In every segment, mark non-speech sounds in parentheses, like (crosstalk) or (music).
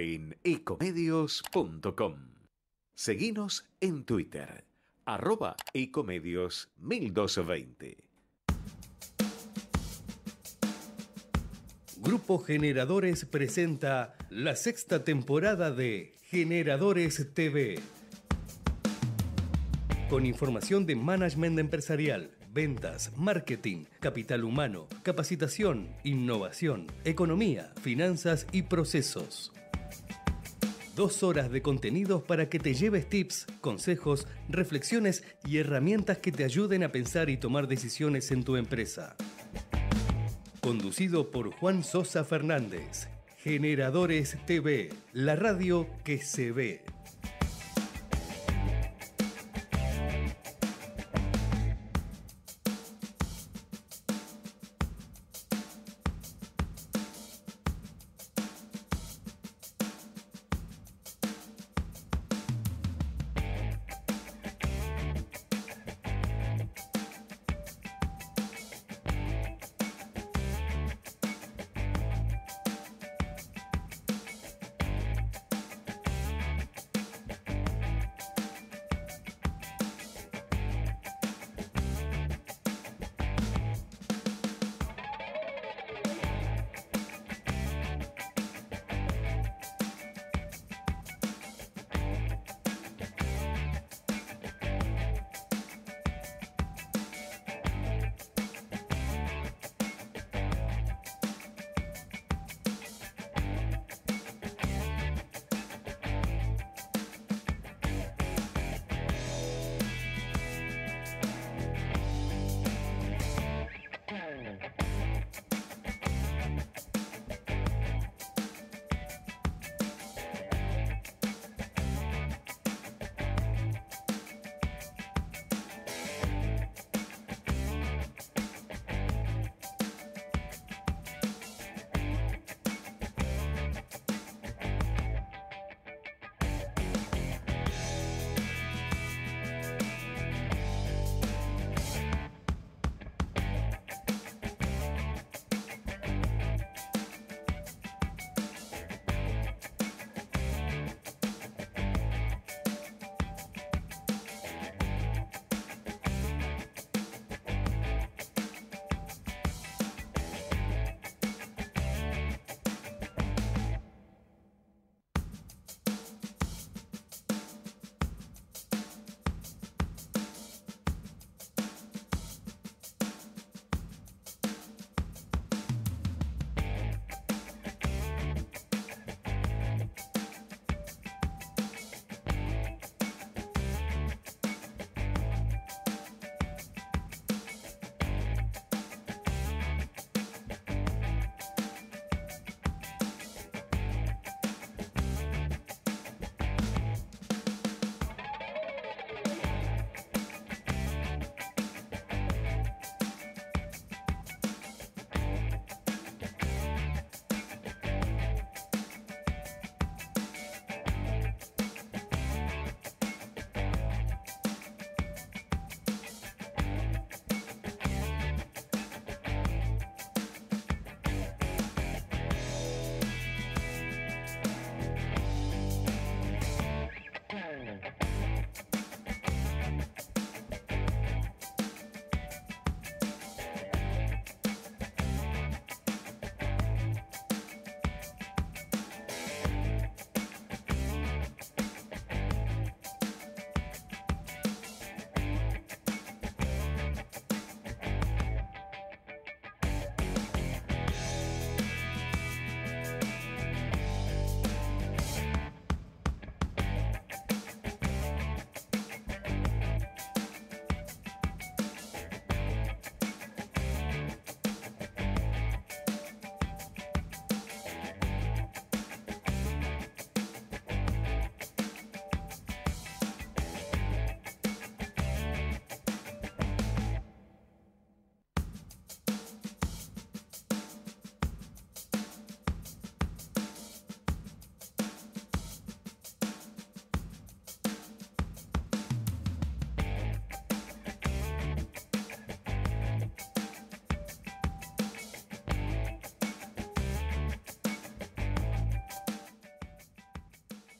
En ecomedios.com. Seguinos en Twitter, arroba ecomedios 1220. Grupo Generadores presenta la sexta temporada de Generadores TV. Con información de management empresarial, ventas, marketing, capital humano, capacitación, innovación, economía, finanzas y procesos. Dos horas de contenidos para que te lleves tips, consejos, reflexiones y herramientas que te ayuden a pensar y tomar decisiones en tu empresa. Conducido por Juan Sosa Fernández. Generadores TV, la radio que se ve.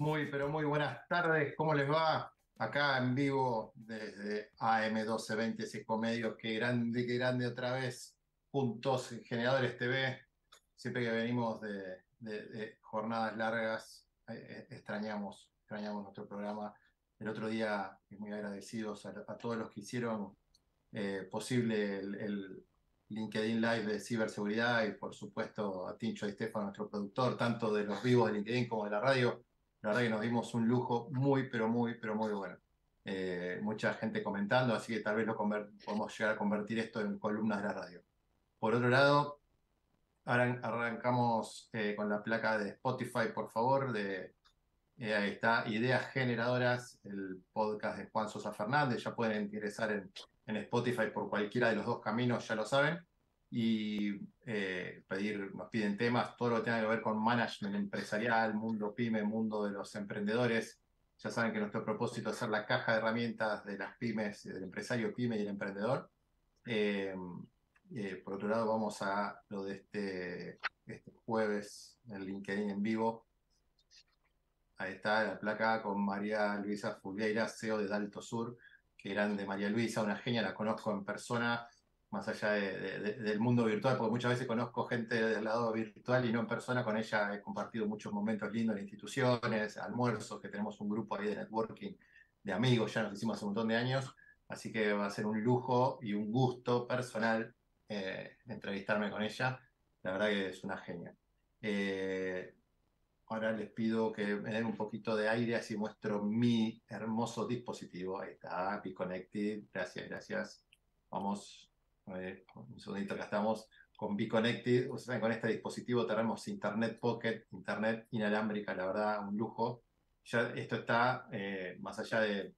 Muy, pero muy buenas tardes. ¿Cómo les va? Acá en vivo desde AM1220 Ciscomedios. Qué grande, qué grande otra vez. Juntos, Generadores TV. Siempre que venimos de, jornadas largas, eh, eh, extrañamos, extrañamos nuestro programa. El otro día, muy agradecidos a, todos los que hicieron eh, posible el, LinkedIn Live de ciberseguridad y por supuesto a Tincho y Estefan, nuestro productor, tanto de los vivos de LinkedIn como de la radio. La verdad que nos dimos un lujo muy, pero muy, pero muy bueno. Eh, mucha gente comentando, así que tal vez lo podemos llegar a convertir esto en columnas de la radio. Por otro lado, ahora arrancamos eh, con la placa de Spotify, por favor, de eh, ahí está, Ideas Generadoras, el podcast de Juan Sosa Fernández. Ya pueden ingresar en Spotify por cualquiera de los dos caminos, ya lo saben y eh, pedir, nos piden temas, todo lo que tenga que ver con management empresarial, mundo pyme, mundo de los emprendedores. Ya saben que nuestro propósito es ser la caja de herramientas de las pymes, del empresario pyme y el emprendedor. Eh, eh, por otro lado, vamos a lo de este, este jueves en LinkedIn en vivo. Ahí está la placa con María Luisa Fulgueira, CEO de Dalto Sur. que grande María Luisa, una genia, la conozco en persona más allá del mundo virtual, porque muchas veces conozco gente del lado virtual y no en persona, con ella he compartido muchos momentos lindos en instituciones, almuerzos, que tenemos un grupo ahí de networking de amigos, ya nos hicimos hace un montón de años, así que va a ser un lujo y un gusto personal eh, entrevistarme con ella, la verdad que es una genia. Eh, ahora les pido que me den un poquito de aire, así muestro mi hermoso dispositivo, ahí está, Be Connected, gracias, gracias. Vamos un segundito, acá estamos con B-Connected, con este dispositivo tenemos Internet Pocket, Internet inalámbrica, la verdad, un lujo. Ya esto está eh, más allá de,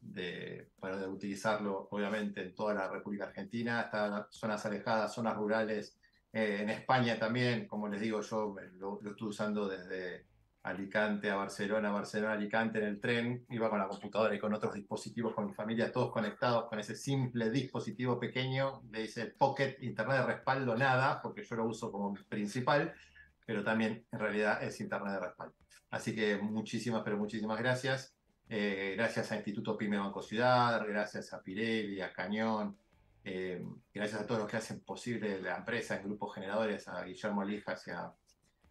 de, para utilizarlo, obviamente, en toda la República Argentina, está zonas alejadas, zonas rurales, eh, en España también, como les digo, yo lo, lo estoy usando desde Alicante a Barcelona, Barcelona a Alicante en el tren, iba con la computadora y con otros dispositivos, con mi familia, todos conectados con ese simple dispositivo pequeño, le dice Pocket, Internet de respaldo, nada, porque yo lo uso como principal, pero también en realidad es Internet de respaldo. Así que muchísimas, pero muchísimas gracias. Eh, gracias a Instituto Pyme Banco Ciudad, gracias a Pirelli, a Cañón, eh, gracias a todos los que hacen posible la empresa en grupos generadores, a Guillermo Lijas y a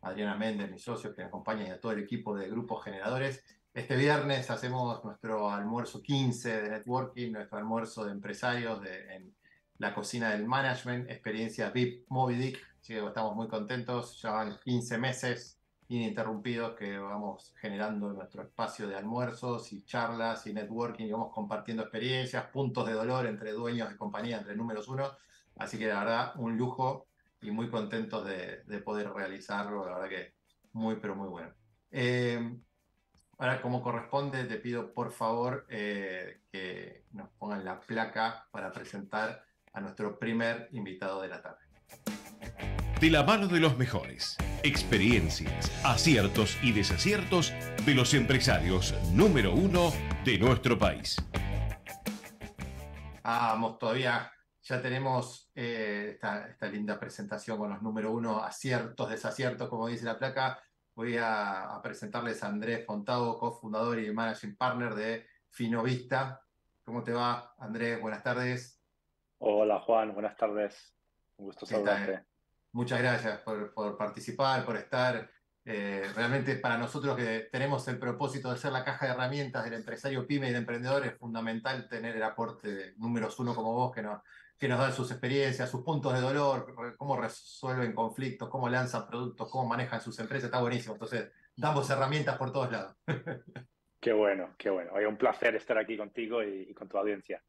Adriana Méndez, mis socios que me acompañan y a todo el equipo de grupos generadores. Este viernes hacemos nuestro almuerzo 15 de networking, nuestro almuerzo de empresarios en la cocina del management, experiencia VIP Moby Dick. Así que estamos muy contentos, ya van 15 meses ininterrumpidos que vamos generando nuestro espacio de almuerzos y charlas y networking vamos compartiendo experiencias, puntos de dolor entre dueños de compañía, entre números uno. Así que la verdad, un lujo y muy contentos de, poder realizarlo, la verdad que muy, pero muy bueno. Eh, ahora, como corresponde, te pido por favor eh, que nos pongan la placa para presentar a nuestro primer invitado de la tarde. De la mano de los mejores, experiencias, aciertos y desaciertos de los empresarios número uno de nuestro país. Vamos, todavía ya tenemos eh, esta, linda presentación con los número uno, aciertos, desaciertos, como dice la placa. Voy a, presentarles a Andrés Fontado, cofundador y managing partner de Finovista. ¿Cómo te va, Andrés? Buenas tardes. Hola, Juan. Buenas tardes. Un gusto saludarte. Muchas gracias por, por participar, por estar. Eh, realmente para nosotros que tenemos el propósito de ser la caja de herramientas del empresario pyme y del emprendedor es fundamental tener el aporte de números uno como vos que nos, que nos dan sus experiencias, sus puntos de dolor, cómo resuelven conflictos, cómo lanzan productos, cómo manejan sus empresas, está buenísimo. Entonces, damos herramientas por todos lados. (laughs) Qué bueno, qué bueno. Es un placer estar aquí contigo y, con tu audiencia.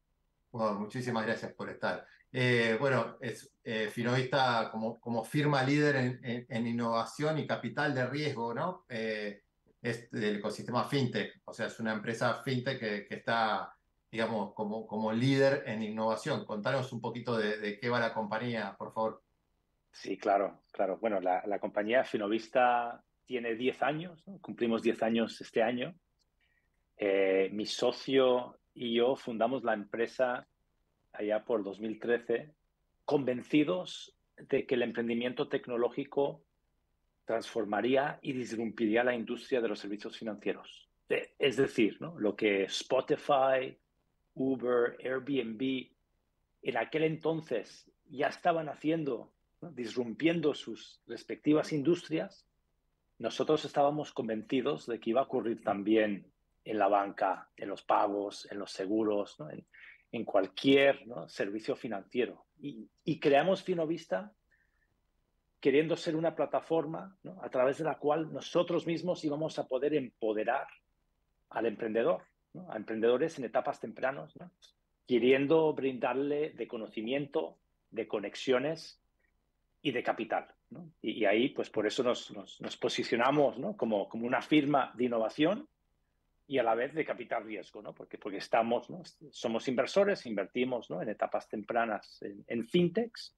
Bueno, muchísimas gracias por estar. Eh, bueno, es eh, Finovista como, como firma líder en, innovación y capital de riesgo, ¿no? Eh, es del ecosistema fintech, o sea, es una empresa fintech que, que está digamos, como, como líder en innovación. Contanos un poquito de, qué va la compañía, por favor. Sí, claro, claro. Bueno, la, compañía Finovista tiene 10 años, cumplimos 10 años este año. Eh, mi socio y yo fundamos la empresa allá por 2013, convencidos de que el emprendimiento tecnológico transformaría y disrumpiría la industria de los servicios financieros. Es decir, ¿no? lo que Spotify, Uber, Airbnb en aquel entonces ya estaban haciendo, disrumpiendo sus respectivas industrias, nosotros estábamos convencidos de que iba a ocurrir también en la banca, en los pagos, en los seguros, en, cualquier servicio financiero. Y, creamos Finovista queriendo ser una plataforma a través de la cual nosotros mismos íbamos a poder empoderar al emprendedor, a emprendedores en etapas tempranas, queriendo brindarle de conocimiento, de conexiones y de capital. Y, ahí, pues por eso nos, nos, posicionamos como, como una firma de innovación y a la vez de capital riesgo, ¿no? Porque, porque estamos, ¿no? somos inversores, invertimos ¿no? en etapas tempranas en, fintechs,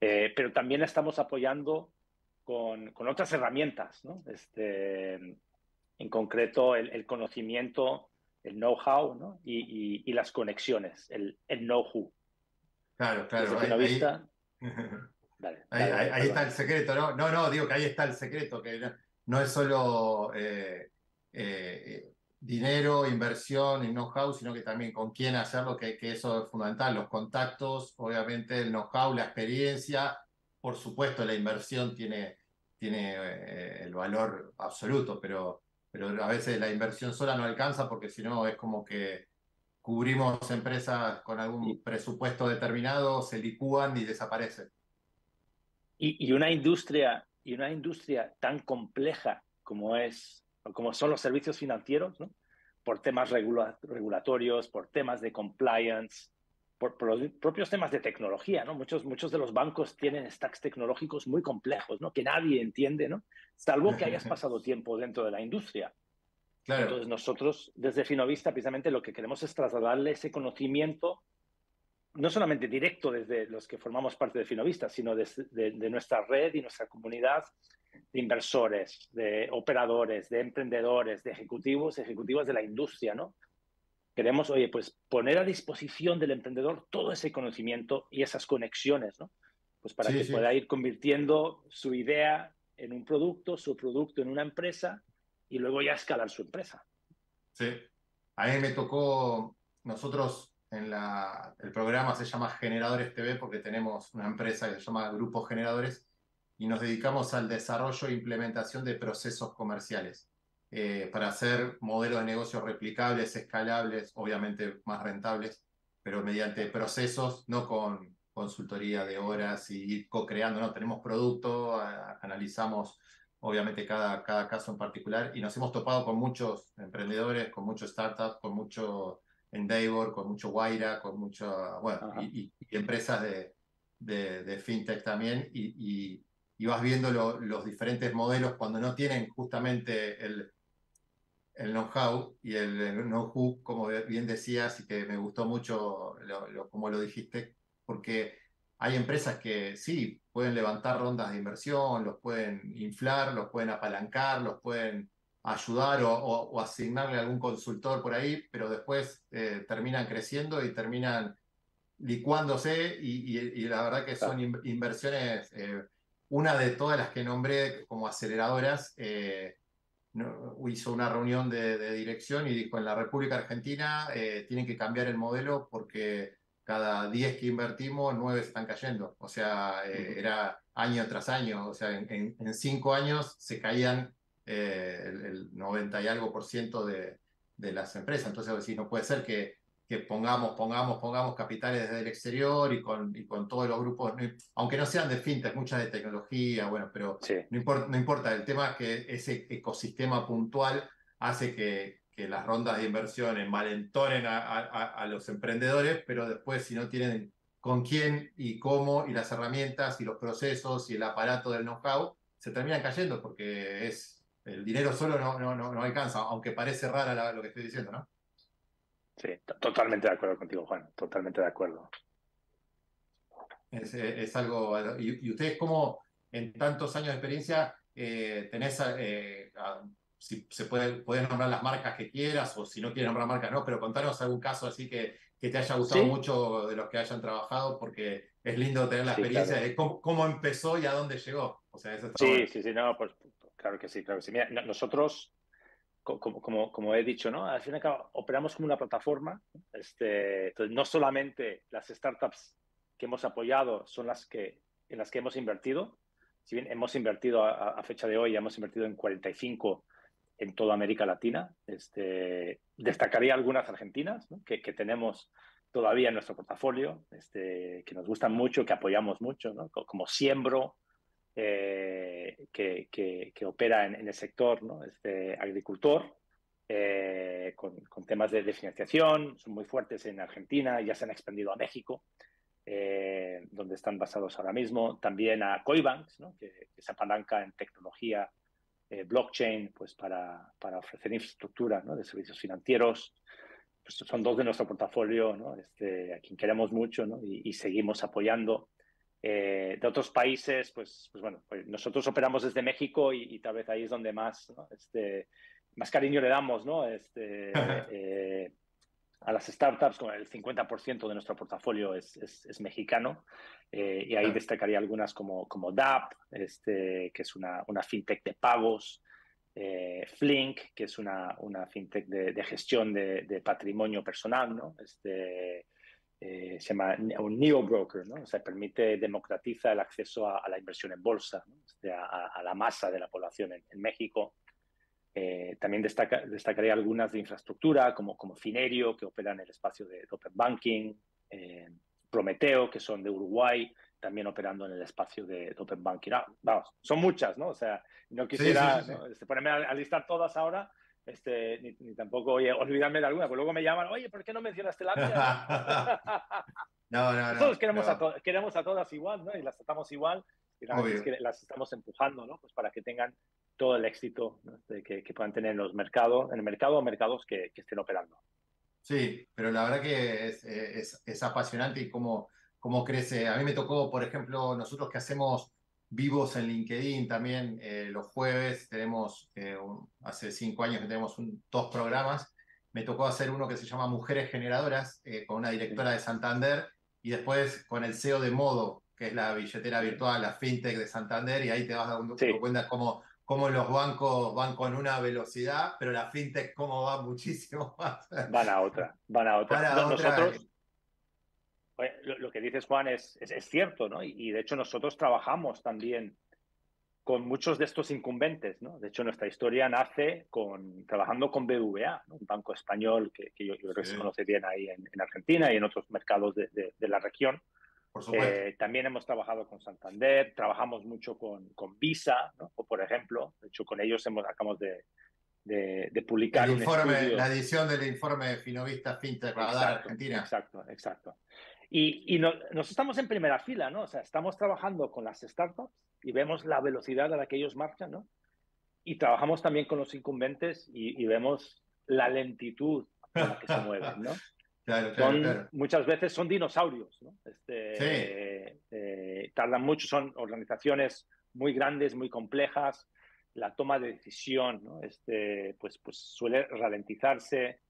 eh, pero también estamos apoyando con, con otras herramientas, ¿no? Este, en concreto el, conocimiento, el know-how ¿no? y, y, las conexiones, el, el know-who. Claro, claro. (laughs) Ahí, ahí, está el secreto, ¿no? No, no, digo que ahí está el secreto, que no, es solo eh, eh, dinero, inversión y know-how, sino que también con quién hacerlo, que, que eso es fundamental. Los contactos, obviamente el know-how, la experiencia, por supuesto la inversión tiene, tiene eh, el valor absoluto, pero, pero a veces la inversión sola no alcanza porque si no es como que cubrimos empresas con algún presupuesto determinado, se licúan y desaparecen. Y, y, una industria y una industria tan compleja como es como son los servicios financieros, ¿no? por temas regulatorios, por temas de compliance, por, los propios temas de tecnología. ¿no? Muchos, muchos de los bancos tienen stacks tecnológicos muy complejos ¿no? que nadie entiende, ¿no? salvo que hayas pasado (laughs) tiempo dentro de la industria. Claro. Entonces nosotros desde Finovista precisamente lo que queremos es trasladarle ese conocimiento no solamente directo desde los que formamos parte de Finovista, sino de, de, nuestra red y nuestra comunidad de inversores, de operadores, de emprendedores, de ejecutivos, ejecutivas de la industria, ¿no? Queremos, oye, pues poner a disposición del emprendedor todo ese conocimiento y esas conexiones, ¿no? Pues para que pueda ir convirtiendo su idea en un producto, su producto en una empresa y luego ya escalar su empresa. Sí. A mí me tocó, nosotros en la, el programa se llama Generadores TV porque tenemos una empresa que se llama Grupos Generadores y nos dedicamos al desarrollo e implementación de procesos comerciales eh, para hacer modelos de negocio replicables, escalables, obviamente más rentables, pero mediante procesos, no con consultoría de horas y ir co-creando, no, tenemos producto, analizamos obviamente cada, cada caso en particular y nos hemos topado con muchos emprendedores, con muchos startups, con mucho Endeavor, con mucho Guaira, con mucho, bueno, y, empresas de, de, de, fintech también y, y vas viendo los diferentes modelos cuando no tienen justamente el, el know-how y el, know-who, como bien decías, y que me gustó mucho lo, como lo dijiste, porque hay empresas que sí, pueden levantar rondas de inversión, los pueden inflar, los pueden apalancar, los pueden ayudar o, asignarle a algún consultor por ahí, pero después eh, terminan creciendo y terminan licuándose y, la verdad que son inversiones... Eh, una de todas las que nombré como aceleradoras eh, hizo una reunión de, dirección y dijo, en la República Argentina eh, tienen que cambiar el modelo porque cada 10 que invertimos, 9 están cayendo. O sea, eh, era año tras año. O sea, en, en, cinco años se caían el, 90 y algo por ciento de, de las empresas. Entonces, no puede ser que que pongamos, pongamos, pongamos capitales desde el exterior y con, y con todos los grupos, aunque no sean de fintech, muchas de tecnología, bueno, pero no, importa, no importa, el tema es que ese ecosistema puntual hace que, que las rondas de inversión envalentonen a, a, a, los emprendedores, pero después si no tienen con quién y cómo y las herramientas y los procesos y el aparato del know-how, se terminan cayendo porque es el dinero solo no, no, no, alcanza, aunque parece rara lo que estoy diciendo, ¿no? Sí, totalmente de acuerdo contigo, Juan, totalmente de acuerdo. Es, eh, algo, y, ustedes como en tantos años de experiencia eh, tenés, eh, si se puede, pueden nombrar las marcas que quieras o si no quieres nombrar marcas, no, pero contanos algún caso así que, que te haya gustado mucho de los que hayan trabajado porque es lindo tener la experiencia de cómo, empezó y a dónde llegó. O sea, sí, sí, sí, no, por, claro que sí, claro que sí. Mira, nosotros, como, he dicho. Al fin operamos como una plataforma. Este, no solamente las startups que hemos apoyado son las que, en las que hemos invertido, si bien hemos invertido a, fecha de hoy, hemos invertido en 45 en toda América Latina. Este, destacaría algunas argentinas que, tenemos todavía en nuestro portafolio, este, que nos gustan mucho, que apoyamos mucho, como Siembro, eh, que, que, opera en, el sector ¿no? este, agricultor, eh, con, con, temas de, financiación, son muy fuertes en Argentina, ya se han expandido a México, eh, donde están basados ahora mismo, también a Coibanks, ¿no? que, se apalanca en tecnología blockchain pues para, para ofrecer infraestructura ¿no? de servicios financieros. Pues son dos de nuestro portafolio, ¿no? este, a quien queremos mucho ¿no? y, y seguimos apoyando. Eh, de otros países, pues, pues bueno, pues nosotros operamos desde México y, tal vez ahí es donde más, este, más cariño le damos, ¿no? Este, (laughs) eh, a las startups, con el 50% de nuestro portafolio es, es, mexicano, eh, y ahí destacaría algunas como, como DAP, este, que es una, una fintech de pagos, Flink, que es una, una fintech de, de gestión de, de, patrimonio personal, ¿no? Este, eh, se llama un neo-broker, ¿no? O sea, permite, democratiza el acceso a, la inversión en bolsa, este, a, la masa de la población en, México. Eh, también destaca, destacaría algunas de infraestructura, como, como Finerio, que opera en el espacio de, Open Banking, eh, Prometeo, que son de Uruguay, también operando en el espacio de, Open Banking. Ah, vamos, son muchas, ¿no? O sea, no quisiera este, ponerme a listar todas ahora, este, ni, tampoco, oye, olvidarme de alguna, porque luego me llaman, oye, ¿por qué no mencionaste la (laughs) no, no, no. Nosotros queremos, A queremos a todas igual, ¿no? Y las tratamos igual, y las estamos empujando, ¿no? Pues para que tengan todo el éxito que, que, puedan tener en los mercados, en el mercado o mercados que, que, estén operando. Sí, pero la verdad que es, es, es apasionante y cómo, cómo crece. A mí me tocó, por ejemplo, nosotros que hacemos vivos en LinkedIn también eh, los jueves. Tenemos, eh, hace cinco años que tenemos dos programas. Me tocó hacer uno que se llama Mujeres Generadoras eh, con una directora de Santander y después con el CEO de Modo, que es la billetera virtual, la fintech de Santander, y ahí te vas dando cuenta cómo, cómo los bancos van con una velocidad, pero la fintech cómo va muchísimo (laughs) más. Van a otra, van a otra. Nosotros, lo, que dices, Juan, es, es, cierto, ¿no? Y, de hecho nosotros trabajamos también con muchos de estos incumbentes, ¿no? De hecho, nuestra historia nace con, trabajando con BVA, un banco español que, yo, creo que se conoce bien ahí en, Argentina y en otros mercados de, de, la región. Por eh, también hemos trabajado con Santander, trabajamos mucho con, con Visa, ¿no? O por ejemplo, de hecho, con ellos hemos, acabamos de, de, publicar el informe, La edición del informe Finovista FinTech para Argentina. Exacto, exacto. Y, nos estamos en primera fila, ¿no? O sea, estamos trabajando con las startups y vemos la velocidad a la que ellos marchan, ¿no? Y trabajamos también con los incumbentes y, vemos la lentitud a la que se mueven, ¿no? (laughs) Claro, claro, Muchas veces son dinosaurios, ¿no? Este, sí. Eh, tardan mucho, son organizaciones muy grandes, muy complejas. La toma de decisión, ¿no? Este, pues, pues suele ralentizarse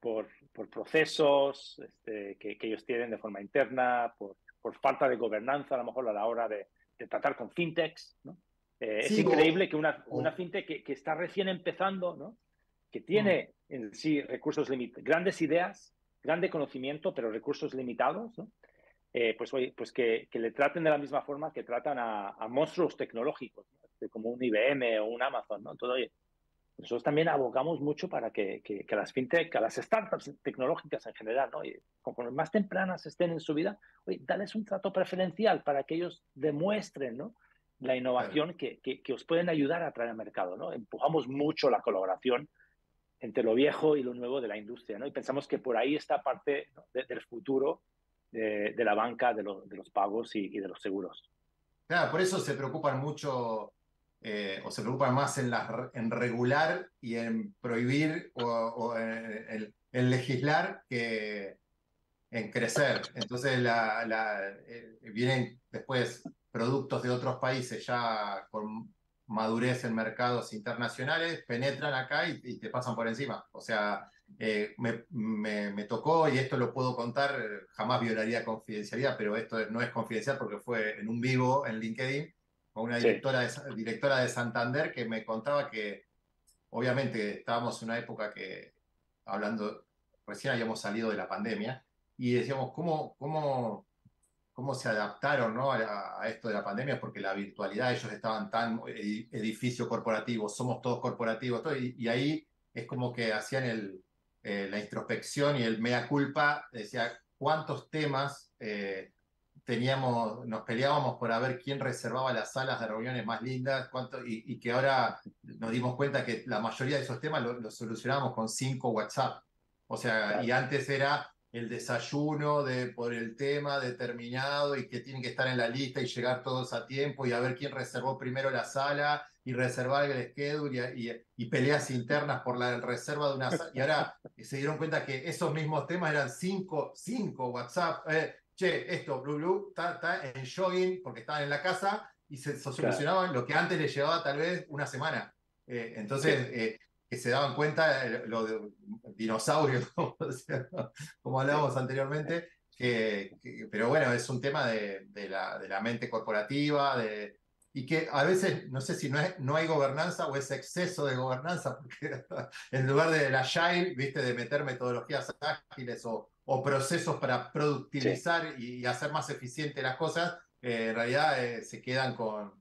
por, por procesos este, que, que, ellos tienen de forma interna, por, por, falta de gobernanza a lo mejor a la hora de, de tratar con fintechs. ¿no? Eh, es increíble que una, una fintech que, que, está recién empezando, ¿no? que tiene en sí recursos limitados, grandes ideas, grande conocimiento, pero recursos limitados, ¿no? Eh, pues, pues que, que, le traten de la misma forma que tratan a, a monstruos tecnológicos, como un IBM o un Amazon. ¿no? Todo, nosotros también abogamos mucho para que, que, las fintech, a las startups tecnológicas en general, ¿no? Y conforme más tempranas estén en su vida, oye, dales un trato preferencial para que ellos demuestren, ¿no? La innovación que, que, os pueden ayudar a traer al mercado, ¿no? Empujamos mucho la colaboración entre lo viejo y lo nuevo de la industria, ¿no? Y pensamos que por ahí está parte del futuro de, de, la banca, de, de los pagos y, y, de los seguros. Claro, por eso se preocupan mucho eh, o se preocupan más en, en regular y en prohibir o, en, legislar que en crecer. Entonces la, eh, vienen después productos de otros países ya con madurez en mercados internacionales, penetran acá y, te pasan por encima. O sea, eh, me, me, tocó, y esto lo puedo contar, jamás violaría confidencialidad, pero esto no es confidencial porque fue en un vivo en LinkedIn, con una directora, de, directora de Santander que me contaba que obviamente estábamos en una época que, hablando, recién habíamos salido de la pandemia y decíamos, ¿cómo, cómo, cómo se adaptaron ¿no? a, esto de la pandemia? Porque la virtualidad, ellos estaban tan edificio corporativo, somos todos corporativos, todo, y, ahí es como que hacían el, eh, la introspección y el mea culpa, decía, ¿cuántos temas eh, teníamos, nos peleábamos por ver quién reservaba las salas de reuniones más lindas, cuánto, y, que ahora nos dimos cuenta que la mayoría de esos temas los solucionábamos con cinco WhatsApp. O sea, y antes era el desayuno de, por el tema determinado y que tienen que estar en la lista y llegar todos a tiempo y a ver quién reservó primero la sala y reservar el schedule y, y, peleas internas por la reserva de una sala. Y ahora se dieron cuenta que esos mismos temas eran cinco, cinco WhatsApp. Eh, che, esto, Blue Blue, está, en jogging porque estaban en la casa y se, solucionaban lo que antes les llevaba tal vez una semana. Eh, entonces, eh, que se daban cuenta, eh, lo de dinosaurios, (laughs) como, hablábamos anteriormente, que, pero bueno, es un tema de, la, de la mente corporativa, de, y que a veces, no sé si no, es, no hay gobernanza o es exceso de gobernanza, (laughs) porque en lugar de la Agile, viste, de meter metodologías ágiles o, o procesos para productivizar y, hacer más eficiente las cosas, eh, en realidad eh, se quedan con,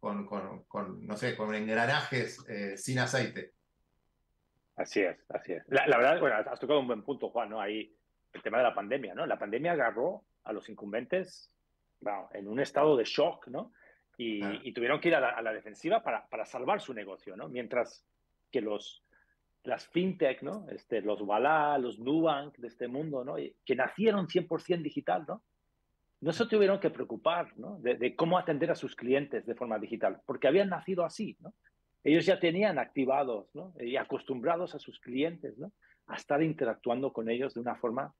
con, con, no sé, con engranajes eh, sin aceite. Así es, así es. La, verdad, bueno, has tocado un buen punto, Juan, ¿no? Ahí el tema de la pandemia, ¿no? La pandemia agarró a los incumbentes en un estado de shock, ¿no? Y, tuvieron que ir a la, a la defensiva para, para, salvar su negocio, ¿no? Mientras que los, las fintech, ¿no? Este, los Walla, los Nubank de este mundo, ¿no? Que nacieron 100% digital, ¿no? No se tuvieron que preocupar, ¿no? De, cómo atender a sus clientes de forma digital, porque habían nacido así, ¿no? Ellos ya tenían activados, ¿no? Y acostumbrados a sus clientes, ¿no? A estar interactuando con ellos de una forma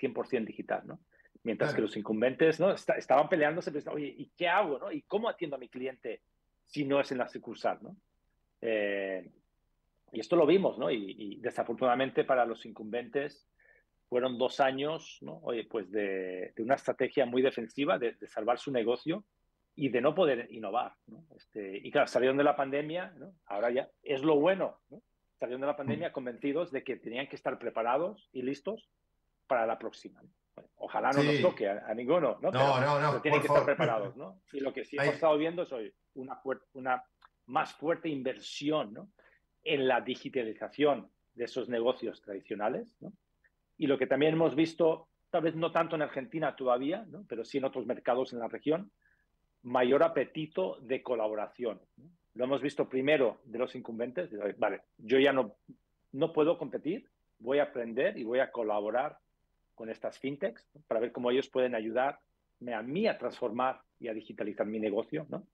100% digital, ¿no? Mientras que los incumbentes, ¿no? estaban peleándose, pensando, oye, ¿y qué hago, no? ¿Y cómo atiendo a mi cliente si no es en la sucursal, no? Eh, y esto lo vimos, ¿no? Y, desafortunadamente para los incumbentes fueron dos años, ¿no? Oye, pues de, una estrategia muy defensiva, de, salvar su negocio y de no poder innovar, ¿no? Este, y claro, salieron de la pandemia, ¿no? Ahora ya es lo bueno, ¿no? Salieron de la pandemia mm. convencidos de que tenían que estar preparados y listos para la próxima. ojalá no nos toque a, ninguno, ¿no? No, no, no. tienen que estar preparados, ¿no? Y lo que sí hemos estado viendo es hoy una, una más fuerte inversión, ¿no? En la digitalización de esos negocios tradicionales. ¿no? Y lo que también hemos visto, tal vez no tanto en Argentina todavía, ¿no? pero sí en otros mercados en la región, mayor apetito de colaboración. Lo hemos visto primero de los incumbentes, vale, yo ya no, no puedo competir, voy a aprender y voy a colaborar con estas fintechs para ver cómo ellos pueden ayudarme a mí a transformar y a digitalizar mi negocio, ¿no?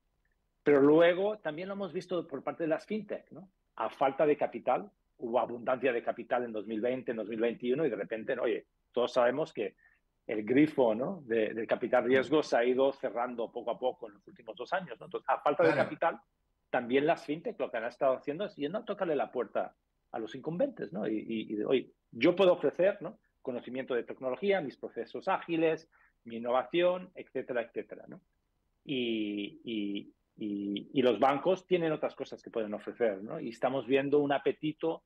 Pero luego también lo hemos visto por parte de las fintech, ¿no? A falta de capital, hubo abundancia de capital en 2020, en 2021 y de repente, oye, todos sabemos que el grifo ¿no? de, del capital riesgo se ha ido cerrando poco a poco en los últimos dos años. ¿no? Entonces, a falta de capital, también las fintech lo que han estado haciendo es yendo a tocarle la puerta a los incumbentes. ¿no? Y, y, oye, yo puedo ofrecer ¿no? conocimiento de tecnología, mis procesos ágiles, mi innovación, etcétera, etcétera. ¿no? Y, y, los bancos tienen otras cosas que pueden ofrecer, ¿no? Y estamos viendo un apetito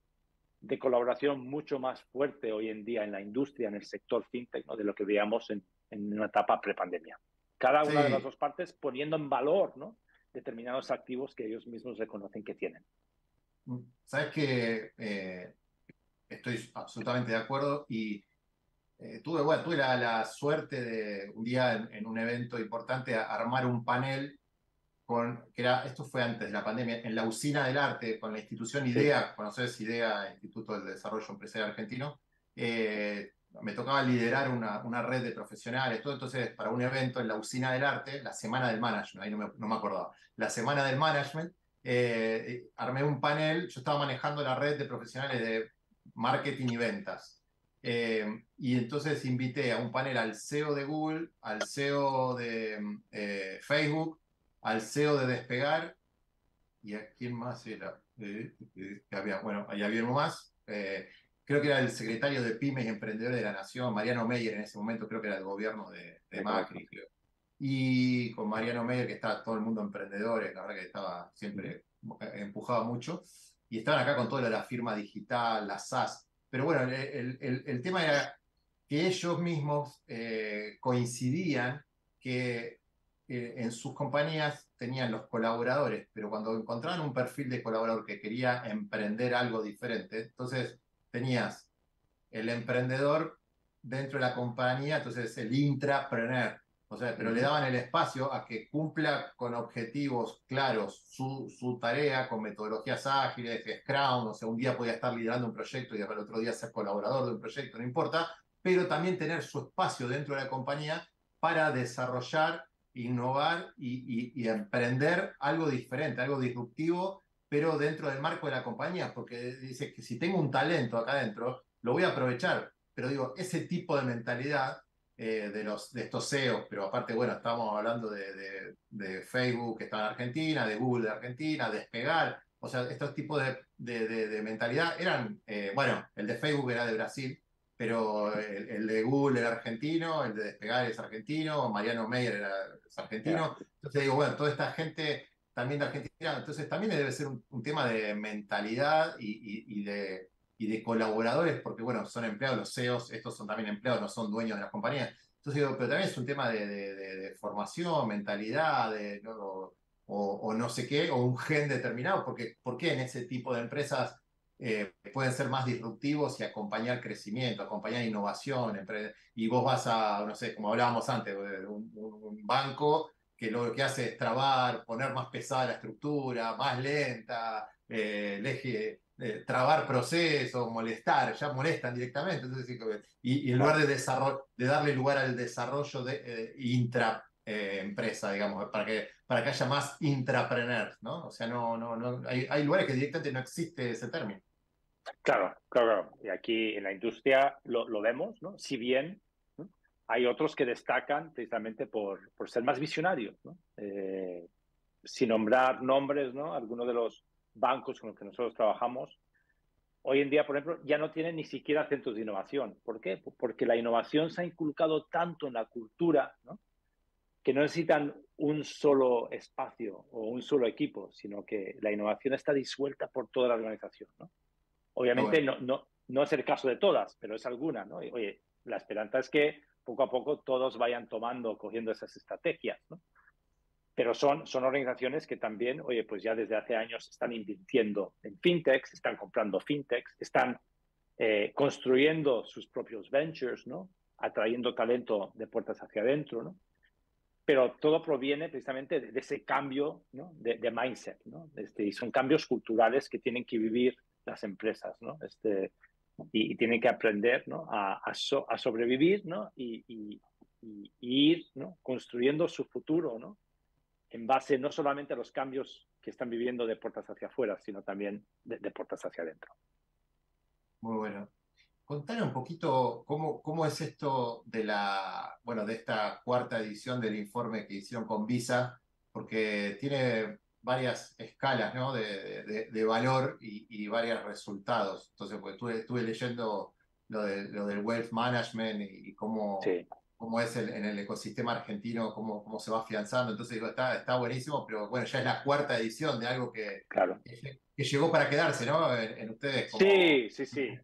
de colaboración mucho más fuerte hoy en día en la industria, en el sector fintech, ¿no? de lo que veíamos en, en una etapa prepandemia. Cada una de las dos partes poniendo en valor ¿no? determinados activos que ellos mismos reconocen que tienen. Sabes que eh, estoy absolutamente de acuerdo y eh, tuve, bueno, tuve la, suerte de un día en, en, un evento importante armar un panel que era, esto fue antes de la pandemia, en la usina del arte, con la institución IDEA, conoces IDEA, Instituto del Desarrollo Empresarial Argentino, eh, me tocaba liderar una, una, red de profesionales, todo entonces para un evento en la usina del arte, la semana del management, ahí no me, no me acordaba, la semana del management, eh, armé un panel, yo estaba manejando la red de profesionales de marketing y ventas. Eh, y entonces invité a un panel al CEO de Google, al CEO de Facebook, al CEO de Despegar, y a quién más era, eh, eh, había, bueno, ahí había uno más, eh, creo que era el secretario de Pymes y Emprendedores de la Nación, Mariano Meyer en ese momento, creo que era el gobierno de, Macri, y con Mariano Meyer, que está todo el mundo emprendedores, la verdad que estaba siempre empujado mucho, y estaban acá con toda la firma digital, la SaaS. Pero bueno, el, el, el tema era que ellos mismos eh, coincidían que eh, en sus compañías tenían los colaboradores, pero cuando encontraban un perfil de colaborador que quería emprender algo diferente, entonces tenías el emprendedor dentro de la compañía, entonces el intrapreneur, o sea, pero le daban el espacio a que cumpla con objetivos claros su, su tarea, con metodologías ágiles, Scrum, o sea, un día podía estar liderando un proyecto y el otro día ser colaborador de un proyecto, no importa, pero también tener su espacio dentro de la compañía para desarrollar, innovar y, y, emprender algo diferente, algo disruptivo, pero dentro del marco de la compañía, porque dice que si tengo un talento acá adentro, lo voy a aprovechar, pero digo, ese tipo de mentalidad eh, de, los, de estos CEOs, pero aparte, bueno, estamos hablando de, de, Facebook que está en Argentina, de Google de Argentina, Despegar, o sea, estos tipos de, de mentalidad eran, eh, bueno, el de Facebook era de Brasil, pero el, de Google era argentino, el de Despegar es argentino, Mariano Meyer era, argentino, entonces digo, bueno, toda esta gente también de Argentina, entonces también debe ser un, tema de mentalidad y, y de y de colaboradores, porque bueno, son empleados, los CEOs, estos son también empleados, no son dueños de las compañías. Entonces digo, pero también es un tema de, de, formación, mentalidad, de, o, o, no sé qué, o un gen determinado, porque ¿por qué en ese tipo de empresas eh, pueden ser más disruptivos y acompañar crecimiento, acompañar innovación? Y vos vas a, no sé, como hablábamos antes, un, banco que lo que hace es trabar, poner más pesada la estructura, más lenta, eh, eje trabar procesos, molestar, ya molestan directamente. Y, en lugar de, darle lugar al desarrollo de eh, intra eh, empresa, digamos, para que, para que haya más intrapreneurs, ¿no? O sea, no, no, no, hay, hay lugares que directamente no existe ese término. Claro, claro, Y aquí en la industria lo, lo vemos, ¿no? Si bien hay otros que destacan precisamente por, por ser más visionarios, ¿no? Eh, sin nombrar nombres, ¿no? Algunos de los bancos con los que nosotros trabajamos, hoy en día, por ejemplo, ya no tienen ni siquiera centros de innovación. ¿Por qué? Porque la innovación se ha inculcado tanto en la cultura, ¿no? que no necesitan un solo espacio o un solo equipo, sino que la innovación está disuelta por toda la organización. ¿no? Obviamente no, no, no es el caso de todas, pero es alguna. ¿no? oye, la esperanza es que poco a poco todos vayan tomando, cogiendo esas estrategias. ¿no? pero son, son organizaciones que también, oye, pues ya desde hace años están invirtiendo en fintechs, están comprando fintechs, están eh, construyendo sus propios ventures, ¿no? Atrayendo talento de puertas hacia adentro, ¿no? Pero todo proviene precisamente de, ese cambio ¿no? de, mindset, ¿no? Este, y son cambios culturales que tienen que vivir las empresas, ¿no? Este, y, tienen que aprender ¿no? a, sobrevivir ¿no? Y, ir ¿no? construyendo su futuro ¿no? en base no solamente a los cambios que están viviendo de puertas hacia afuera, sino también de, puertas hacia adentro. Muy bueno. Contar un poquito cómo, cómo es esto de la, bueno, de esta cuarta edición del informe que hicieron con Visa, porque tiene varias escalas ¿no? de, de, valor y, y, varios resultados. Entonces, pues estuve, estuve leyendo lo, de, lo del wealth management y, cómo, cómo es el, en el ecosistema argentino, cómo, cómo se va afianzando. Entonces digo, está, está buenísimo, pero bueno, ya es la cuarta edición de algo que, claro. que, llegó para quedarse, ¿no? En, ustedes. (laughs) Sí, sí, sí.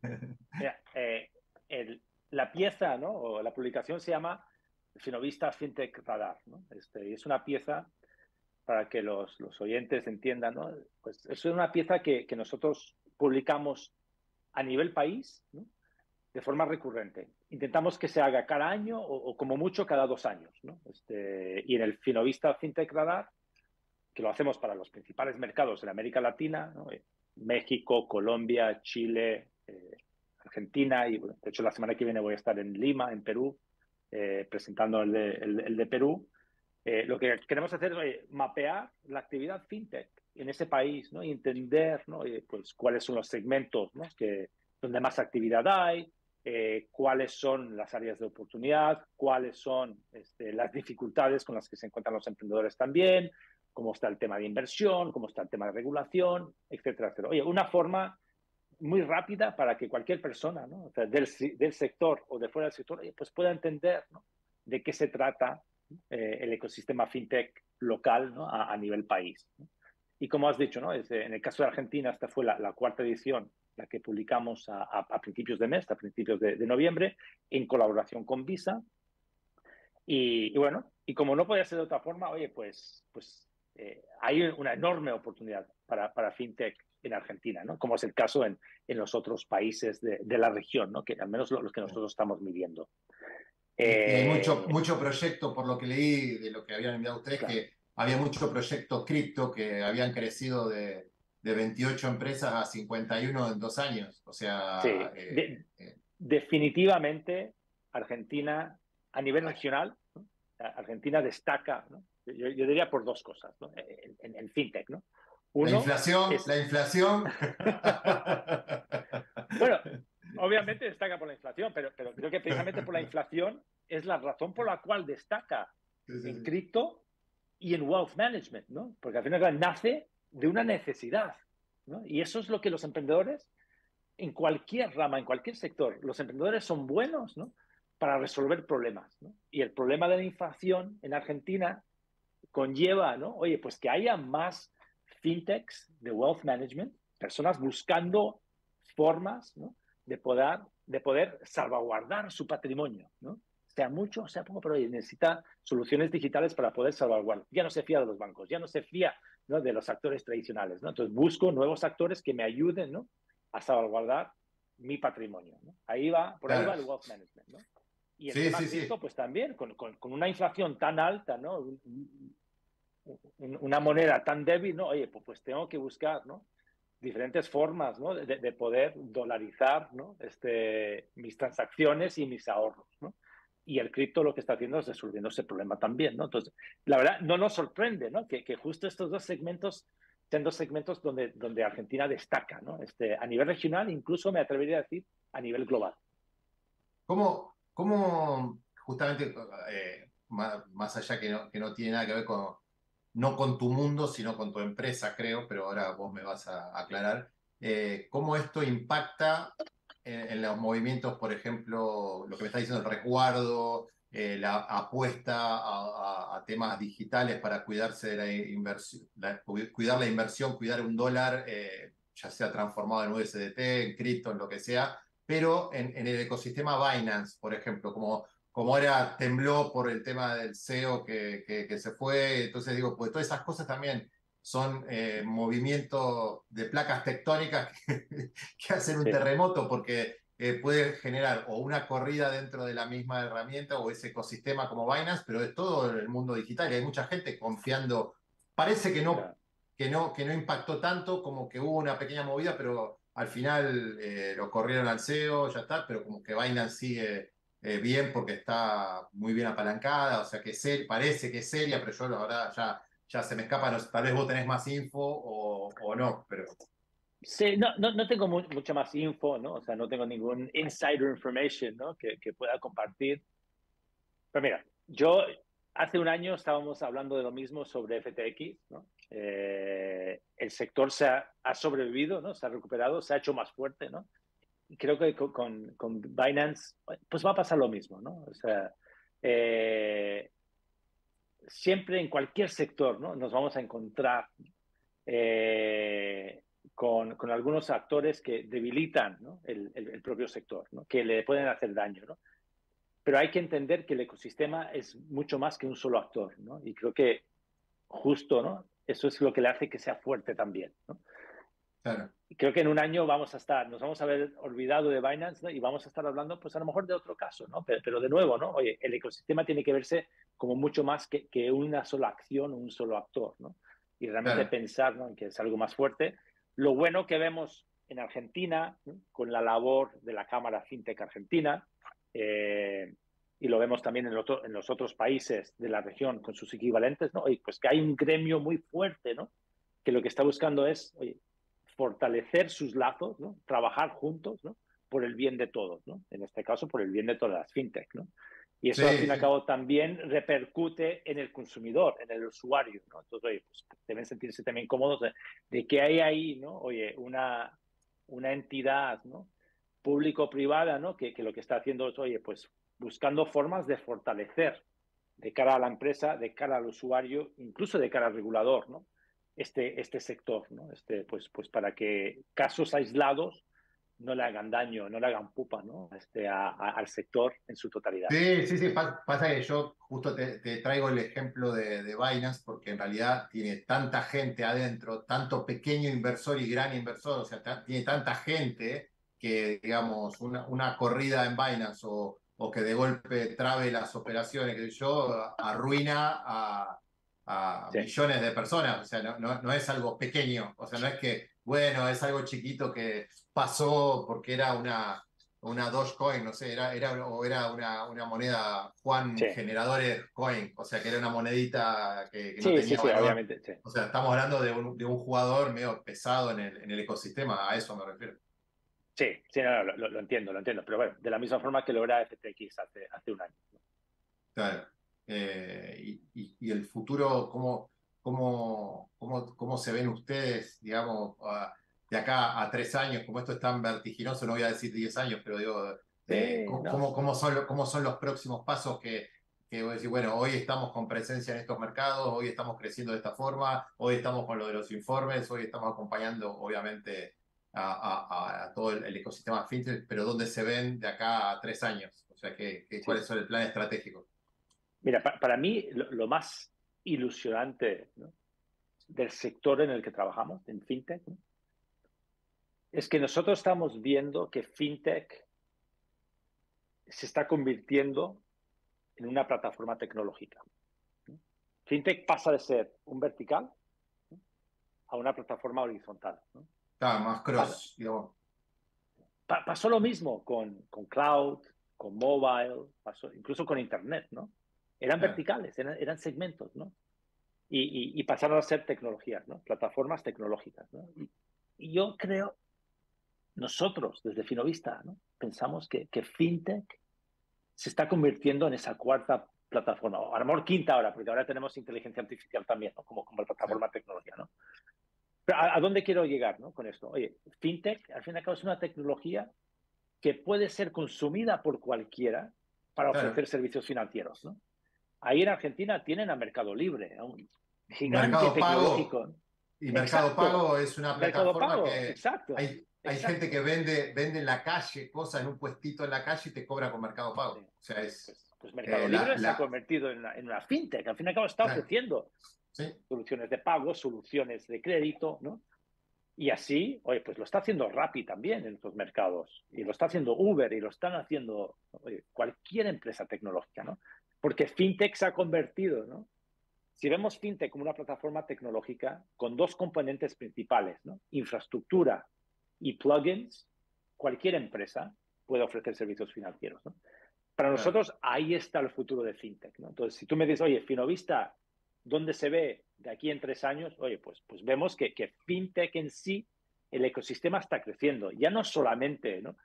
Eh, el, la pieza, ¿no? O la publicación se llama Finovista FinTech Radar, ¿no? Este, es una pieza para que los, los oyentes entiendan, ¿no? Pues es una pieza que, que nosotros publicamos a nivel país, ¿no? de forma recurrente. Intentamos que se haga cada año o, como mucho cada dos años. ¿no? Este, y en el Finovista FinTech Radar, que lo hacemos para los principales mercados en América Latina, ¿no? Eh, México, Colombia, Chile, eh, Argentina, y de hecho la semana que viene voy a estar en Lima, en Perú, eh, presentando el de, el, de Perú. Lo que queremos hacer es mapear la actividad fintech en ese país ¿no? y entender ¿no? pues, cuáles son los segmentos ¿no? que, donde más actividad hay, eh, cuáles son las áreas de oportunidad, cuáles son este, las dificultades con las que se encuentran los emprendedores también, cómo está el tema de inversión, cómo está el tema de regulación, etcétera, etcétera. Oye, una forma muy rápida para que cualquier persona ¿no? del, del, sector o de fuera del sector pues pueda entender ¿no? de qué se trata eh, el ecosistema fintech local ¿no? a, nivel país. Y como has dicho, ¿no? Es, en el caso de Argentina, esta fue la, cuarta edición, la que publicamos a, principios de mes, a principios de, noviembre, en colaboración con Visa. Y, bueno, y como no podía ser de otra forma, oye, pues, pues eh, hay una enorme oportunidad para, para fintech en Argentina, ¿no? Como es el caso en, en los otros países de, de, la región, ¿no? Que al menos los que nosotros estamos midiendo. Hay mucho, eh, mucho proyecto, por lo que leí de lo que habían enviado ustedes, que había mucho proyecto cripto que habían crecido de, de 28 empresas a 51 en dos años. O sea, eh, eh, definitivamente Argentina a nivel regional, Argentina destaca, yo, diría por dos cosas, en, en, fintech, ¿no? la inflación, la inflación. (laughs) (laughs) bueno, obviamente destaca por la inflación, pero, pero creo que precisamente por la (laughs) inflación es la razón por la cual destaca en cripto y en wealth management, ¿no? Porque al final nace de una necesidad, ¿no? Y eso es lo que los emprendedores, en cualquier rama, en cualquier sector, los emprendedores son buenos, ¿no? Para resolver problemas, ¿no? Y el problema de la inflación en Argentina conlleva, ¿no? Oye, pues que haya más fintechs de wealth management, personas buscando formas, ¿no? De poder, de poder salvaguardar su patrimonio, ¿no? sea mucho, sea poco, pero necesita soluciones digitales para poder salvaguardar. Ya no se fía de los bancos, ya no se fía ¿no? de los actores tradicionales. ¿no? Entonces busco nuevos actores que me ayuden ¿no? a salvaguardar mi patrimonio. ¿no? Ahí va, por ahí va el wealth management. ¿no? Y el tema sí, pues también, con, con, con, una inflación tan alta, ¿no? una moneda tan débil, ¿no? Oye, pues, pues tengo que buscar, ¿no? Diferentes formas ¿no? de, de, poder dolarizar ¿no? este, mis transacciones y mis ahorros. ¿no? y el cripto lo que está haciendo es resolviendo ese problema también, ¿no? Entonces, la verdad, no nos sorprende, ¿no? Que, que justo estos dos segmentos sean dos segmentos donde, donde Argentina destaca, ¿no? Este, a nivel regional, incluso me atrevería a decir a nivel global. ¿Cómo, cómo justamente, eh, más, allá que no, que no tiene nada que ver con, no con tu mundo, sino con tu empresa, creo, pero ahora vos me vas a aclarar, eh, cómo esto impacta en, los movimientos, por ejemplo, lo que me está diciendo el resguardo, eh, la apuesta a, temas digitales para cuidarse de la inversión, cuidar la inversión, cuidar un dólar, eh, ya sea transformado en USDT, en cripto, en lo que sea, pero en, el ecosistema Binance, por ejemplo, como, como ahora tembló por el tema del SEO que, que, se fue, entonces digo, pues todas esas cosas también son eh, movimientos de placas tectónicas que, (laughs) hacen un terremoto porque eh, puede generar o una corrida dentro de la misma herramienta o ese ecosistema como Binance, pero es todo el mundo digital. Y hay mucha gente confiando. Parece que no, que no, que no impactó tanto, como que hubo una pequeña movida, pero al final eh, lo corrieron al CEO, ya está, pero como que Binance sigue bien porque está muy bien apalancada, o sea que parece que es seria, pero yo la verdad ya ya se me escapa, no, tal vez vos tenés más info o, o no, pero... Sí, no, no, no tengo mucha más info, ¿no? O sea, no tengo ningún insider information, ¿no? Que, que pueda compartir. Pero mira, yo hace un año estábamos hablando de lo mismo sobre FTX, ¿no? Eh, el sector se ha, ha, sobrevivido, ¿no? Se ha recuperado, se ha hecho más fuerte, ¿no? Creo que con, con, Binance, pues va a pasar lo mismo, ¿no? O sea, eh, siempre en cualquier sector ¿no? nos vamos a encontrar eh, con, con, algunos actores que debilitan ¿no? el, el, propio sector, ¿no? que le pueden hacer daño. ¿no? Pero hay que entender que el ecosistema es mucho más que un solo actor. ¿no? Y creo que justo ¿no? eso es lo que le hace que sea fuerte también. ¿no? Creo que en un año vamos a estar, nos vamos a haber olvidado de Binance y vamos a estar hablando, pues a lo mejor de otro caso, ¿no? Pero, pero, de nuevo, ¿no? Oye, el ecosistema tiene que verse como mucho más que, que una sola acción, un solo actor, ¿no? Y realmente pensar ¿no? que es algo más fuerte. Lo bueno que vemos en Argentina, con la labor de la Cámara FinTech Argentina, eh, y lo vemos también en, en, los otros países de la región con sus equivalentes, ¿no? Oye, pues que hay un gremio muy fuerte, ¿no? Que lo que está buscando es, oye, fortalecer sus lazos, ¿no? trabajar juntos ¿no? por el bien de todos, ¿no? en este caso por el bien de todas las fintech. ¿no? Y eso al fin y al cabo también repercute en el consumidor, en el usuario. ¿no? Entonces, oye, pues deben sentirse también cómodos de, que hay ahí, ¿no? Oye, una, una entidad, ¿no? Público-privada, ¿no? Que, que, lo que está haciendo es, oye, pues buscando formas de fortalecer de cara a la empresa, de cara al usuario, incluso de cara al regulador, ¿no? Este, este sector, ¿no? Este, pues, pues para que casos aislados no le hagan daño, no le hagan pupa ¿no? este, al sector en su totalidad. Sí, sí, sí, pasa que yo justo te, traigo el ejemplo de, de, Binance porque en realidad tiene tanta gente adentro, tanto pequeño inversor y gran inversor, o sea, tiene tanta gente que, digamos, una, una corrida en Binance o, o que de golpe trabe las operaciones, que yo, arruina a, a millones de personas, o sea, no, no, no es algo pequeño, o sea, no es que bueno, es algo chiquito que pasó porque era una, una Dogecoin, no sé, era, era, o era una, una moneda Juan Generadores Coin, o sea que era una monedita que, no tenía sí, sí, obviamente, O sea, estamos hablando de un, de un jugador medio pesado en el, en el ecosistema, a eso me refiero. Sí, sí, no, lo, entiendo, lo entiendo, pero bueno, de la misma forma que lo era FTX hace, hace un año. Claro. Eh, y, y, el futuro, ¿cómo, cómo, cómo, cómo se ven ustedes, digamos, de acá a tres años, como esto es tan vertiginoso, no voy a decir diez años, pero digo, eh, ¿cómo, cómo, son, ¿cómo son los próximos pasos que, que voy a decir, bueno, hoy estamos con presencia en estos mercados, hoy estamos creciendo de esta forma, hoy estamos con lo de los informes, hoy estamos acompañando, obviamente, a, todo el, ecosistema fintech, pero ¿dónde se ven de acá a tres años? O sea, ¿qué, cuáles son el plan estratégico? Mira, para mí lo, más ilusionante del sector en el que trabajamos, en FinTech, es que nosotros estamos viendo que FinTech se está convirtiendo en una plataforma tecnológica. FinTech pasa de ser un vertical a una plataforma horizontal. más cross. Pasó, lo mismo con, con cloud, con mobile, pasó, incluso con Internet, ¿no? Eran verticales, eran, segmentos, ¿no? Y, pasaron a ser tecnologías, ¿no? Plataformas tecnológicas, ¿no? Y, yo creo, nosotros desde Finovista, ¿no? Pensamos que, que FinTech se está convirtiendo en esa cuarta plataforma, o a lo mejor quinta ahora, porque ahora tenemos inteligencia artificial también, ¿no? Como, como plataforma tecnología, ¿no? Pero ¿a, dónde quiero llegar, ¿no? Con esto. Oye, FinTech, al fin y al cabo, es una tecnología que puede ser consumida por cualquiera para ofrecer servicios financieros, ¿no? Ahí en Argentina tienen a Mercado Libre, a un gigante Mercado tecnológico. Pago, y Mercado Pago es una plataforma que exacto. hay, hay gente que vende, vende en la calle cosas en un puestito en la calle y te cobra con Mercado Pago. O sea, es, pues, pues Mercado eh, Libre se ha convertido en una, en una, fintech. Al fin y al cabo está ofreciendo soluciones de pago, soluciones de crédito, ¿no? Y así, oye, pues lo está haciendo Rappi también en estos mercados, y lo está haciendo Uber, y lo están haciendo cualquier empresa tecnológica, ¿no? Porque FinTech se ha convertido, ¿no? Si vemos FinTech como una plataforma tecnológica con dos componentes principales, ¿no? Infraestructura y plugins, cualquier empresa puede ofrecer servicios financieros, ¿no? Para nosotros ahí está el futuro de FinTech, ¿no? Entonces, si tú me dices, oye, Finovista, ¿dónde se ve de aquí en tres años? Oye, pues, pues vemos que, que FinTech en sí, el ecosistema está creciendo. Ya no solamente, ¿no?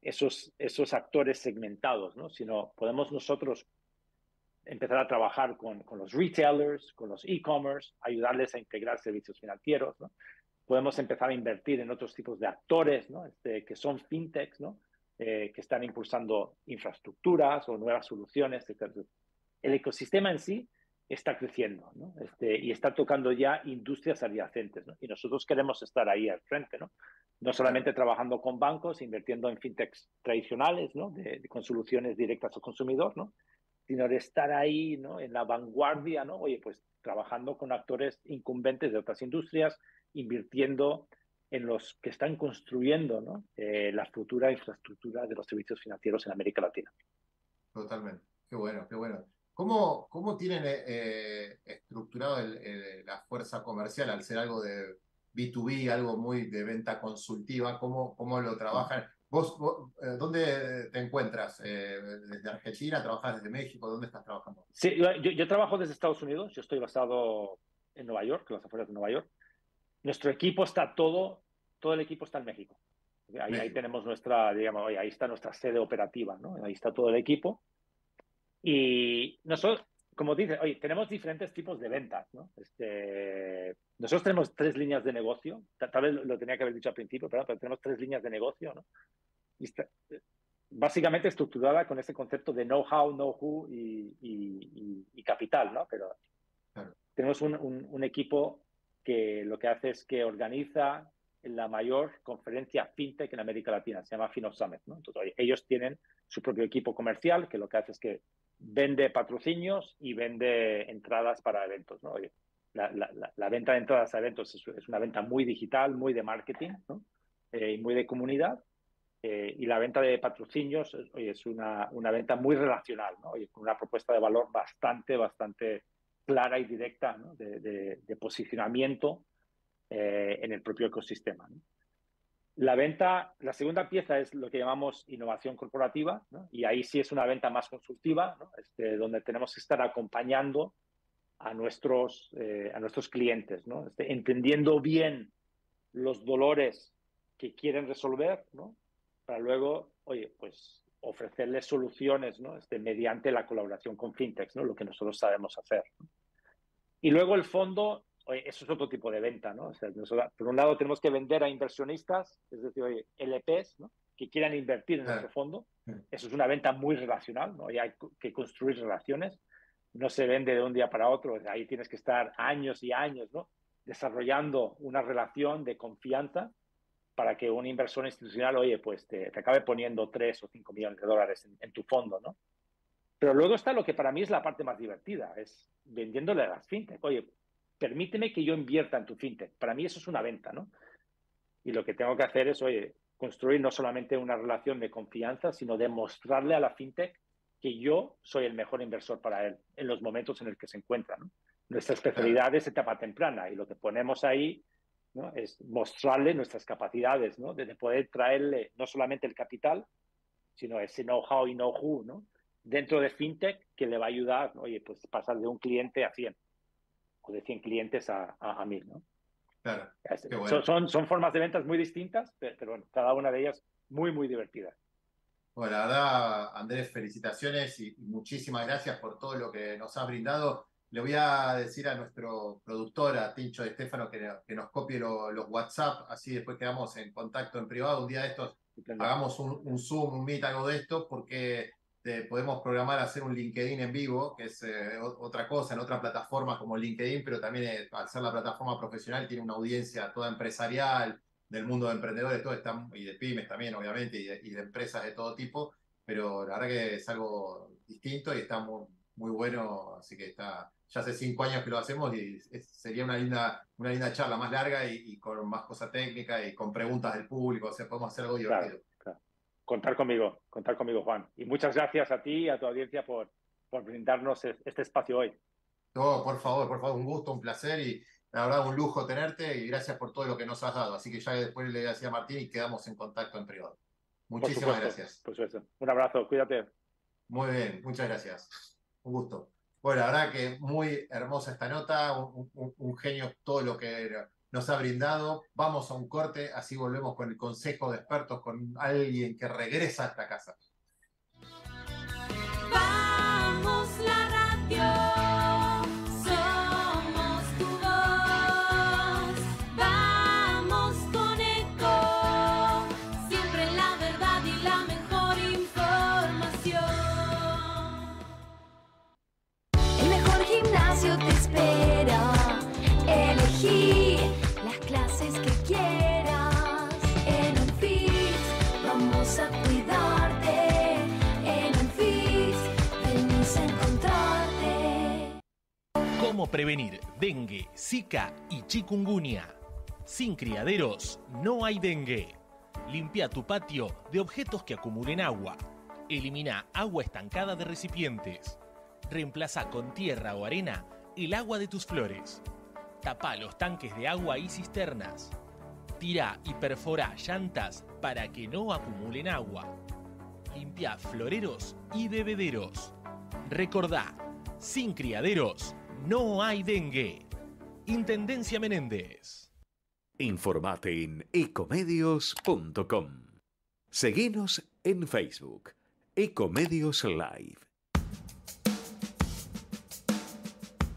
Esos, esos actores segmentados, ¿no? Sino podemos nosotros empezar a trabajar con, con los retailers, con los e-commerce, ayudarles a integrar servicios financieros, ¿no? Podemos empezar a invertir en otros tipos de actores, ¿no? Este, que son fintechs, ¿no? Eh, que están impulsando infraestructuras o nuevas soluciones, etc. El ecosistema en sí está creciendo, ¿no? Este, y está tocando ya industrias adyacentes, ¿no? Y nosotros queremos estar ahí al frente, ¿no? No solamente trabajando con bancos, invirtiendo en fintechs tradicionales, ¿no? De, con soluciones directas al consumidor, ¿no? Sino de estar ahí. En la vanguardia. Oye, pues trabajando con actores incumbentes de otras industrias, invirtiendo en los que están construyendo, ¿no? Eh, la futura infraestructura de los servicios financieros en América Latina. Totalmente. Qué bueno, qué bueno. ¿Cómo, tienen eh, eh, estructurado la fuerza comercial al ser algo de B2B, algo muy de venta consultiva? ¿Cómo, cómo lo trabajan? ¿Vos, eh, dónde te encuentras? Eh, ¿Desde Argentina? ¿Trabajas desde México? ¿Dónde estás trabajando? Sí, yo, yo, trabajo desde Estados Unidos. Yo estoy basado en Nueva York, en las afueras de Nueva York. Nuestro equipo está todo, todo el equipo está en México. Ahí, ahí tenemos nuestra, digamos, ahí está nuestra sede operativa, ¿no? Ahí está todo el equipo. Y nosotros, como dices, oye, tenemos diferentes tipos de ventas, ¿no? Este, nosotros tenemos tres líneas de negocio, tal, vez lo tenía que haber dicho al principio, pero, pero tenemos tres líneas de negocio, ¿no? básicamente estructurada con ese concepto de know-how, know-who y, capital, ¿no? Pero tenemos un, un, equipo que lo que hace es que organiza la mayor conferencia fintech en América Latina, se llama Fino Summit. ¿no? Entonces, ellos tienen su propio equipo comercial que lo que hace es que vende patrocinios y vende entradas para eventos. ¿no? la, venta de entradas a eventos es, una venta muy digital, muy de marketing eh, y muy de comunidad. Eh, y la venta de patrocinios es una, venta muy relacional, con una propuesta de valor bastante, bastante clara y directa de, posicionamiento eh, en el propio ecosistema. La venta, la segunda pieza es lo que llamamos innovación corporativa, y ahí sí es una venta más consultiva, este, donde tenemos que estar acompañando a nuestros, eh, a nuestros clientes, ¿no? Este, entendiendo bien los dolores que quieren resolver, para luego, oye, pues ofrecerles soluciones este, mediante la colaboración con fintechs, lo que nosotros sabemos hacer. Y luego el fondo eso es otro tipo de venta, ¿no? O sea, por un lado tenemos que vender a inversionistas, es decir, oye, LPs, ¿no? Que quieran invertir en nuestro fondo. Eso es una venta muy relacional, ¿no? Y hay que construir relaciones. No se vende de un día para otro. Ahí tienes que estar años y años, ¿no? Desarrollando una relación de confianza para que un inversor institucional, oye, pues te, acabe poniendo 3 o 5 millones de dólares en, en tu fondo, ¿no? Pero luego está lo que para mí es la parte más divertida, es vendiéndole a las fintech. Oye, permíteme que yo invierta en tu fintech. Para mí eso es una venta, ¿no? Y lo que tengo que hacer es, oye, construir no solamente una relación de confianza, sino demostrarle a la fintech que yo soy el mejor inversor para él en los momentos en el que se encuentra. ¿no? Nuestra especialidad es etapa temprana y lo que ponemos ahí ¿no? es mostrarle nuestras capacidades ¿no? de, poder traerle no solamente el capital, sino ese know-how y know-who ¿no? dentro de fintech que le va a ayudar, oye, pues pasar de un cliente a 100 o de 100 clientes a, a, 1000, ¿no? Claro. Son, son, formas de ventas muy distintas, pero, bueno, cada una de ellas muy, muy divertida. Bueno, la verdad, Andrés, felicitaciones y, muchísimas gracias por todo lo que nos has brindado. Le voy a decir a nuestro productor, a Tincho de Estefano, que, que nos copie los WhatsApp, así después quedamos en contacto en privado. Un día de estos hagamos un, un Zoom, un Meet, algo de esto, porque podemos programar hacer un LinkedIn en vivo, que es eh, otra cosa, en otra plataforma como LinkedIn, pero también eh, al ser la plataforma profesional tiene una audiencia toda empresarial, del mundo de emprendedores, todo está, y de pymes también, obviamente, y de, empresas de todo tipo, pero la verdad que es algo distinto y está muy, muy bueno, así que está, ya hace cinco años que lo hacemos y sería una linda, una linda charla más larga y, con más cosa técnica y con preguntas del público, o sea, podemos hacer algo divertido contar conmigo, contar conmigo, Juan. Y muchas gracias a ti y a tu audiencia por, por brindarnos este espacio hoy. No, por favor, por favor, un gusto, un placer y la verdad un lujo tenerte y gracias por todo lo que nos has dado. Así que ya después le decía a Martín y quedamos en contacto en privado. Muchísimas gracias. Por supuesto. Un abrazo, cuídate. Muy bien, muchas gracias. Un gusto. Bueno, la verdad que muy hermosa esta nota, un, un genio todo lo que nos ha brindado. Vamos a un corte, así volvemos con el consejo de expertos, con alguien que regresa a esta casa. Vamos la radio. Prevenir dengue, zika y chikungunya. Sin criaderos no hay dengue. Limpia tu patio de objetos que acumulen agua. Elimina agua estancada de recipientes. Reemplaza con tierra o arena el agua de tus flores. Tapa los tanques de agua y cisternas. Tira y perfora llantas para que no acumulen agua. Limpia floreros y bebederos. Recordá, sin criaderos no hay dengue. Intendencia Menéndez. Informate en ecomedios.com. Seguinos en Facebook. Ecomedios Live.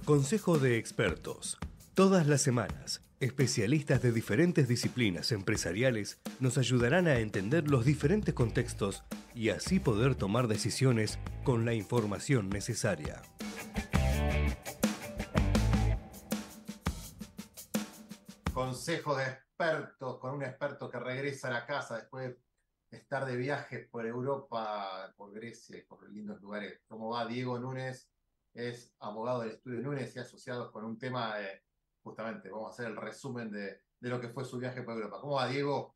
Consejo de expertos. Todas las semanas Especialistas de diferentes disciplinas empresariales nos ayudarán a entender los diferentes contextos y así poder tomar decisiones con la información necesaria. Consejo de expertos, con un experto que regresa a la casa después de estar de viaje por Europa, por Grecia y por lindos lugares. ¿Cómo va Diego Núñez? Es abogado del estudio Núñez y asociado con un tema de, justamente, vamos a hacer el resumen de, de lo que fue su viaje por Europa. ¿Cómo va Diego?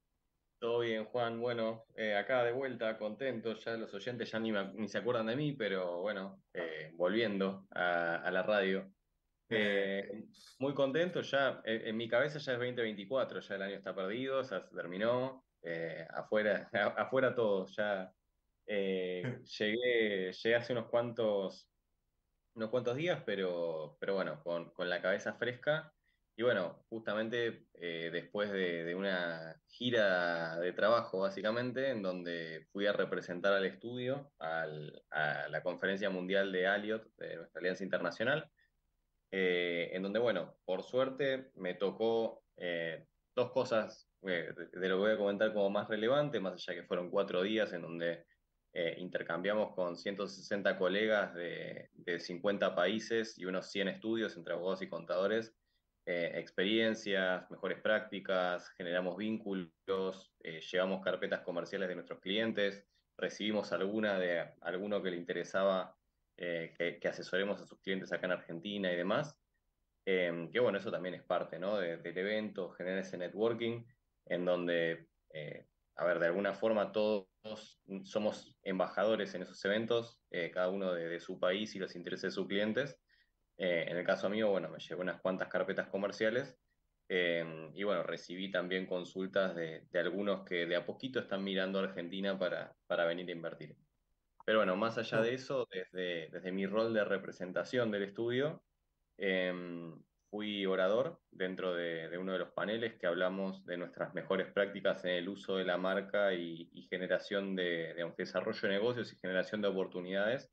Todo bien, Juan. Bueno, eh, acá de vuelta, contento. Ya los oyentes ya ni, ni se acuerdan de mí, pero bueno, eh, volviendo a la radio. Eh, muy contento, ya eh, en mi cabeza ya es 2024, ya el año está perdido, ya se terminó. eh, afuera, a- (laughs) afuera todo, ya eh, (laughs) llegué, llegué hace unos cuantos, unos cuantos días, pero, pero bueno, con, con la cabeza fresca. Y bueno, justamente eh, después de, de una gira de trabajo, básicamente, en donde fui a representar al estudio, al- a la Conferencia Mundial de Aliot, de nuestra Alianza Internacional, eh, en donde, bueno, por suerte me tocó eh, dos cosas eh, de, lo que voy a comentar como más relevante, más allá que fueron cuatro días en donde intercambiamos con 160 colegas de, de 50 países y unos 100 estudios entre abogados y contadores, experiencias, mejores prácticas, generamos vínculos, llevamos carpetas comerciales de nuestros clientes, recibimos alguna de alguno que le interesaba eh, que, asesoremos a sus clientes acá en Argentina y demás. Eh, que bueno, eso también es parte, ¿no? de- del evento, generar ese networking en donde, eh, a ver, de alguna forma todos somos embajadores en esos eventos, eh, cada uno de, su país y los intereses de sus clientes. Eh, en el caso mío, bueno, me llevé unas cuantas carpetas comerciales eh, y bueno, recibí también consultas de, de algunos que de a poquito están mirando a Argentina para, para venir a invertir. Pero bueno, más allá de eso, desde, desde mi rol de representación del estudio, eh, fui orador dentro de, de uno de los paneles que hablamos de nuestras mejores prácticas en el uso de la marca y, y generación de, digamos, desarrollo de negocios y generación de oportunidades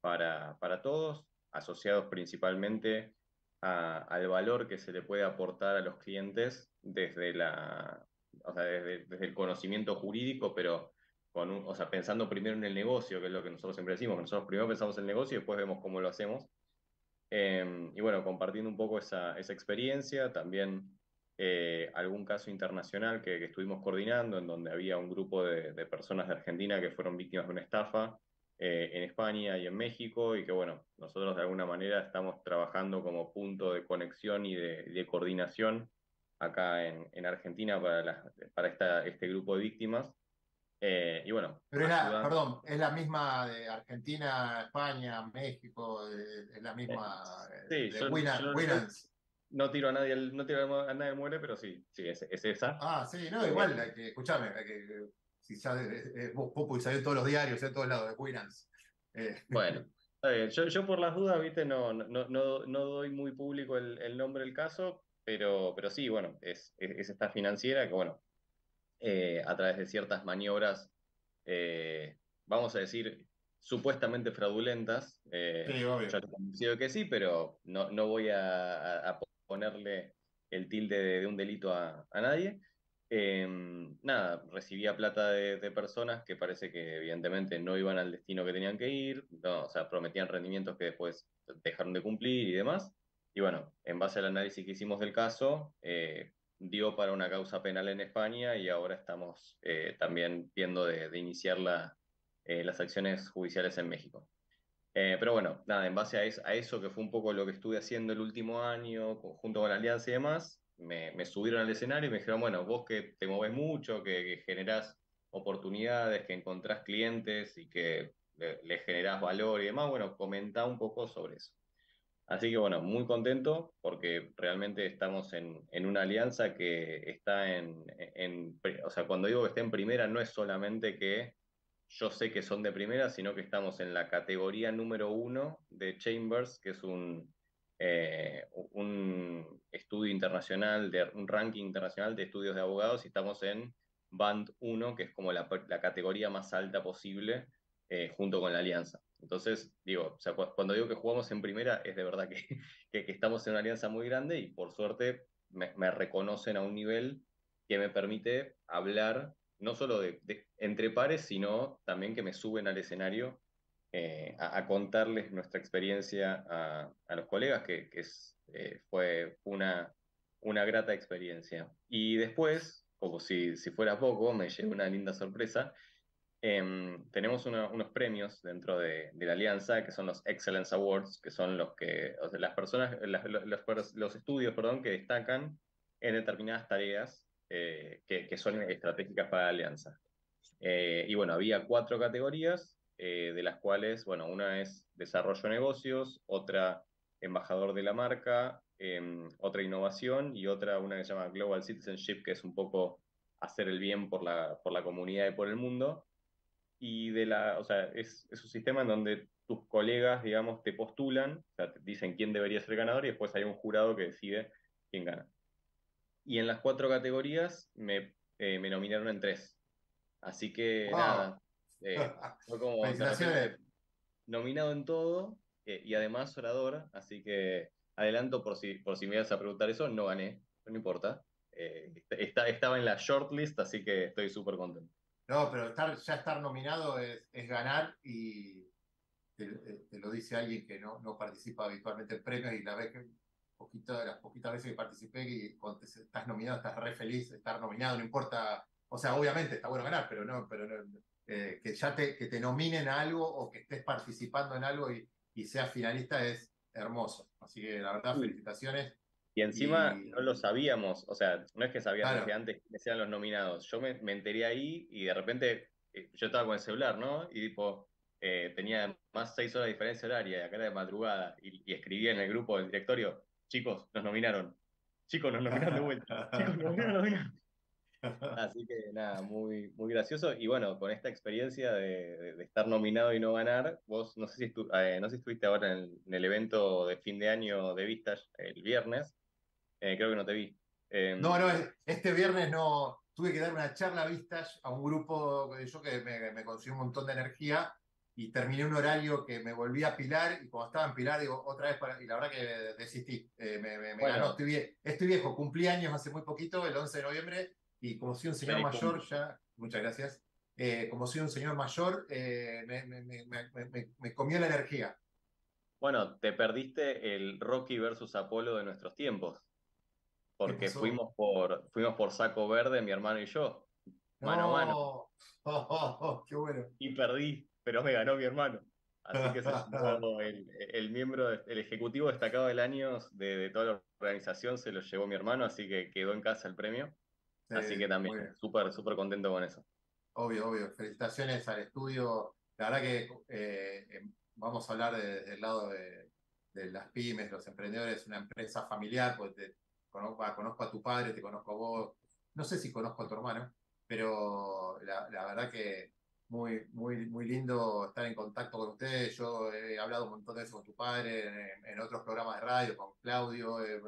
para, para todos, asociados principalmente a- al valor que se le puede aportar a los clientes desde la, o sea, desde, desde el conocimiento jurídico, pero con un- o sea, pensando primero en el negocio, que es lo que nosotros siempre decimos, que nosotros primero pensamos en el negocio y después vemos cómo lo hacemos. Eh, y bueno, compartiendo un poco esa, esa experiencia, también eh, algún caso internacional que, que estuvimos coordinando, en donde había un grupo de, de personas de Argentina que fueron víctimas de una estafa eh, en España y en México, y que bueno, nosotros de alguna manera estamos trabajando como punto de conexión y de, de coordinación acá en, en Argentina para, las- para esta, este grupo de víctimas. Eh, y bueno, Pero es la, perdón, es la misma de Argentina, España, México, eh, es la misma eh, sí, yo- Winans- yo- Winans. no tiro a nadie, no tiro a nadie muere, pero sí, sí, es, es esa. Ah, sí, no, igual, hay que, escuchame, hay que, si ya Voz Populi salió en todos los diarios, en todos lados, de Winans. Eh, Bueno, (laughs) está bien. Yo, yo por las dudas, viste, no, no, no, no doy muy público el, el nombre del caso, pero, pero sí, bueno, es, es, es esta financiera que, bueno, eh, a través de ciertas maniobras, eh, vamos a decir, supuestamente fraudulentas, eh, sí, obvio. yo estoy convencido que sí, pero no, no voy a, a- a ponerle el tilde de, de un delito a, a nadie. Eh, nada, recibía plata de, de personas que parece que evidentemente no iban al destino que tenían que ir, no, o sea, prometían rendimientos que después dejaron de cumplir y demás. Y bueno, en base al análisis que hicimos del caso, eh, dio para una causa penal en España y ahora estamos eh, también viendo de, iniciar eh, las acciones judiciales en México. Eh, pero bueno, nada, en base a, es- a eso, que fue un poco lo que estuve haciendo el último año, junto con la Alianza y demás, me, subieron al escenario y me dijeron, bueno, vos que te movés mucho, que, que generás oportunidades, que encontrás clientes y que le, le valor y demás, bueno, comentá un poco sobre eso. Así que bueno, muy contento porque realmente estamos en, en una alianza que está en, en, o sea, cuando digo que está en primera, no es solamente que yo sé que son de primera, sino que estamos en la categoría número uno de Chambers, que es un, eh, un estudio internacional, de, un ranking internacional de estudios de abogados, y estamos en Band 1, que es como la, la categoría más alta posible, eh, junto con la alianza. Entonces, digo, o sea, cu- cuando digo que jugamos en primera, es de verdad que, (laughs) que, que estamos en una alianza muy grande y por suerte me, me reconocen a un nivel que me permite hablar no solo de, de- entre pares, sino también que me suben al escenario eh, a, a contarles nuestra experiencia a, a los colegas, que, que es, eh, fue una, una grata experiencia. Y después, como si, si fuera poco, me llevé una linda sorpresa. Em, tenemos unos premios dentro de, de la alianza que son los Excellence Awards, que son los que o sea, las personas, las- los- los estudios, perdón, que destacan en determinadas tareas eh, que, que son estratégicas para la alianza. Eh, y bueno, había cuatro categorías, eh, de las cuales, bueno, una es desarrollo de negocios, otra embajador de la marca, em, otra innovación y otra, una que se llama Global Citizenship, que es un poco hacer el bien por la, por la comunidad y por el mundo. Y de la, o sea, es, es un sistema en donde tus colegas, digamos, te postulan, o sea, te dicen quién debería ser ganador y después hay un jurado que decide quién gana. Y en las cuatro categorías me, eh, me nominaron en tres. Así que Wow. nada, eh, (laughs) fue como repente nominado en todo eh, y además orador, así que adelanto por si, por si me ibas a preguntar eso, no gané, no importa. Está, estaba en la shortlist, así que estoy súper contento. No, pero estar, ya estar nominado es, es ganar y te, te lo dice alguien que no, no participa habitualmente en premios y la vez que poquito, las poquitas veces que participé y cuando estás nominado estás re feliz de estar nominado, no importa, o sea, obviamente está bueno ganar, pero no, pero no, eh, que ya te, que te nominen a algo o que estés participando en algo y, y seas finalista es hermoso. Así que la verdad, felicitaciones. Y encima Y- no lo sabíamos, o sea, no es que sabíamos Claro. que antes que sean los nominados. Yo me, me enteré ahí y de repente eh, yo estaba con el celular, ¿no? Y tipo, eh, tenía más seis horas de diferencia horaria, y acá era de madrugada, y, y escribía en el grupo del directorio, chicos, nos nominaron. Chicos, nos nominaron de vuelta. (laughs) Chicos, nos nominaron, nos nominaron. Así que nada, muy, muy gracioso. Y bueno, con esta experiencia de, de- de estar nominado y no ganar, vos no sé si, estu- eh, no sé si estuviste ahora en el, en el evento de fin de año de Vistas el viernes. Eh, creo que no te vi. Eh, No, no, es- este viernes no tuve que dar una charla a vistas a un grupo de yo que me, me consumió un montón de energía y terminé un horario que me volví a Pilar y cuando estaba en Pilar digo otra vez para, y la verdad que desistí, eh, me, me- me Bueno. ganó, estoy, vie- estoy viejo, cumplí años hace muy poquito, el 11 de noviembre y como soy un señor mayor ya, muchas gracias, eh, como soy un señor mayor eh, me, me- me- me- me- me comió la energía. Bueno, te perdiste el Rocky versus Apolo de nuestros tiempos. Porque fuimos por, fuimos por saco verde, mi hermano y yo, mano a mano. No. (laughs) Oh, oh, oh, qué bueno. Y perdí, pero me ganó mi hermano. Así que se llevó (laughs) el, el miembro, el ejecutivo destacado del año de, de toda la organización, se lo llevó mi hermano, así que quedó en casa el premio. Así Sí, que muy también, súper, súper contento con eso. Obvio, obvio. Felicitaciones al estudio. La verdad que eh, em, vamos a hablar de- del lado de, de las pymes, los emprendedores, una empresa familiar, pues te conozco, a- conozco a tu padre, te conozco a vos, no sé si conozco a tu hermano, pero la, la verdad que muy, muy, muy lindo estar en contacto con ustedes. Yo he hablado un montón de veces con tu padre en, en otros programas de radio, con Claudio, he,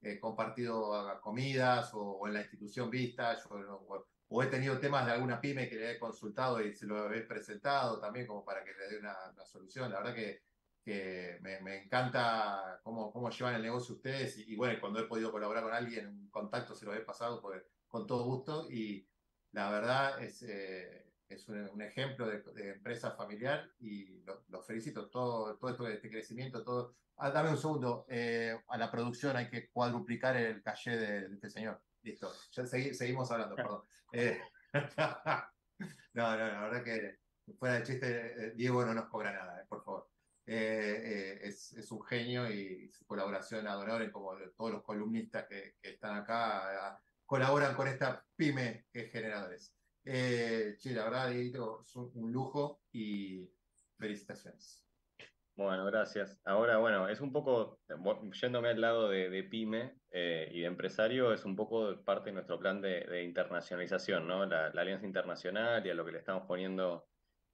he- compartido ah, comidas o, o en la institución Vistas, o- o he tenido temas de alguna pyme que le he consultado y se lo he presentado también como para que le dé una, una solución. La verdad que, que me, me encanta cómo, cómo llevan el negocio ustedes y, y bueno, cuando he podido colaborar con alguien, un contacto se lo he pasado pues, con todo gusto y la verdad es, eh, es un, un ejemplo de, de empresa familiar y los lo felicito todo, todo esto de este crecimiento, todo. Ah, dame un segundo, eh, a la producción hay que cuadruplicar el caché de, de este señor. Listo, ya segui- seguimos hablando, perdón. Eh, (laughs) no, no, la verdad que fuera de chiste, Diego no nos cobra nada, por favor. Eh, eh, es, un genio y su colaboración adorable, como todos los columnistas que, están acá, ah, colaboran con esta pyme que es Generadores. Eh, che, la verdad, es un, lujo y felicitaciones. Bueno, gracias. Ahora, bueno, es un poco, yéndome al lado de, de pyme eh, y de empresario, es un poco parte de nuestro plan de, internacionalización, ¿no? La, alianza internacional y a lo que le estamos poniendo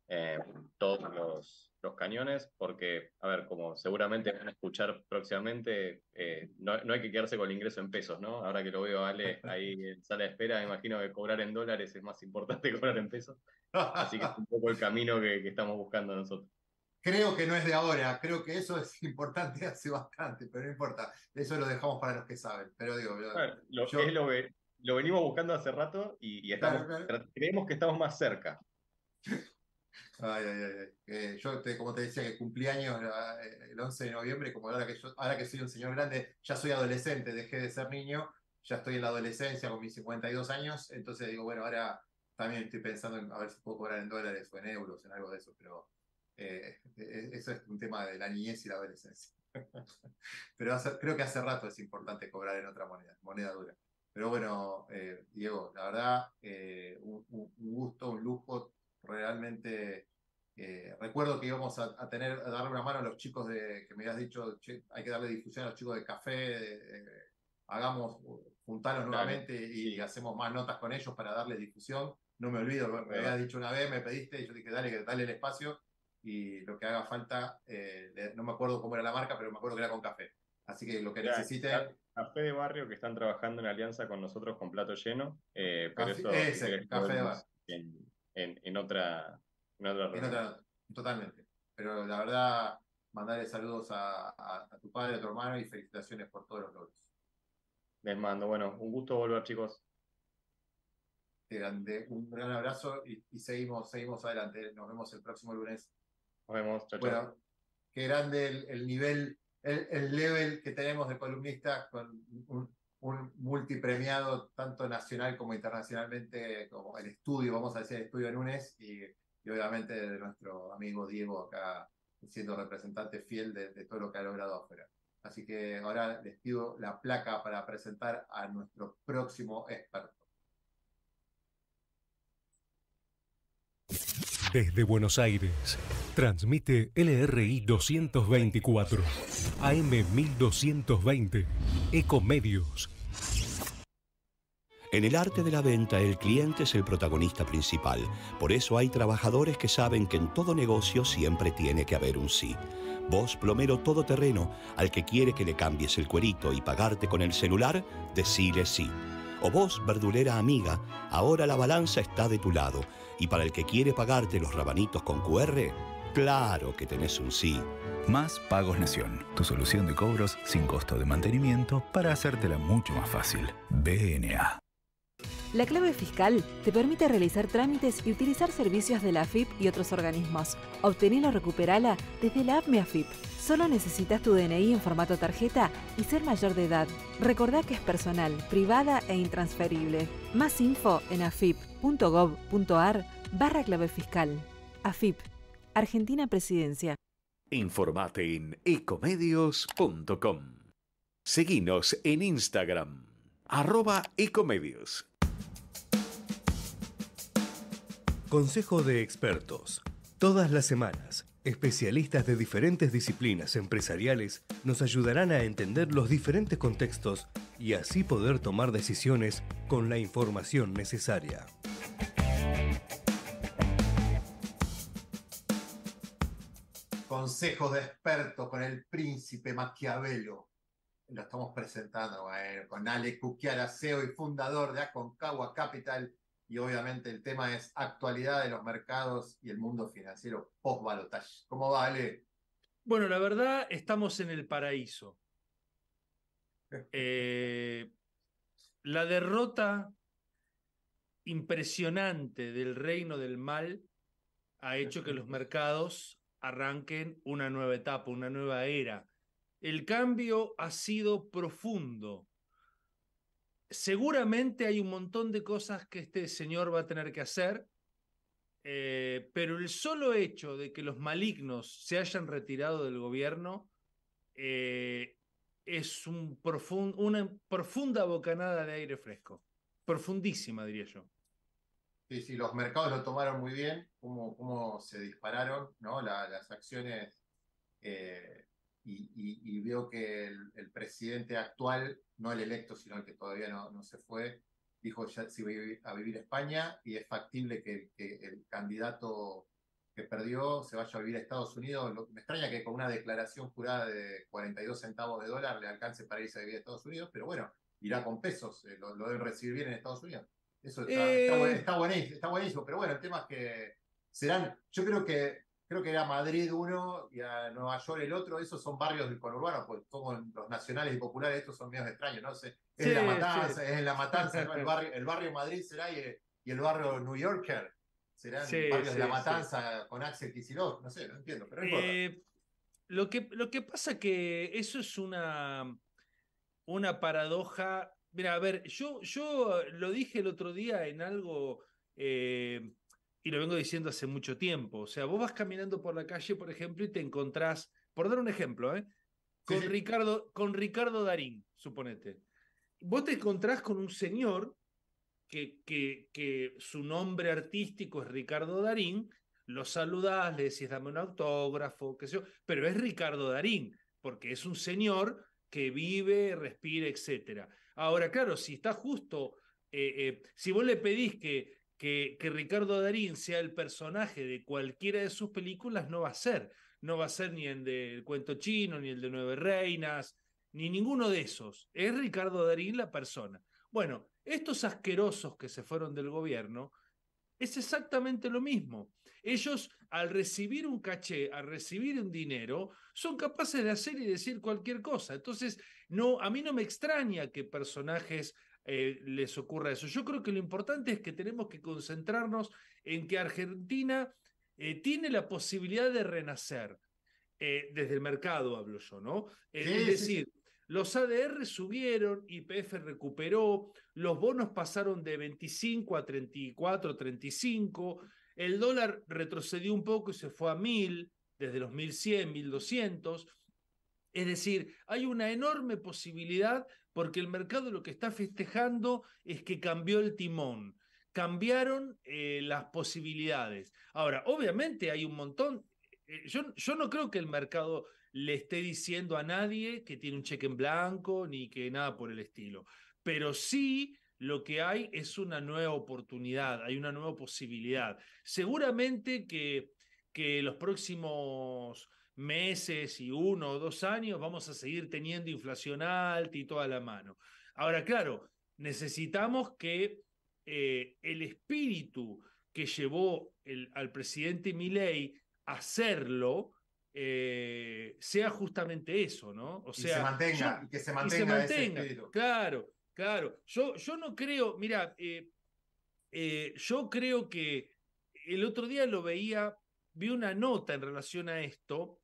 eh, todos los, los cañones, porque, a ver, como seguramente van a escuchar próximamente, eh, no, no hay que quedarse con el ingreso en pesos, ¿no? Ahora que lo veo Ale (laughs) ahí en sala de espera, me imagino que cobrar en dólares es más importante (laughs) que cobrar en pesos. Así que es un poco el camino que, que estamos buscando nosotros. creo que no es de ahora, creo que eso es (laughs) importante hace bastante, pero no importa, eso lo dejamos para los que saben. Pero digo, yo- Bueno, lo, yo- es lo, ve- lo venimos buscando hace rato y, y estamos, Claro, claro. creemos que estamos más cerca. Ay, ay, ay. Eh, yo, te- como te decía, que cumplí años eh, el 11 de noviembre, como ahora que, yo, ahora que soy un señor grande, ya soy adolescente, dejé de ser niño, ya estoy en la adolescencia con mis 52 años, entonces digo, bueno, ahora también estoy pensando en a ver si puedo cobrar en dólares o en euros, en algo de eso, pero eh, eh, eso es un tema de la niñez y la adolescencia. (laughs) pero hace- creo que hace rato es importante cobrar en otra moneda, moneda dura. Pero bueno, eh, Diego, la verdad, eh, un- un gusto, un lujo, realmente eh, recuerdo que íbamos a, a tener, a darle una mano a los chicos de, que me habías dicho, "Che, hay que darle difusión a los chicos de café, eh, hagamos, juntarlos nuevamente y, hacemos más notas con ellos para darle difusión. No me olvido, me habías dicho una vez, me pediste, y yo dije, dale, dale el espacio y lo que haga falta, eh, no me acuerdo cómo era la marca, pero me acuerdo que era con café. Así que lo que Ya, necesiten, ca- Café de barrio que están trabajando en alianza con nosotros con plato lleno, pero Café- eso ese, café de barrio. en, en, en otra, en otra En reunión. otra- totalmente. Pero la verdad, mandarle saludos a, a- a tu padre, a tu hermano y felicitaciones por todos los logros. Les mando, bueno, un gusto volver, chicos. Grande, un gran abrazo y, y seguimos, seguimos adelante. Nos vemos el próximo lunes. Nos vemos, chao, chao. Bueno, qué grande el, el nivel, el, el level que tenemos de columnistas con un, un multipremiado tanto nacional como internacionalmente, como el estudio, vamos a decir el estudio Núñez, y, y obviamente de nuestro amigo Diego acá siendo representante fiel de, de todo lo que ha logrado afuera. Así que ahora les pido la placa para presentar a nuestro próximo experto. Desde Buenos Aires, transmite LRI 224, AM 1220, Ecomedios. En el arte de la venta, el cliente es el protagonista principal. Por eso hay trabajadores que saben que en todo negocio siempre tiene que haber un sí. Vos, plomero todoterreno, al que quiere que le cambies el cuerito y pagarte con el celular, decile sí. O vos, verdulera amiga, ahora la balanza está de tu lado. Y para el que quiere pagarte los rabanitos con QR, claro que tenés un sí. Más Pagos Nación, tu solución de cobros sin costo de mantenimiento para hacértela mucho más fácil. BNA. La clave fiscal te permite realizar trámites y utilizar servicios de la AFIP y otros organismos. Obtenela o recuperala desde la app AFIP. Solo necesitas tu DNI en formato tarjeta y ser mayor de edad. Recordá que es personal, privada e intransferible. Más info en afip.gov.ar barra clave fiscal. AFIP, Argentina Presidencia. Informate en ecomedios.com. Seguinos en Instagram, arroba ecomedios. Consejo de expertos. Todas las semanas, especialistas de diferentes disciplinas empresariales nos ayudarán a entender los diferentes contextos y así poder tomar decisiones con la información necesaria. Consejos de expertos con el príncipe Maquiavelo. Lo estamos presentando bueno, con Ale Cuquiara, y fundador de Aconcagua Capital. Y obviamente el tema es actualidad de los mercados y el mundo financiero post-balotage. ¿Cómo va, Ale? Bueno, la verdad, estamos en el paraíso. (laughs) Eh, la derrota impresionante del reino del mal ha hecho que los mercados arranquen una nueva etapa, una nueva era. El cambio ha sido profundo. Seguramente hay un montón de cosas que este señor va a tener que hacer, eh, pero el solo hecho de que los malignos se hayan retirado del gobierno eh, es una profunda bocanada de aire fresco. Profundísima, diría yo. Sí, sí, los mercados lo tomaron muy bien, cómo, cómo se dispararon ¿no? La- las acciones. eh, y, y- y veo que el, el presidente actual, no el electo, sino el que todavía no, no se fue, dijo ya si va a vivir, a España y es factible que, que el candidato que perdió se vaya a vivir a Estados Unidos. Lo- me extraña que con una declaración jurada de 42 centavos de dólar le alcance para irse a vivir a Estados Unidos, pero bueno, irá con pesos, eh, lo, lo deben recibir bien en Estados Unidos. Eso está, Eh. está buenísimo, está buenísimo, pero bueno, el tema es que serán, yo creo que creo que era Madrid uno y a Nueva York el otro, esos son barrios del conurbano, pues como los nacionales y populares, estos son medios extraños, ¿no? sé es Sí, la matanza, sí. es la matanza, ¿no? el, (laughs) barrio, el barrio Madrid será y, y el barrio New Yorker serán Sí, barrios de la matanza con Axel Kicillof, no sé, no entiendo, pero. Eh, lo, que, lo que pasa que eso es una, una paradoja. Mira, a ver, yo, yo lo dije el otro día en algo eh, y lo vengo diciendo hace mucho tiempo. O sea, vos vas caminando por la calle, por ejemplo, y te encontrás, por dar un ejemplo, ¿eh? con, sí. Ricardo, con Ricardo Darín, suponete. Vos te encontrás con un señor que, que, que su nombre artístico es Ricardo Darín, lo saludás, le decís dame un autógrafo, qué sé yo, pero es Ricardo Darín, porque es un señor que vive, respira, etc. Ahora, claro, si está justo, eh, eh, si vos le pedís que, que, Ricardo Darín sea el personaje de cualquiera de sus películas, no va a ser. No va a ser ni el del cuento chino, ni el de Nueve Reinas, ni ninguno de esos. Es Ricardo Darín la persona. Bueno, estos asquerosos que se fueron del gobierno, es exactamente lo mismo. Ellos, al recibir un caché, al recibir un dinero, son capaces de hacer y decir cualquier cosa. Entonces, no, a mí no me extraña que personajes eh, les ocurra eso. Yo creo que lo importante es que tenemos que concentrarnos en que Argentina eh, tiene la posibilidad de renacer. Eh, desde el mercado hablo yo, ¿no? Es decir, los ADR subieron, IPF recuperó, los bonos pasaron de 25 a 34, 35, el dólar retrocedió un poco y se fue a 1000, desde los 1100, 1200. Es decir, hay una enorme posibilidad porque el mercado lo que está festejando es que cambió el timón, cambiaron eh, las posibilidades. Ahora, obviamente hay un montón, eh, yo, yo no creo que el mercado le esté diciendo a nadie que tiene un cheque en blanco ni que nada por el estilo, pero sí lo que hay es una nueva oportunidad, hay una nueva posibilidad. Seguramente que, que los próximos meses y uno o dos años vamos a seguir teniendo inflación alta y toda la mano. Ahora, claro, necesitamos que eh, el espíritu que llevó el, al presidente Milei a hacerlo eh, sea justamente eso, ¿no? O Y sea, se mantenga, yo- y que se y mantenga ese mantenga. espíritu. Claro, claro. Yo, yo no creo, mira, eh, yo creo que el otro día lo veía, vi una nota en relación a esto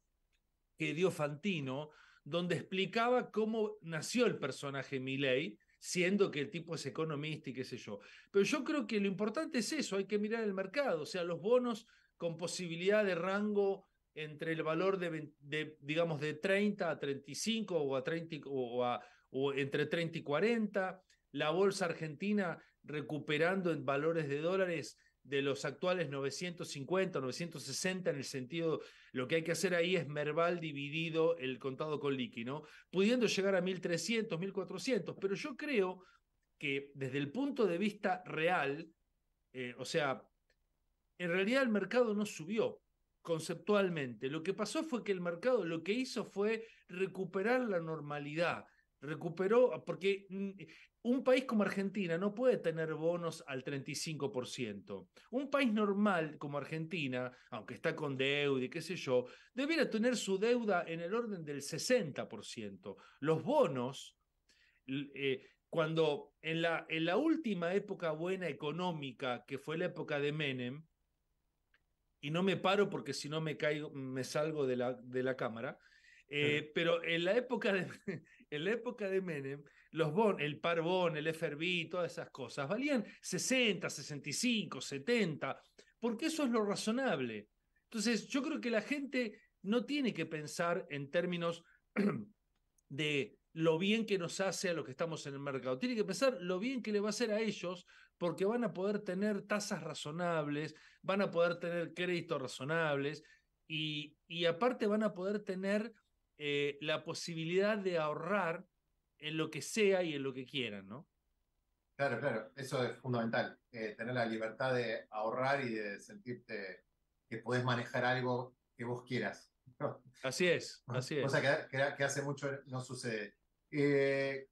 que dio Fantino, donde explicaba cómo nació el personaje Milley, siendo que el tipo es economista y qué sé yo. Pero yo creo que lo importante es eso, hay que mirar el mercado, o sea, los bonos con posibilidad de rango entre el valor de, digamos, de 30 a 35 o, a 30, y- o, a- o entre 30 y 40, la bolsa argentina recuperando en valores de dólares de los actuales 950, 960 en el sentido, lo que hay que hacer ahí es Merval dividido el contado con liqui, ¿no? Pudiendo llegar a 1300, 1400, pero yo creo que desde el punto de vista real, eh, o sea, en realidad el mercado no subió conceptualmente. Lo que pasó fue que el mercado lo que hizo fue recuperar la normalidad. Recuperó, porque mm, un país como Argentina no puede tener bonos al 35%. Un país normal como Argentina, aunque está con deuda y qué sé yo, debiera tener su deuda en el orden del 60%. Los bonos, eh, cuando en la, en la última época buena económica, que fue la época de Menem, y no me paro porque si no me caigo, me salgo de la, de la cámara. eh, pero en la época de, (laughs) en la época de Menem, los bon, el par bon, el FRB, todas esas cosas, valían 60, 65, 70, porque eso es lo razonable. Entonces, yo creo que la gente no tiene que pensar en términos (clears throat) de lo bien que nos hace a los que estamos en el mercado. Tiene que pensar lo bien que le va a hacer a ellos porque van a poder tener tasas razonables, van a poder tener créditos razonables y, y aparte van a poder tener eh, la posibilidad de ahorrar en lo que sea y en lo que quieran, ¿no? Claro, claro, eso es fundamental, eh, tener la libertad de ahorrar y de sentirte que podés manejar algo que vos quieras. Así es, así es. Cosa que, que- que hace mucho no sucede. Eh,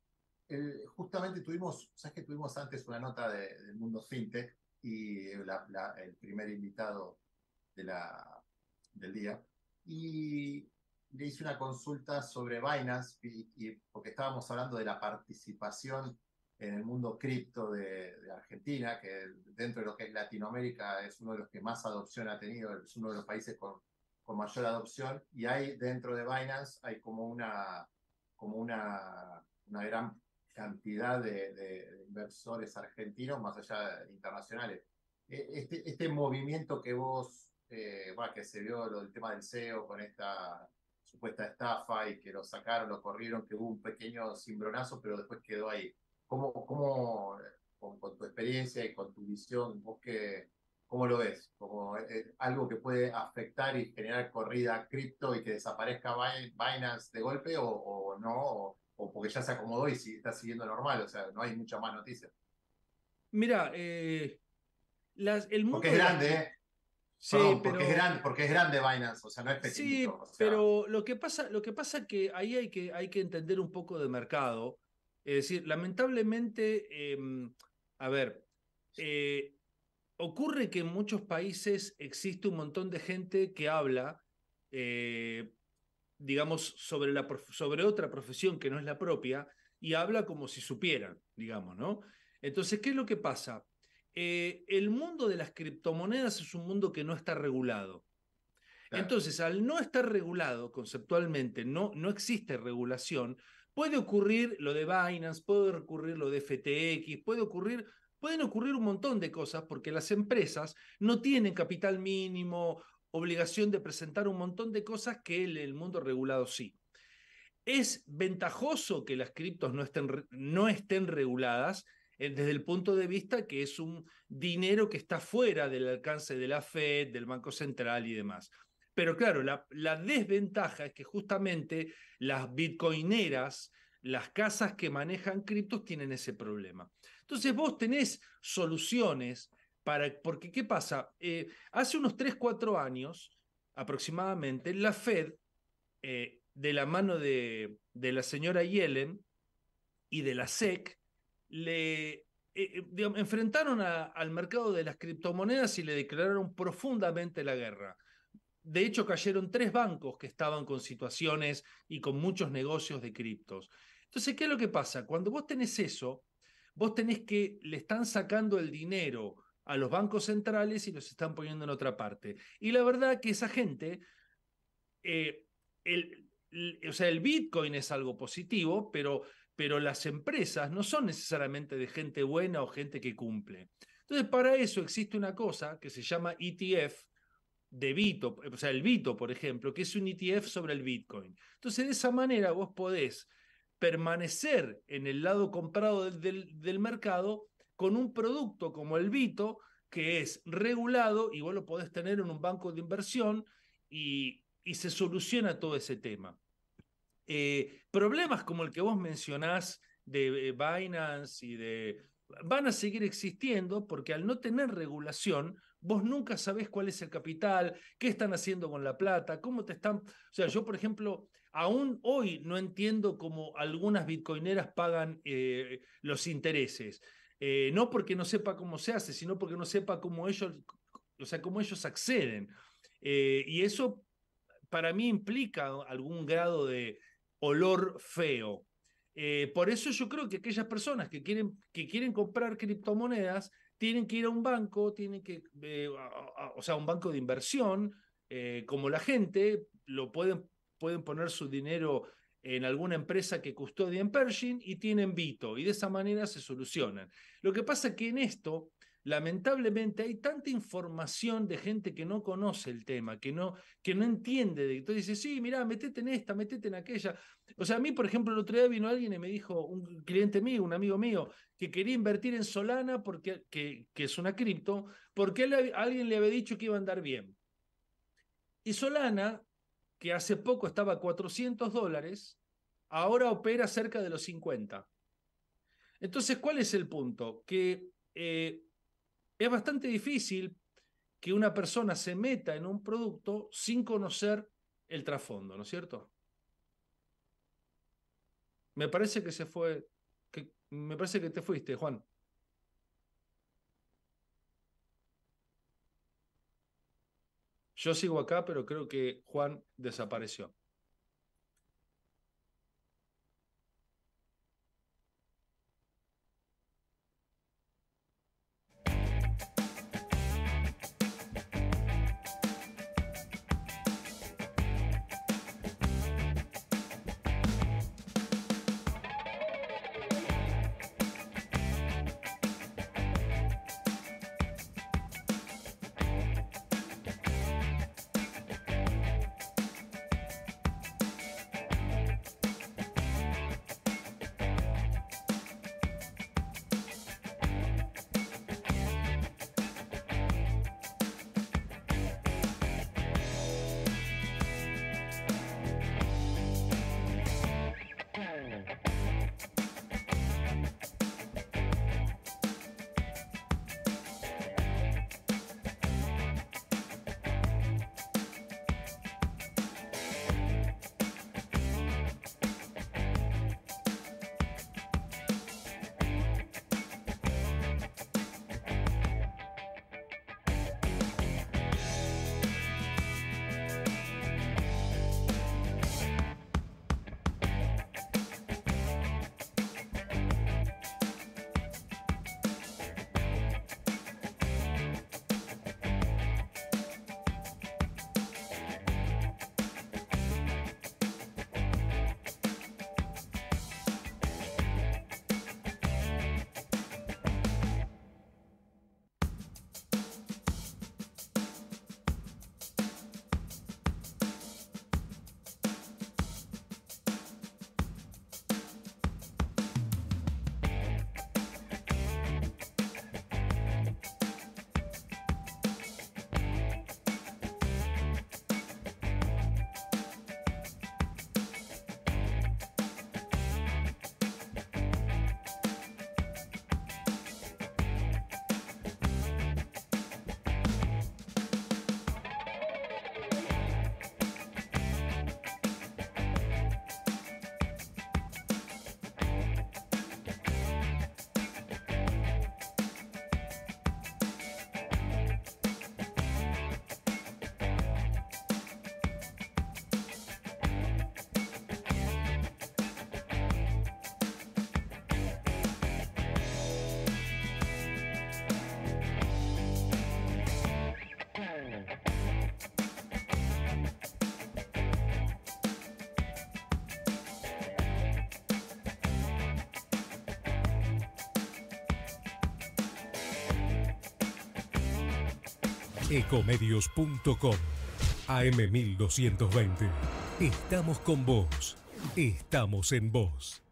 el- justamente tuvimos, sabes que tuvimos antes una nota de- del mundo fintech y la- la- el primer invitado de la, del día. Y le hice una consulta sobre Binance, porque estábamos hablando de la participación en el mundo cripto de, Argentina, que dentro de lo que es Latinoamérica es uno de los que más adopción ha tenido, es uno de los países con, mayor adopción, y hay dentro de Binance hay como una, como una, una gran cantidad de, inversores argentinos, más allá de internacionales. E, este, este movimiento que vos, eh, que se vio lo del tema del SEO con esta supuesta estafa y que lo sacaron, lo corrieron, que hubo un pequeño cimbronazo, pero después quedó ahí. ¿Cómo, cómo con, con tu experiencia y con tu visión, vos que, cómo lo ves? ¿Como eh, algo que puede afectar y generar corrida cripto y que desaparezca Binance de golpe o, o no? O, o, porque ya se acomodó y si, está siguiendo normal, o sea, no hay mucha más noticias. Mira, eh, las, el mundo porque es grande, ¿eh? Sí, Perdón, porque, es grande, porque es grande Binance, o sea, no es pequeñito. Sí, o sea... pero lo que pasa, lo que pasa que ahí hay que, hay que entender un poco de mercado. Es decir, lamentablemente, eh, a ver, eh, ocurre que en muchos países existe un montón de gente que habla, eh, digamos, sobre, la, sobre otra profesión que no es la propia y habla como si supieran, digamos, ¿no? Entonces, ¿qué es lo que pasa? Eh, el mundo de las criptomonedas es un mundo que no está regulado. Claro. Entonces, al no estar regulado conceptualmente, no, no existe regulación, puede ocurrir lo de Binance, puede ocurrir lo de FTX, puede ocurrir, pueden ocurrir un montón de cosas porque las empresas no tienen capital mínimo, obligación de presentar un montón de cosas que el, el mundo regulado sí. Es ventajoso que las criptos no estén, no estén reguladas desde el punto de vista que es un dinero que está fuera del alcance de la Fed, del Banco Central y demás. Pero claro, la, la desventaja es que justamente las bitcoineras, las casas que manejan criptos tienen ese problema. Entonces vos tenés soluciones para, porque ¿qué pasa? Eh, hace unos 3, 4 años aproximadamente, la Fed, eh, de la mano de, de la señora Yellen y de la SEC, le eh, eh, enfrentaron al mercado de las criptomonedas y le declararon profundamente la guerra. De hecho, cayeron tres bancos que estaban con situaciones y con muchos negocios de criptos. Entonces, ¿qué es lo que pasa? Cuando vos tenés eso, vos tenés que le están sacando el dinero a los bancos centrales y los están poniendo en otra parte. Y la verdad que esa gente, eh, el, o sea, el Bitcoin es algo positivo, pero pero las empresas no son necesariamente de gente buena o gente que cumple. Entonces, para eso existe una cosa que se llama ETF de Bito, o sea, el Bito, por ejemplo, que es un ETF sobre el Bitcoin. Entonces, de esa manera vos podés permanecer en el lado comprado del, del, mercado con un producto como el Bito, que es regulado y vos lo podés tener en un banco de inversión y, y se soluciona todo ese tema. Eh, problemas como el que vos mencionás de eh, Binance y de... van a seguir existiendo porque al no tener regulación, vos nunca sabés cuál es el capital, qué están haciendo con la plata, cómo te están... O sea, yo, por ejemplo, aún hoy no entiendo cómo algunas bitcoineras pagan eh, los intereses. No porque no sepa cómo se hace, sino porque no sepa cómo ellos, o sea, cómo ellos acceden. Y eso para mí implica algún grado de, olor feo. Eh, por eso yo creo que aquellas personas que quieren, que quieren comprar criptomonedas tienen que ir a un banco, tienen que, eh, a, o sea, un banco de inversión, eh, como la gente, lo pueden, pueden poner su dinero en alguna empresa que custodia en Pershing y tienen Bito, y de esa manera se solucionan. Lo que pasa es que en esto lamentablemente hay tanta información de gente que no conoce el tema, que no, que no entiende. Entonces dice, sí, mira, metete en esta, metete en aquella. O sea, a mí, por ejemplo, el otro día vino alguien y me dijo, un cliente mío, un amigo mío, que quería invertir en Solana, porque, que, es una cripto, porque alguien le había dicho que iba a andar bien. Y Solana, que hace poco estaba a 400 dólares, ahora opera cerca de los 50. Entonces, ¿cuál es el punto? Que eh, es bastante difícil que una persona se meta en un producto sin conocer el trasfondo, ¿no es cierto? Me parece que se fue, que, me parece que te fuiste, Juan. Yo sigo acá, pero creo que Juan desapareció. Ecomedios.com AM1220. Estamos con vos. Estamos en vos.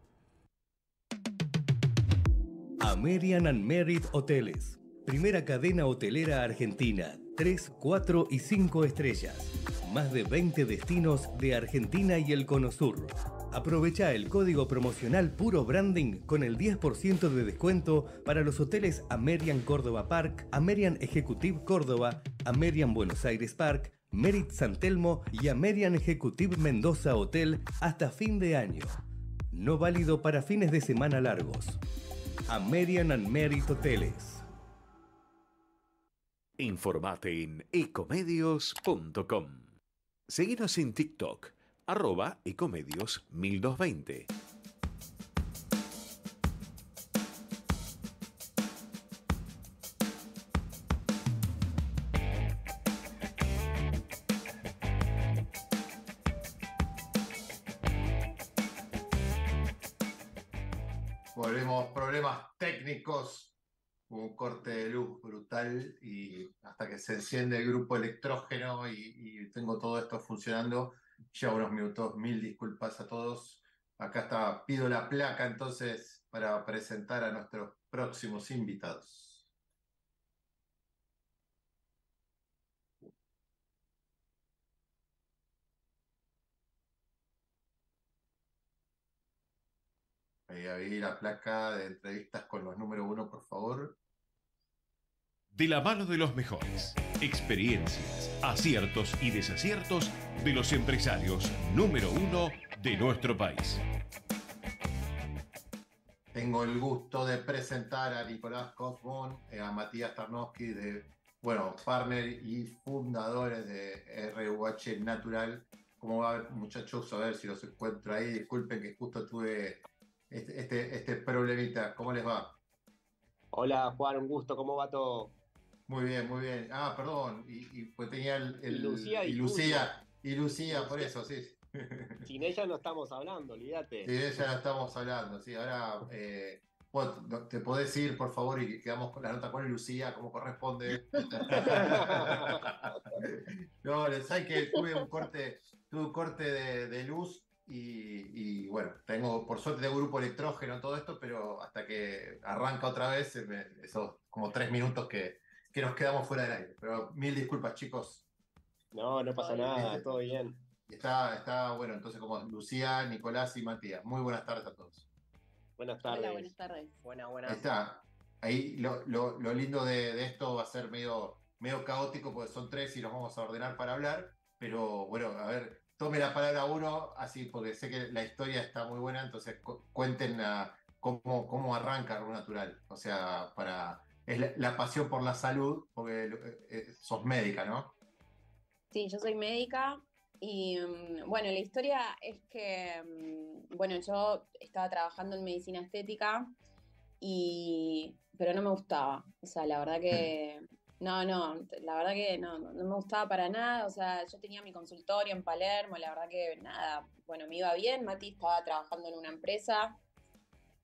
American and Merit Hoteles. Primera cadena hotelera argentina. 3, 4 y 5 estrellas. Más de 20 destinos de Argentina y el Cono Sur. Aprovecha el código promocional Puro Branding con el 10% de descuento para los hoteles Amerian Córdoba Park, Amerian Executive Córdoba, Amerian Buenos Aires Park, Merit San Telmo y Amerian Executive Mendoza Hotel hasta fin de año. No válido para fines de semana largos. American and Merit Hoteles. Informate en ecomedios.com. Seguinos en TikTok, arroba ecomedios 1220. Volvemos, problemas técnicos, un corte de luz brutal y hasta que se enciende el grupo electrógeno y, y tengo todo esto funcionando, ya unos minutos, mil disculpas a todos. Acá está, pido la placa entonces para presentar a nuestros próximos invitados. Ahí, ahí la placa de entrevistas con los número uno, por favor. De la mano de los mejores. Experiencias, aciertos y desaciertos de los empresarios número uno de nuestro país. Tengo el gusto de presentar a Nicolás Kosmon, a Matías Tarnowski de bueno, partner y fundadores de RUH Natural. ¿Cómo va, muchachos? A ver si los encuentro ahí. Disculpen que justo tuve este, este, este problemita. ¿Cómo les va? Hola Juan, un gusto, ¿cómo va todo? Muy bien, muy bien. Ah, perdón, y, y pues tenía el, el- Y Lucía y Lucía, y Lucía, por eso, sí. (laughs) Sin ella no estamos hablando, olvídate. De ella ya estamos hablando, sí. Ahora, eh, vos te podés ir, por favor, y quedamos con la nota con Lucía, como corresponde. (laughs) (laughs) no, sabes que tuve un corte, tuve un corte de, de luz y, y, bueno, tengo, por suerte tengo grupo electrógeno, todo esto, pero hasta que arranca otra vez, me- esos como tres minutos que, que nos quedamos fuera del aire. Pero mil disculpas, chicos. No, no pasa nada, todo bien. Está, está bueno, entonces como Lucía, Nicolás y Matías. Muy buenas tardes a todos. Buenas Hola, tardes. buenas tardes. Buena, Ahí buena. está. Ahí lo, lo- lo lindo de, de esto va a ser medio, medio caótico porque son tres y nos vamos a ordenar para hablar. Pero bueno, a ver, tome la palabra uno, así porque sé que la historia está muy buena, entonces cu- cuenten cómo, cómo arranca Ru Natural. O sea, para es la, la pasión por la salud, porque eh, eh, sos médica, ¿no? Sí, yo soy médica y mm, bueno, la historia es que, mm, bueno, yo estaba trabajando en medicina estética y, pero no me gustaba. O sea, la verdad que, no, no, la verdad que no, no me gustaba para nada. O sea, yo tenía mi consultorio en Palermo, la verdad que nada, bueno, me iba bien. Mati estaba trabajando en una empresa,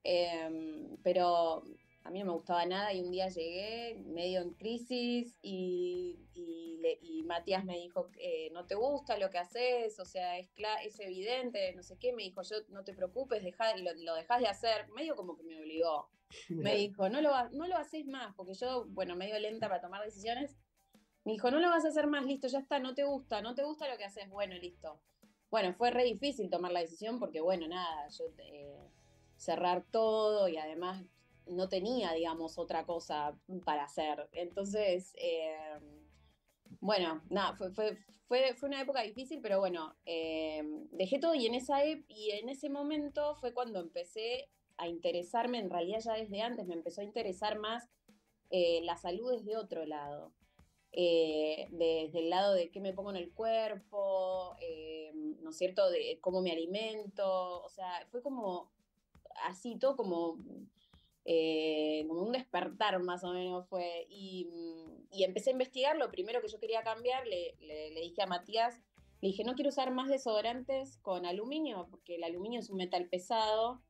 em, pero a mí no me gustaba nada y un día llegué medio en crisis y, y, le- y Matías me dijo, eh, no te gusta lo que haces, o sea, es, es evidente, no sé qué, me dijo, yo no te preocupes, dejá- lo, lo dejás de hacer, medio como que me obligó. Me dijo, no lo, no lo haces más, porque yo, bueno, medio lenta para tomar decisiones, me dijo, no lo vas a hacer más, listo, ya está, no te gusta, no te gusta lo que haces, bueno, listo. Bueno, fue re difícil tomar la decisión porque, bueno, nada, yo eh, cerrar todo y además no tenía, digamos, otra cosa para hacer. Entonces, eh, bueno, nada, fue, fue, fue, fue una época difícil, pero bueno, eh, dejé todo y en, esa y en ese momento fue cuando empecé a interesarme, en realidad ya desde antes me empezó a interesar más eh, la salud desde otro lado. Eh, desde el lado de qué me pongo en el cuerpo, eh, ¿no es cierto?, de cómo me alimento, o sea, fue como así, todo como como un despertar más o menos fue. Y, y empecé a investigar, lo primero que yo quería cambiar, le, le- le dije a Matías, le dije, no quiero usar más desodorantes con aluminio, porque el aluminio es un metal pesado.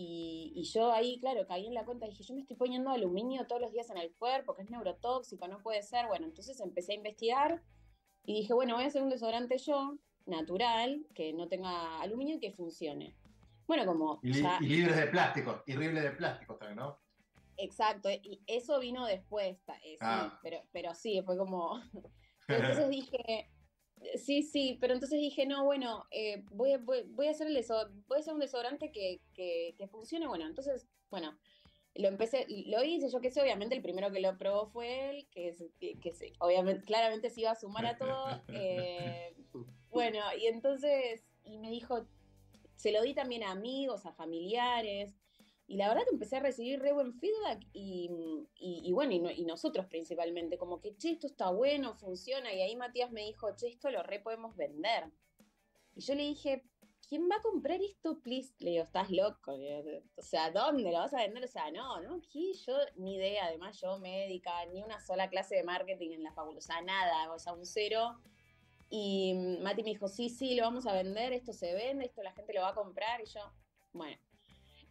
Y, y yo ahí, claro, caí en la cuenta, dije, yo me estoy poniendo aluminio todos los días en el cuerpo, que es neurotóxico, no puede ser. Bueno, entonces empecé a investigar y dije, bueno, voy a hacer un desodorante yo, natural, que no tenga aluminio y que funcione. Bueno, como Y, li- ya- y libres de plásticos, y libres de plásticos también, ¿no? Exacto, y eso vino después, eh, sí, Ah. pero, pero sí, fue como... (laughs) entonces dije, sí, sí, pero entonces dije, no, bueno, eh, voy, a- voy, voy a hacer el voy a hacer un desodorante que, que, que funcione, bueno, entonces, bueno, lo empecé, lo hice, yo qué sé, obviamente el primero que lo probó fue él, que, que, que se- obviamente, claramente se iba a sumar a todo, (laughs) eh, bueno, y entonces, y me dijo, se lo di también a amigos, a familiares, y la verdad que empecé a recibir re buen feedback y, y- bueno, y, no- y nosotros principalmente, como que, che, esto está bueno, funciona, y ahí Matías me dijo, che, esto lo re podemos vender. Y yo le dije, ¿quién va a comprar esto, please? Le digo, estás loco, o sea, ¿dónde lo vas a vender? O sea, no, no, aquí yo, ni idea, además yo médica, ni una sola clase de marketing en la facultad, o sea, nada, o sea, un cero. Y Mati me dijo, sí, sí, lo vamos a vender, esto se vende, esto la gente lo va a comprar, y yo, bueno.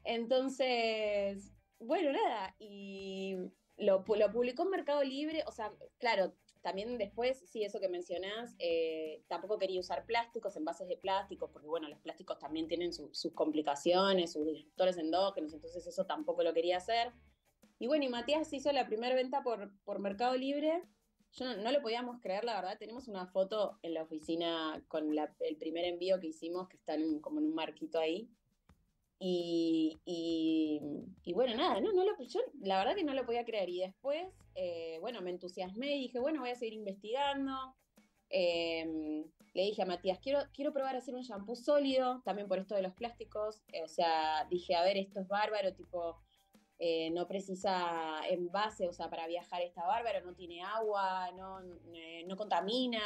Entonces, bueno, nada, y lo, lo publicó en Mercado Libre, o sea, claro, también después, sí, eso que mencionás, eh, tampoco quería usar plásticos, envases de plásticos, porque bueno, los plásticos también tienen su- sus complicaciones, sus disruptores endógenos, entonces eso tampoco lo quería hacer. Y bueno, y Matías hizo la primera venta por, por Mercado Libre. Yo no, no lo podíamos creer, la verdad. Tenemos una foto en la oficina con el primer envío que hicimos, que está como en un marquito ahí. Y, y- bueno, nada, no, no lo, yo la verdad que no lo podía creer. Y después, eh, bueno, me entusiasmé y dije, bueno, voy a seguir investigando. Eh, le dije a Matías, quiero, quiero probar a hacer un shampoo sólido, también por esto de los plásticos. Eh, o sea, dije, a ver, esto es bárbaro, tipo, eh, no precisa envase, o sea, para viajar está bárbaro, no tiene agua, no, eh, no contamina,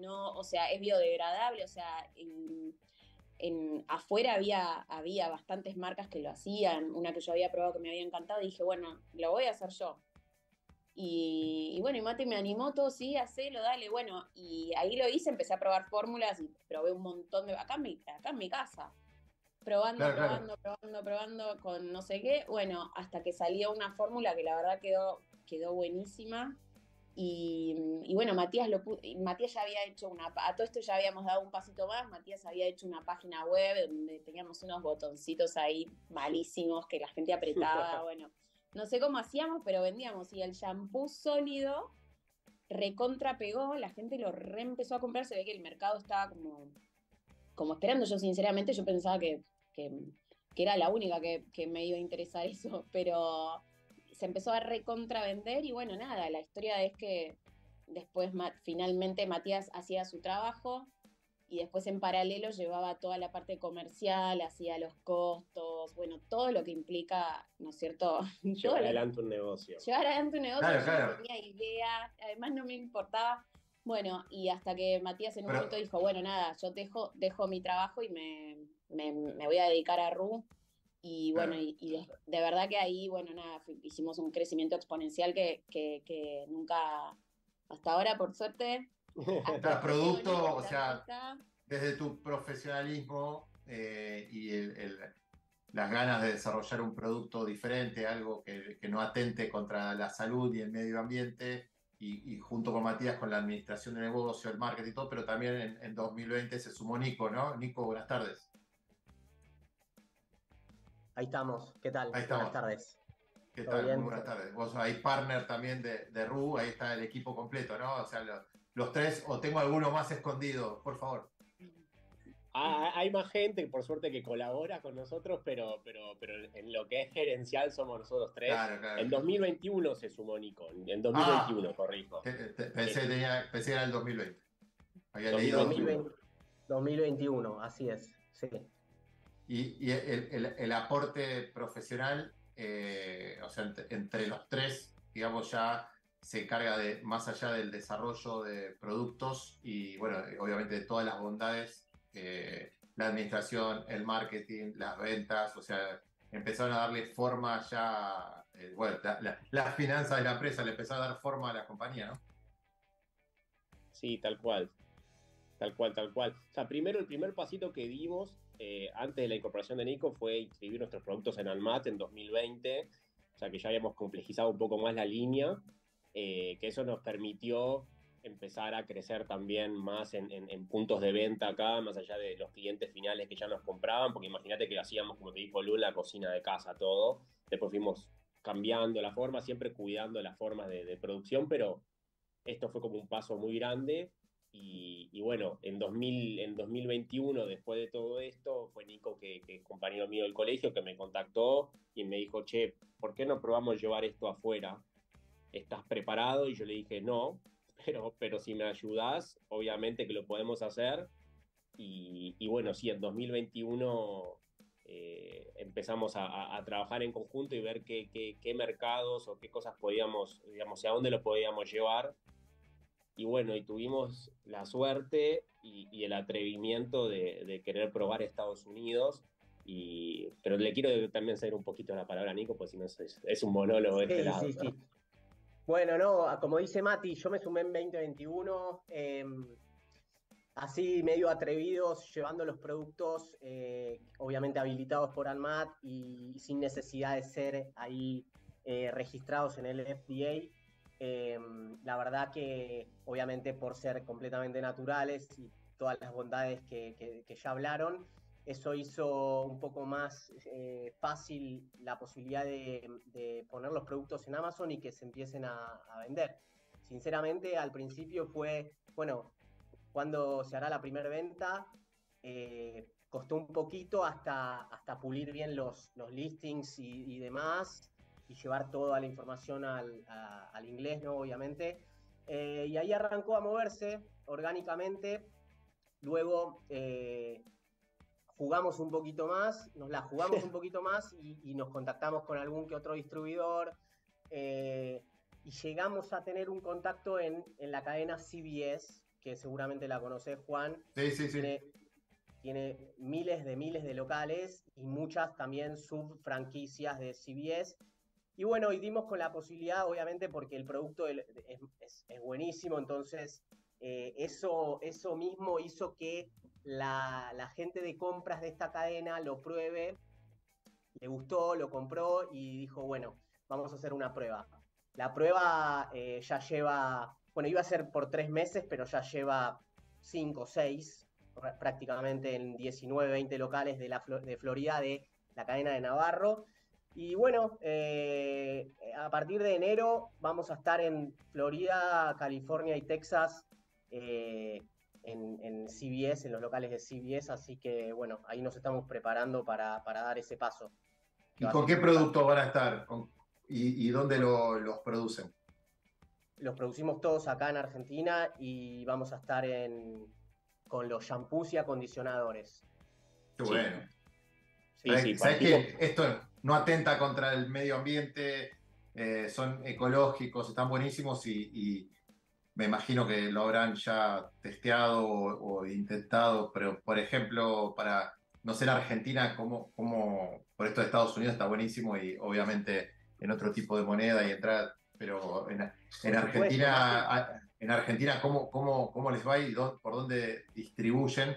no, o sea, es biodegradable, o sea, en, en- afuera había, había bastantes marcas que lo hacían, una que yo había probado que me había encantado, y dije, bueno, lo voy a hacer yo. Y, y bueno, y Mate me animó todo, sí, hacelo, dale, bueno, y ahí lo hice, empecé a probar fórmulas y probé un montón de, acá en mi, acá en mi casa, probando, Claro, claro. probando, probando, probando con no sé qué, bueno, hasta que salió una fórmula que la verdad quedó, quedó buenísima. Y, y bueno, Matías, lo, Matías ya había hecho una, a todo esto ya habíamos dado un pasito más, Matías había hecho una página web donde teníamos unos botoncitos ahí malísimos que la gente apretaba, (laughs) bueno, no sé cómo hacíamos, pero vendíamos. Y el shampoo sólido recontra pegó, la gente lo re empezó a comprar, se ve que el mercado estaba como, como esperando. Yo sinceramente yo pensaba que, que, que era la única que, que me iba a interesar (laughs) eso, pero se empezó a recontra vender y bueno, nada, la historia es que después finalmente Matías hacía su trabajo y después en paralelo llevaba toda la parte comercial, hacía los costos, bueno, todo lo que implica, ¿no es cierto? (laughs) Llevar adelante un negocio. llevar adelante un negocio, Claro, yo claro. no tenía idea, además no me importaba. Bueno, y hasta que Matías en un Pero- momento dijo, bueno, nada, yo dejo, dejo mi trabajo y me, me, me voy a dedicar a RU. Y bueno, Claro. y, y de, de verdad que ahí, bueno, nada, hicimos un crecimiento exponencial que, que, que nunca, hasta ahora, por suerte. (laughs) hasta producto, o sea, desde tu profesionalismo eh, y el- el- las ganas de desarrollar un producto diferente, algo que, que no atente contra la salud y el medio ambiente, y, y junto con Matías con la administración de negocio, el marketing y todo, pero también en, en 2020 se sumó Nico, ¿no? Nico, buenas tardes. Ahí estamos. ¿Qué tal? Ahí estamos. Buenas tardes. ¿Qué ¿Todo tal? bien? Muy buenas tardes. Vos ahí partner también de, de RU, ahí está el equipo completo, ¿no? O sea, lo- los tres, o tengo alguno más escondido, por favor. Ah, hay más gente, por suerte, que colabora con nosotros, pero, pero, pero en lo que es gerencial somos nosotros tres. Claro, claro. En 2021 se sumó Nico, en 2021, corrijo. Te- te- Pensé, que tenía, pensé que era el 2020. Había 2020. leído 2020 2021, así es. Sí. Y, el, el- aporte profesional, eh, o sea, entre, los tres, digamos, ya se encarga de, más allá del desarrollo de productos y, bueno, obviamente de todas las bondades, eh, la administración, el marketing, las ventas, o sea, empezaron a darle forma ya, eh, bueno, la- la- las finanzas de la empresa le empezaron a dar forma a la compañía, ¿no? Sí, tal cual. Tal cual, tal cual. O sea, primero el primer pasito que dimos eh, antes de la incorporación de Nico fue inscribir nuestros productos en Almat en 2020. O sea, que ya habíamos complejizado un poco más la línea, eh, que eso nos permitió empezar a crecer también más en, en- en puntos de venta acá, más allá de los clientes finales que ya nos compraban, porque imagínate que hacíamos, como te dijo Lu, la cocina de casa, todo. Después fuimos cambiando la forma, siempre cuidando las formas de, de producción, pero esto fue como un paso muy grande. Y, y bueno, en, 2000, en 2021, después de todo esto, fue Nico, que, que es compañero mío del colegio, que me contactó y me dijo, che, ¿por qué no probamos llevar esto afuera? ¿Estás preparado? Y yo le dije, no, (laughs) pero, pero si me ayudas, obviamente que lo podemos hacer. Y, y bueno, sí, en 2021 eh, empezamos a, a- trabajar en conjunto y ver qué, qué- qué mercados o qué cosas podíamos, digamos, a dónde lo podíamos llevar. Y bueno, y tuvimos la suerte y, y el atrevimiento de, de querer probar Estados Unidos. Y, pero le quiero también hacer un poquito la palabra a Nico, pues si no es, es un monólogo de este Sí, lado. sí, sí. Bueno, no, como dice Mati, yo me sumé en 2021, eh, así medio atrevidos, llevando los productos, eh, obviamente habilitados por ANMAT y sin necesidad de ser ahí eh, registrados en el FDA. Eh, la verdad que, obviamente, por ser completamente naturales y todas las bondades que, que- que ya hablaron, eso hizo un poco más eh, fácil la posibilidad de, de poner los productos en Amazon y que se empiecen a, a vender. Sinceramente, al principio fue, bueno, cuando se hará la primera venta, eh, costó un poquito hasta, hasta pulir bien los, los listings y, y demás y llevar toda la información al, a- al inglés, ¿no? Obviamente. Eh, y ahí arrancó a moverse orgánicamente. Luego, eh, jugamos un poquito más, nos la jugamos (laughs) un poquito más y, y nos contactamos con algún que otro distribuidor. eh, y llegamos a tener un contacto en, en la cadena CBS, que seguramente la conoces, Juan. Sí, sí, sí. Tiene, tiene miles de miles de locales y muchas también subfranquicias de CBS. Y bueno, y dimos con la posibilidad, obviamente, porque el producto es, buenísimo, entonces eh, eso, eso mismo hizo que la, gente de compras de esta cadena lo pruebe, le gustó, lo compró y dijo, bueno, vamos a hacer una prueba. La prueba eh, ya lleva, bueno, iba a ser por tres meses, pero ya lleva cinco o seis, pr- prácticamente en 19, 20 locales de, la, de Florida, de la cadena de Navarro. Y bueno, eh, a partir de enero vamos a estar en Florida, California y Texas eh, en, en CBS, en los locales de CBS, así que bueno, ahí nos estamos preparando para, para dar ese paso. ¿Y con qué productos van a estar? ¿Con- ¿Y, y dónde lo- los producen? Los producimos todos acá en Argentina y vamos a estar en, con los shampoos y acondicionadores. Qué Sí. bueno. Sí, ¿Sabes, sí, sabes partimos- que esto no atenta contra el medio ambiente? eh, son ecológicos, están buenísimos y, y me imagino que lo habrán ya testeado o, o intentado, pero por ejemplo, para, no sé, en Argentina, como, como por esto de Estados Unidos está buenísimo y obviamente en otro tipo de moneda y entrar, pero en, en supuesto, Argentina, en Argentina, ¿cómo, cómo, cómo les va y por dónde distribuyen?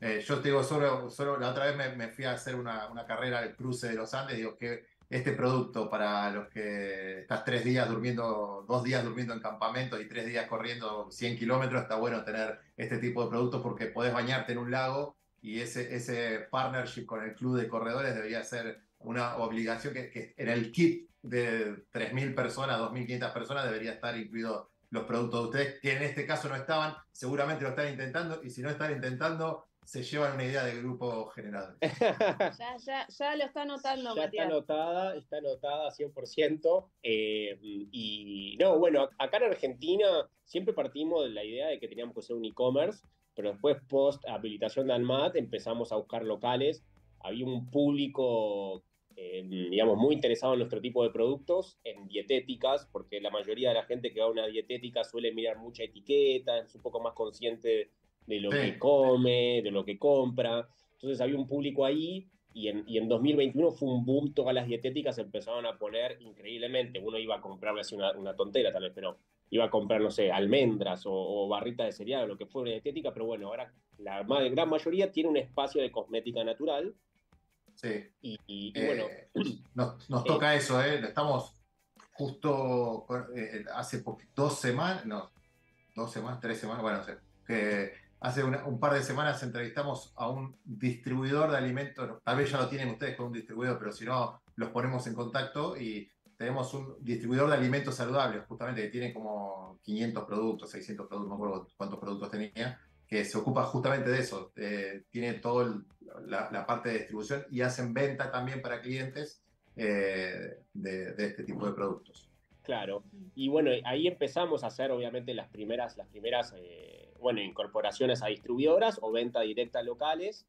Eh, yo te digo, solo, solo la otra vez me, me fui a hacer una, una carrera al cruce de los Andes, digo que este producto para los que estás tres días durmiendo, dos días durmiendo en campamento y tres días corriendo 100 kilómetros, está bueno tener este tipo de productos porque podés bañarte en un lago y ese, ese partnership con el club de corredores debería ser una obligación que, que en el kit de 3.000 personas, 2.500 personas debería estar incluido los productos de ustedes, que en este caso no estaban, seguramente lo están intentando y si no están intentando, se llevan una idea del grupo generador. (laughs) Ya, ya, ya lo está anotando, Ya está anotada, está anotada 100%. eh, y no, bueno, acá en Argentina siempre partimos de la idea de que teníamos que ser un e-commerce, pero después, post habilitación de ANMAT, empezamos a buscar locales. Había un público, eh, digamos, muy interesado en nuestro tipo de productos, en dietéticas, porque la mayoría de la gente que va a una dietética suele mirar mucha etiqueta, es un poco más consciente de lo Sí. que come, de lo que compra. Entonces había un público ahí y en, y en 2021 fue un boom, todas las dietéticas empezaron a poner increíblemente. Uno iba a comprarle así una, una tontera tal vez, pero iba a comprar, no sé, almendras o, o barritas de cereal o lo que fuera una dietética, pero bueno, ahora la gran mayoría tiene un espacio de cosmética natural. Sí. Y, y- y Eh, bueno, (clears throat) nos, nos toca eso, ¿eh? Estamos justo eh, hace dos semanas, no, dos semanas, tres semanas, bueno, no sé, que hace un par de semanas entrevistamos a un distribuidor de alimentos, tal vez ya lo tienen ustedes con un distribuidor, pero si no, los ponemos en contacto y tenemos un distribuidor de alimentos saludables, justamente, que tiene como 500 productos, 600 productos, no me acuerdo cuántos productos tenía, que se ocupa justamente de eso, eh, tiene toda la, parte de distribución y hacen venta también para clientes eh, de, de este tipo de productos. Claro, y bueno, ahí empezamos a hacer obviamente las primeras, las primeras eh, bueno, incorporaciones a distribuidoras o venta directa a locales.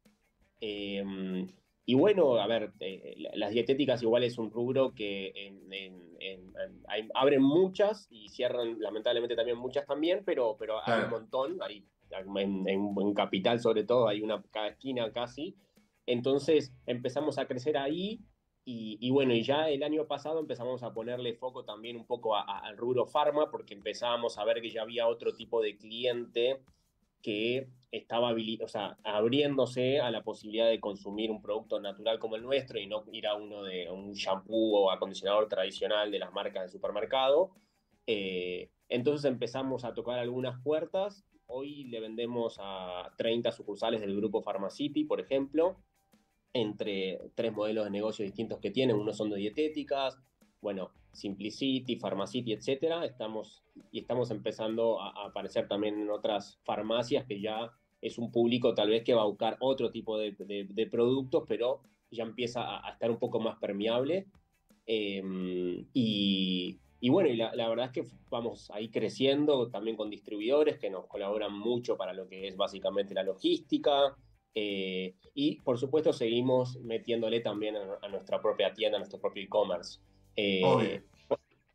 Eh, y bueno, a ver, eh, la- las dietéticas igual es un rubro que en- en- en- hay- abren muchas y cierran lamentablemente también muchas también, pero, pero hay Claro. un montón, hay, en Capital sobre todo, hay una cada esquina casi. Entonces empezamos a crecer ahí y, y bueno, y ya el año pasado empezamos a ponerle foco también un poco a- a- al rubro farma, porque empezábamos a ver que ya había otro tipo de cliente que estaba o sea, abriéndose a la posibilidad de consumir un producto natural como el nuestro y no ir a uno de un shampoo o acondicionador tradicional de las marcas de supermercado. Eh, entonces empezamos a tocar algunas puertas. Hoy le vendemos a 30 sucursales del grupo Pharmacity, por ejemplo, entre tres modelos de negocio distintos que tienen. Unos son de dietéticas, bueno, Simplicity, Pharmacity, etcétera. Estamos, y estamos empezando a, aparecer también en otras farmacias que ya es un público tal vez que va a buscar otro tipo de, productos, pero ya empieza a, estar un poco más permeable. Eh, y, bueno, y la verdad es que vamos ahí creciendo también con distribuidores que nos colaboran mucho para lo que es básicamente la logística. Eh, y por supuesto seguimos metiéndole también a, a nuestra propia tienda, a nuestro propio e-commerce. Eh,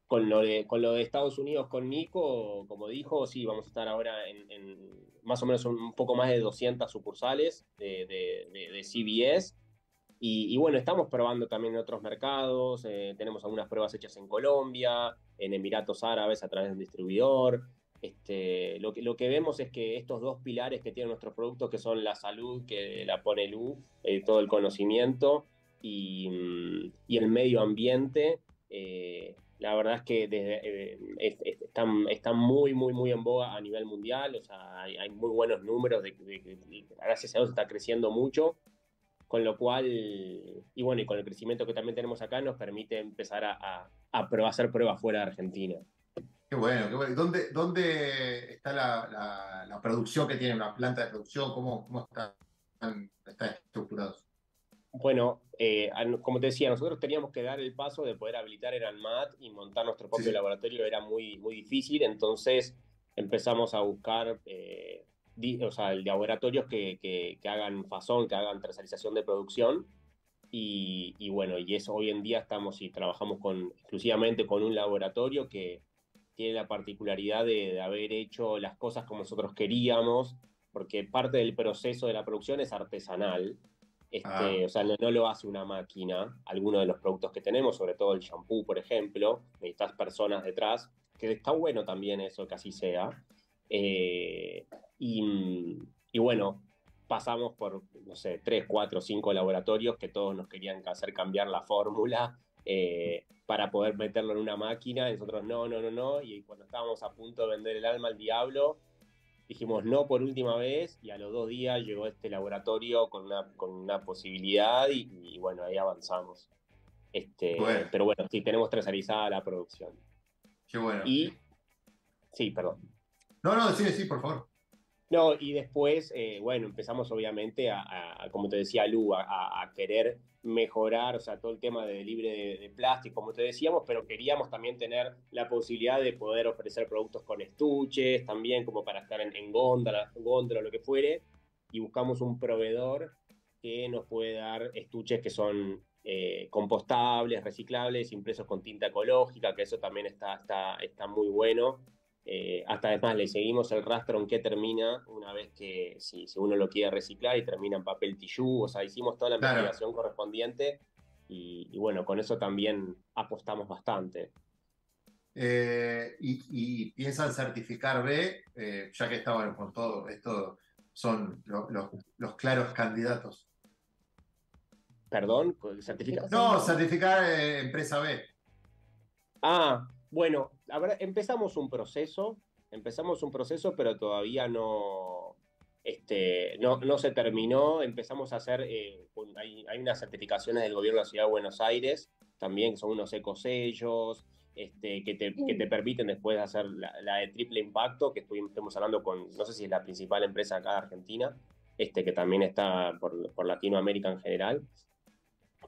con, lo de, con lo de Estados Unidos, con Nico, como dijo, sí, vamos a estar ahora en, en más o menos un poco más de 200 sucursales de, de, de, de CBS. Y, y, bueno, estamos probando también en otros mercados, eh, tenemos algunas pruebas hechas en Colombia, en Emiratos Árabes a través del distribuidor. Este, lo, que, lo que vemos es que estos dos pilares que tienen nuestros productos, que son la salud, que la pone Lu, eh, todo el conocimiento, y, y, el medio ambiente, eh, la verdad es que eh, es, es, están, están, muy, muy, muy en boga a nivel mundial, o sea, hay, hay muy buenos números, gracias a Dios está creciendo mucho, con lo cual, y bueno, y con el crecimiento que también tenemos acá, nos permite empezar a, a, a hacer pruebas fuera de Argentina. Qué bueno, qué bueno. ¿Dónde, dónde está la, la, la, producción que tiene una planta de producción? ¿Cómo, cómo está, está estructurado? Bueno, eh, como te decía, nosotros teníamos que dar el paso de poder habilitar el ANMAT y montar nuestro propio sí. laboratorio, era muy, muy difícil, entonces empezamos a buscar eh, o sea, laboratorios que, que, que, hagan fasón, que hagan tercerización de producción. Y, y, bueno, y eso hoy en día estamos y trabajamos con, exclusivamente con un laboratorio que tiene la particularidad de, de haber hecho las cosas como nosotros queríamos, porque parte del proceso de la producción es artesanal. Este, ah. O sea, no, no, lo hace una máquina. Algunos de los productos que tenemos, sobre todo el shampoo, por ejemplo, necesitas personas detrás, que está bueno también eso, que así sea. Eh, y, y, bueno, pasamos por, no sé, tres, cuatro, cinco laboratorios que todos nos querían hacer cambiar la fórmula eh, para poder meterlo en una máquina. Y nosotros, no, no, no, no. Y cuando estábamos a punto de vender el alma al diablo, dijimos no por última vez y a los dos días llegó este laboratorio con una, con una posibilidad y, y bueno, ahí avanzamos. Este, bueno. Pero bueno, sí, tenemos tercerizada la producción. Qué bueno. Y, sí, perdón. No, no, sí, sí, por favor. No, y después, eh, bueno, empezamos obviamente a, a, como te decía Lu, a, a, querer mejorar, o sea, todo el tema de libre de, de, plástico, como te decíamos, pero queríamos también tener la posibilidad de poder ofrecer productos con estuches, también como para estar en, en góndola, góndola, lo que fuere, y buscamos un proveedor que nos puede dar estuches que son eh, compostables, reciclables, impresos con tinta ecológica, que eso también está, está, está muy bueno eh, hasta además le seguimos el rastro en qué termina una vez que si, si, uno lo quiere reciclar y termina en papel tillú, o sea, hicimos toda la investigación correspondiente y, y, bueno, con eso también apostamos bastante. Eh, y, y, piensan certificar B, eh, ya que estaban con todo esto, son lo, lo, los claros candidatos. ¿Perdón? ¿Certificar? No, certificar empresa B. Ah, bueno, ver, empezamos un proceso, empezamos un proceso, pero todavía no, este, no, no se terminó. Empezamos a hacer, eh, hay, hay, unas certificaciones del gobierno de la Ciudad de Buenos Aires, también que son unos ecosellos, este, que, te, que te permiten después hacer la, la de triple impacto, que estuvimos, hablando con, no sé si es la principal empresa acá de Argentina, este, que también está por, por Latinoamérica en general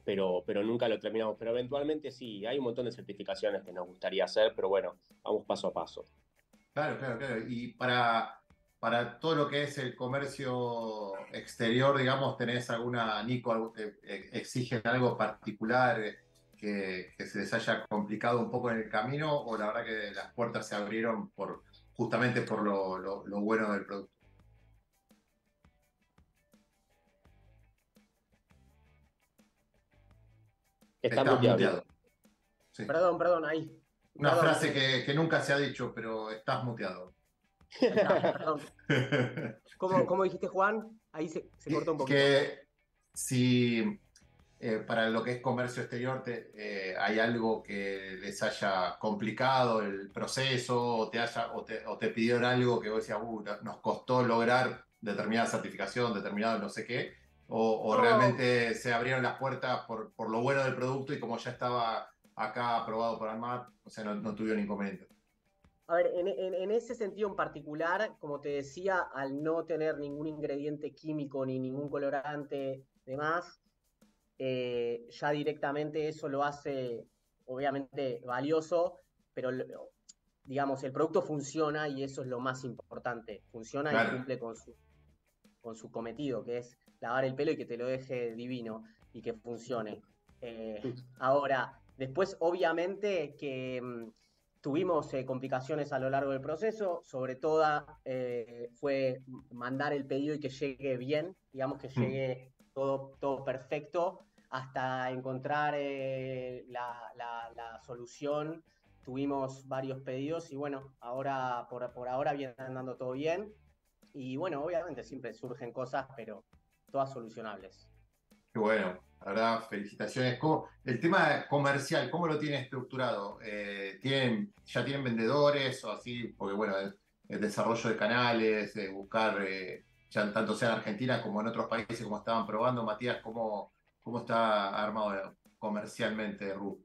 pero, pero nunca lo terminamos. Pero eventualmente sí, hay un montón de certificaciones que nos gustaría hacer, pero bueno, vamos paso a paso. Claro, claro, claro. Y para, para todo lo que es el comercio exterior, digamos, ¿tenés alguna, Nico, que exigen algo particular que, se les haya complicado un poco en el camino? ¿O la verdad que las puertas se abrieron por, justamente por lo, lo bueno del producto? Está, está muteado. muteado. Sí. Perdón, perdón, ahí. Una perdón. frase que, que, nunca se ha dicho, pero estás muteado. (laughs) perdón. ¿Cómo, ¿Cómo, dijiste, Juan? Ahí se, se cortó un poquito. Que si eh, para lo que es comercio exterior te, eh, hay algo que les haya complicado el proceso o te, haya, o te, o te pidieron algo que vos decías, uh, nos costó lograr determinada certificación, determinado no sé qué, o, o realmente se abrieron las puertas por, por, lo bueno del producto y como ya estaba acá aprobado por ANMAT, o sea, no, no tuvieron inconveniente. A ver, en, en, en, ese sentido en particular, como te decía, al no tener ningún ingrediente químico ni ningún colorante demás, eh, ya directamente eso lo hace obviamente valioso, pero digamos, el producto funciona y eso es lo más importante, funciona claro. y cumple con su con su cometido, que es lavar el pelo y que te lo deje divino y que funcione. Eh, ahora, después, obviamente, que mm, tuvimos eh, complicaciones a lo largo del proceso, sobre todo eh, fue mandar el pedido y que llegue bien, digamos que llegue todo, todo perfecto, hasta encontrar la, la, la solución tuvimos varios pedidos y bueno, ahora por, por ahora viene andando todo bien. Y bueno, obviamente siempre surgen cosas, pero todas solucionables. Qué bueno, la felicitaciones. el tema comercial, ¿cómo lo tienen estructurado? Eh, ¿tienen, ¿Ya tienen vendedores o así? Porque bueno, el, desarrollo de canales, de buscar, eh, ya tanto sea en Argentina como en otros países, como estaban probando. Matías, ¿cómo, cómo está armado comercialmente RU?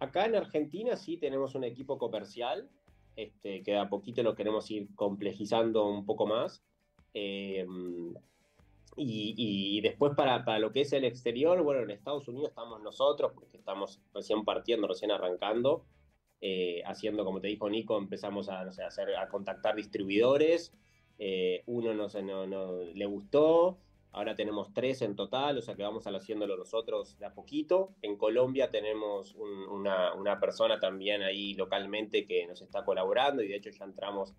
Acá en Argentina sí tenemos un equipo comercial, este, que a poquito lo queremos ir complejizando un poco más. Y, después para, para, lo que es el exterior, bueno, en Estados Unidos estamos nosotros, porque estamos recién partiendo, recién arrancando, eh, haciendo, como te dijo Nico, empezamos a, hacer, a contactar distribuidores, eh, uno no, no, le gustó, ahora tenemos tres en total, o sea que vamos haciéndolo nosotros de a poquito. En Colombia tenemos una, una persona también ahí localmente que nos está colaborando y de hecho ya entramos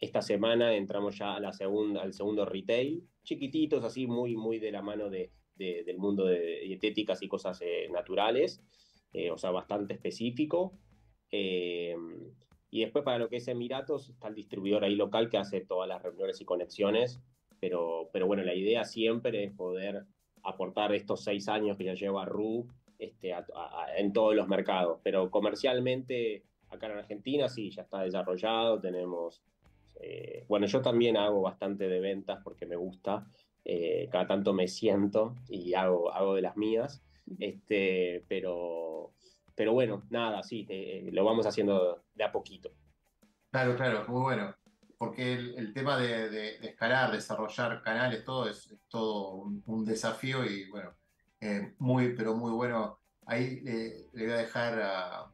esta semana entramos ya a la segunda, al segundo retail, chiquititos, así muy, muy de la mano de, del mundo de dietéticas y cosas eh, naturales, eh, o sea, bastante específico. Eh, y después para lo que es Emiratos, está el distribuidor ahí local que hace todas las reuniones y conexiones, pero, pero bueno, la idea siempre es poder aportar estos seis años que ya lleva RU este, en todos los mercados, pero comercialmente acá en Argentina sí, ya está desarrollado, tenemos eh, bueno, yo también hago bastante de ventas porque me gusta, eh, cada tanto me siento y hago, hago de las mías, este, pero, pero bueno, nada, sí, eh, lo vamos haciendo de a poquito. Claro, claro, muy bueno, porque el, tema de, escalar, desarrollar canales, todo es, todo un, desafío y bueno, muy, pero muy bueno. Ahí le voy a dejar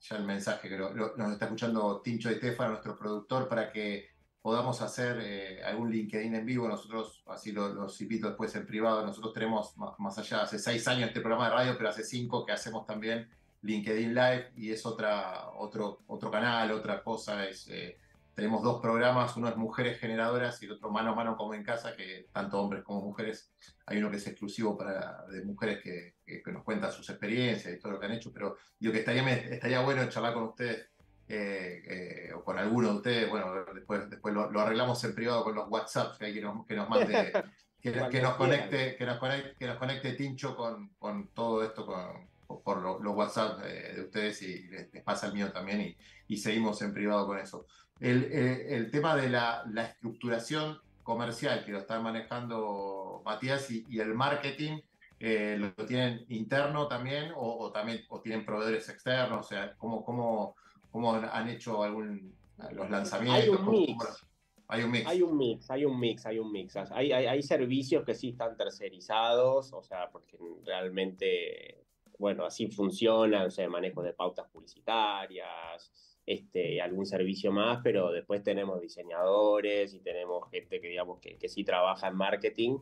ya el mensaje que nos está escuchando Tincho de Tefa, nuestro productor, para que podamos hacer eh, algún LinkedIn en vivo. Nosotros, así los invito después en privado, nosotros tenemos más, allá, hace seis años este programa de radio, pero hace cinco que hacemos también LinkedIn Live y es otra, otro, otro canal, otra cosa. Es, eh, tenemos dos programas, uno es Mujeres Generadoras y el otro Mano a Mano como en casa, que tanto hombres como mujeres, hay uno que es exclusivo para, de mujeres que, que, nos cuentan sus experiencias y todo lo que han hecho, pero digo que estaría, estaría bueno charlar con ustedes eh, eh, o con alguno de ustedes, bueno, después, después lo, arreglamos en privado con los WhatsApp, que, hay que, nos, que nos mande, (laughs) que, nos conecte, que nos conecte, que nos conecte Tincho con, con todo esto, con, por los WhatsApp de, ustedes y les, pasa el mío también y, y, seguimos en privado con eso. El, el, tema de la, la, estructuración comercial que lo están manejando Matías y, y el marketing, eh, ¿lo tienen interno también o, o, también o tienen proveedores externos? O sea, ¿cómo, cómo, cómo han hecho algún, los lanzamientos. Hay un mix. Hay un mix. Hay un mix, hay un mix, hay un mix. Hay, hay, servicios que sí están tercerizados, o sea, porque realmente, bueno, así funciona, o sea, manejo de pautas publicitarias, este, algún servicio más, pero después tenemos diseñadores y tenemos gente que, digamos, que, que sí trabaja en marketing,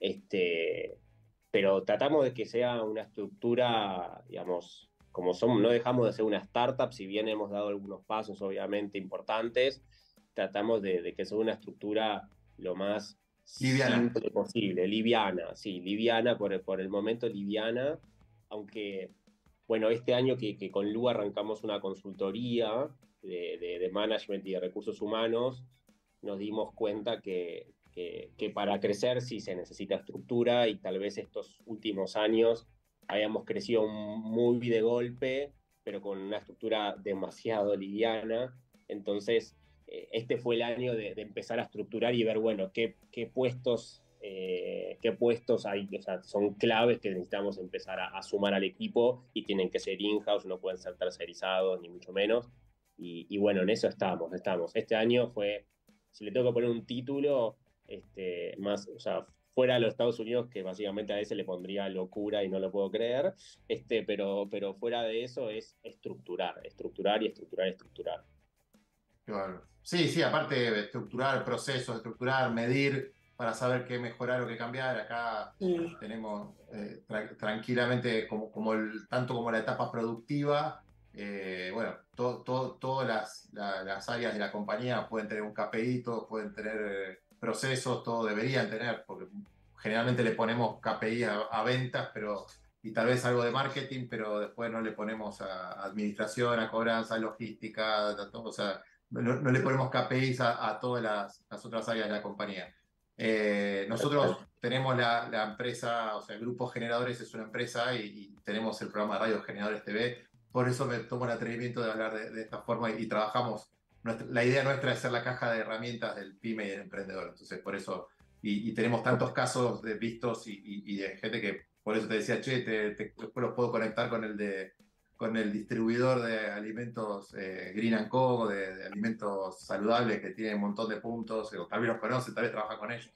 este, pero tratamos de que sea una estructura, digamos, como somos, no dejamos de ser una startup, si bien hemos dado algunos pasos obviamente importantes, tratamos de, que sea una estructura lo más simple posible, liviana, sí, liviana, por, por el momento liviana, aunque, bueno, este año que, que con Lu arrancamos una consultoría de, de, management y de recursos humanos, nos dimos cuenta que, que, que para crecer sí se necesita estructura y tal vez estos últimos años habíamos crecido muy de golpe, pero con una estructura demasiado liviana. Entonces, eh, este fue el año de, empezar a estructurar y ver, bueno, qué, qué puestos, eh, qué puestos hay, o sea, son claves que necesitamos empezar a, sumar al equipo y tienen que ser in-house, no pueden ser tercerizados, ni mucho menos. Y, y, bueno, en eso estamos, estamos. Este año fue, si le tengo que poner un título, este, más, o sea, fuera de los Estados Unidos, que básicamente a veces le pondría locura y no lo puedo creer, este, pero, pero fuera de eso es estructurar, estructurar y estructurar, estructurar. Sí, sí, aparte de estructurar procesos, estructurar, medir, para saber qué mejorar o qué cambiar. Acá tenemos eh, tranquilamente como, como el, tanto como la etapa productiva, eh, bueno, todas las, las, áreas de la compañía pueden tener un KPI, todos pueden tener eh, procesos, todos deberían tener, porque generalmente le ponemos KPI a, ventas, pero y tal vez algo de marketing, pero después no le ponemos a administración, a cobranza, a logística, o sea, no, le ponemos KPIs a, a todas las, las, otras áreas de la compañía. Eh, nosotros tenemos la, la, empresa, o sea, el Grupo Generadores es una empresa y, tenemos el programa Radio Generadores TV. Por eso me tomo el atrevimiento de hablar de, esta forma y, trabajamos. La idea nuestra es ser la caja de herramientas del pyme y del emprendedor. Entonces, por eso, y, tenemos tantos casos de vistos y, de gente que, por eso te decía, che, te, después los puedo conectar con el de con el distribuidor de alimentos eh, Green Co, de, de, alimentos saludables que tiene un montón de puntos, o tal vez los conoce, tal vez trabaja con ellos,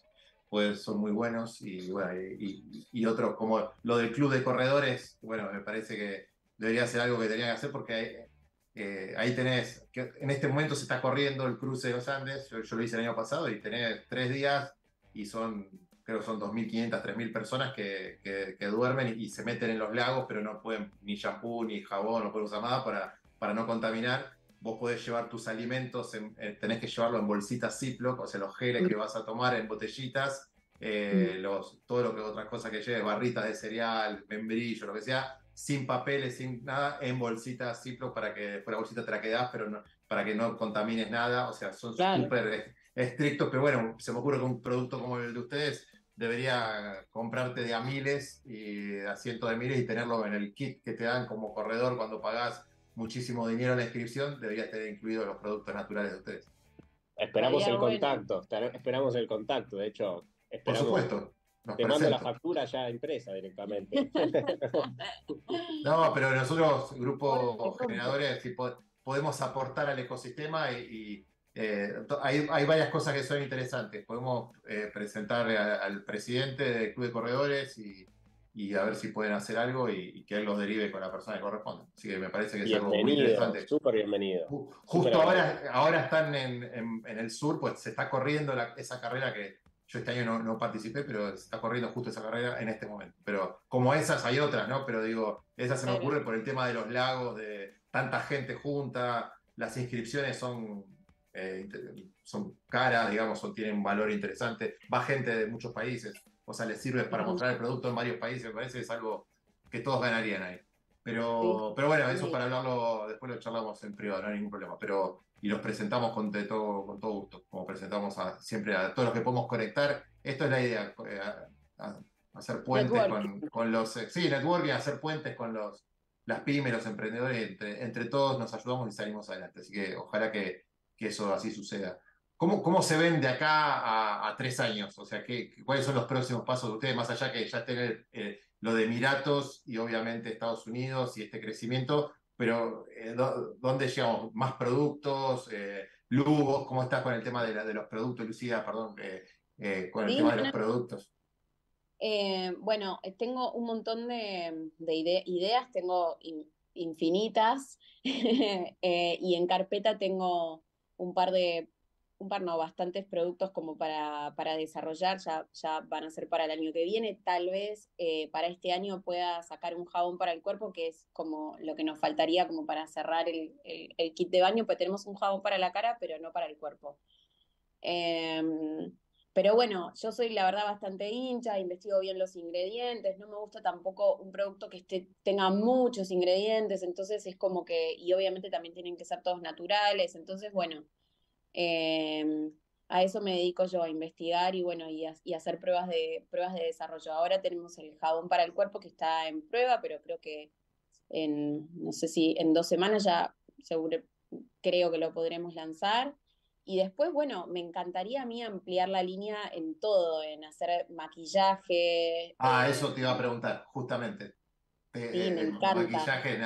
pues son muy buenos y, bueno, y, y, otros como lo del club de corredores, bueno, me parece que debería ser algo que tendría que hacer porque eh, ahí tenés, que en este momento se está corriendo el cruce de los Andes, yo, yo lo hice el año pasado y tenés tres días y son creo que son 2.500, 3.000 personas que, que, duermen y, se meten en los lagos, pero no pueden ni shampoo, ni jabón, no pueden usar nada para, para no contaminar. Vos podés llevar tus alimentos, eh, tenés que llevarlo en bolsitas Ziploc, o sea, los geles que vas a tomar en botellitas, eh, los, todo lo que otras cosas que lleves, barritas de cereal, membrillo, lo que sea, sin papeles, sin nada, en bolsitas Ziploc para que después la bolsita te la quedás, pero no, para que no contamines nada, o sea, son súper estrictos, pero bueno, se me ocurre que un producto como el de ustedes debería comprarte de a miles y a cientos de miles y tenerlo en el kit que te dan como corredor cuando pagas muchísimo dinero en la inscripción, debería estar incluido los productos naturales de ustedes. Esperamos el contacto, esperamos el contacto, de hecho. Por supuesto. Te mando la factura ya impresa directamente. (laughs) no, pero nosotros, grupo generadores, podemos aportar al ecosistema y eh, hay, hay, varias cosas que son interesantes. Podemos eh, presentarle al presidente del Club de Corredores y, y, a ver si pueden hacer algo y, que él los derive con la persona que corresponde. Así que me parece que es algo muy interesante. Súper bienvenido. Justo ahora, ahora están en, en, el sur, pues se está corriendo esa carrera que yo este año no, no, participé, pero se está corriendo justo esa carrera en este momento. Pero como esas hay otras, ¿no? Pero digo, esas se me ocurre por el tema de los lagos, de tanta gente junta, las inscripciones son eh, son caras, digamos, o tienen un valor interesante, va gente de muchos países, o sea, les sirve para mostrar el producto en varios países, me parece que es algo que todos ganarían ahí. Pero, pero bueno, eso para hablarlo, después lo charlamos en privado, no hay ningún problema. Pero, y los presentamos con, todo, con todo gusto, como presentamos a, siempre a todos los que podemos conectar. Esto es la idea, eh, hacer puentes con, con, los... Eh, sí, networking, hacer puentes con los las pymes, los emprendedores, entre, entre todos nos ayudamos y salimos adelante. Así que ojalá que, que eso así suceda. ¿Cómo, cómo se ven de acá a, tres años? O sea, ¿qué, ¿cuáles son los próximos pasos de ustedes, más allá que ya tener eh, lo de Emiratos y obviamente Estados Unidos y este crecimiento, pero eh, ¿dónde llegamos? ¿Más productos? Eh, ¿Lugo? ¿Cómo estás con el tema de, de los productos, Lucía? Perdón, con el tema de los productos. bueno, tengo un montón de, de ideas, tengo infinitas, (laughs) y en carpeta tengo un par de, un par no, bastantes productos como para, para desarrollar, ya, ya van a ser para el año que viene, tal vez eh, para este año pueda sacar un jabón para el cuerpo, que es como lo que nos faltaría como para cerrar el, el, kit de baño, pues tenemos un jabón para la cara, pero no para el cuerpo. Em, pero bueno, yo soy la verdad bastante hincha, investigo bien los ingredientes, no me gusta tampoco un producto que esté, tenga muchos ingredientes, entonces es como que, y obviamente también tienen que ser todos naturales, entonces bueno, em, a eso me dedico yo, a investigar y bueno, y, hacer pruebas de, pruebas de desarrollo. Ahora tenemos el jabón para el cuerpo que está en prueba, pero creo que en, no sé si en dos semanas ya seguro, creo que lo podremos lanzar. Y después, bueno, me encantaría a mí ampliar la línea en todo, en hacer maquillaje. Ah, eso te iba a preguntar, justamente. Sí, me eh, encanta. Maquillaje,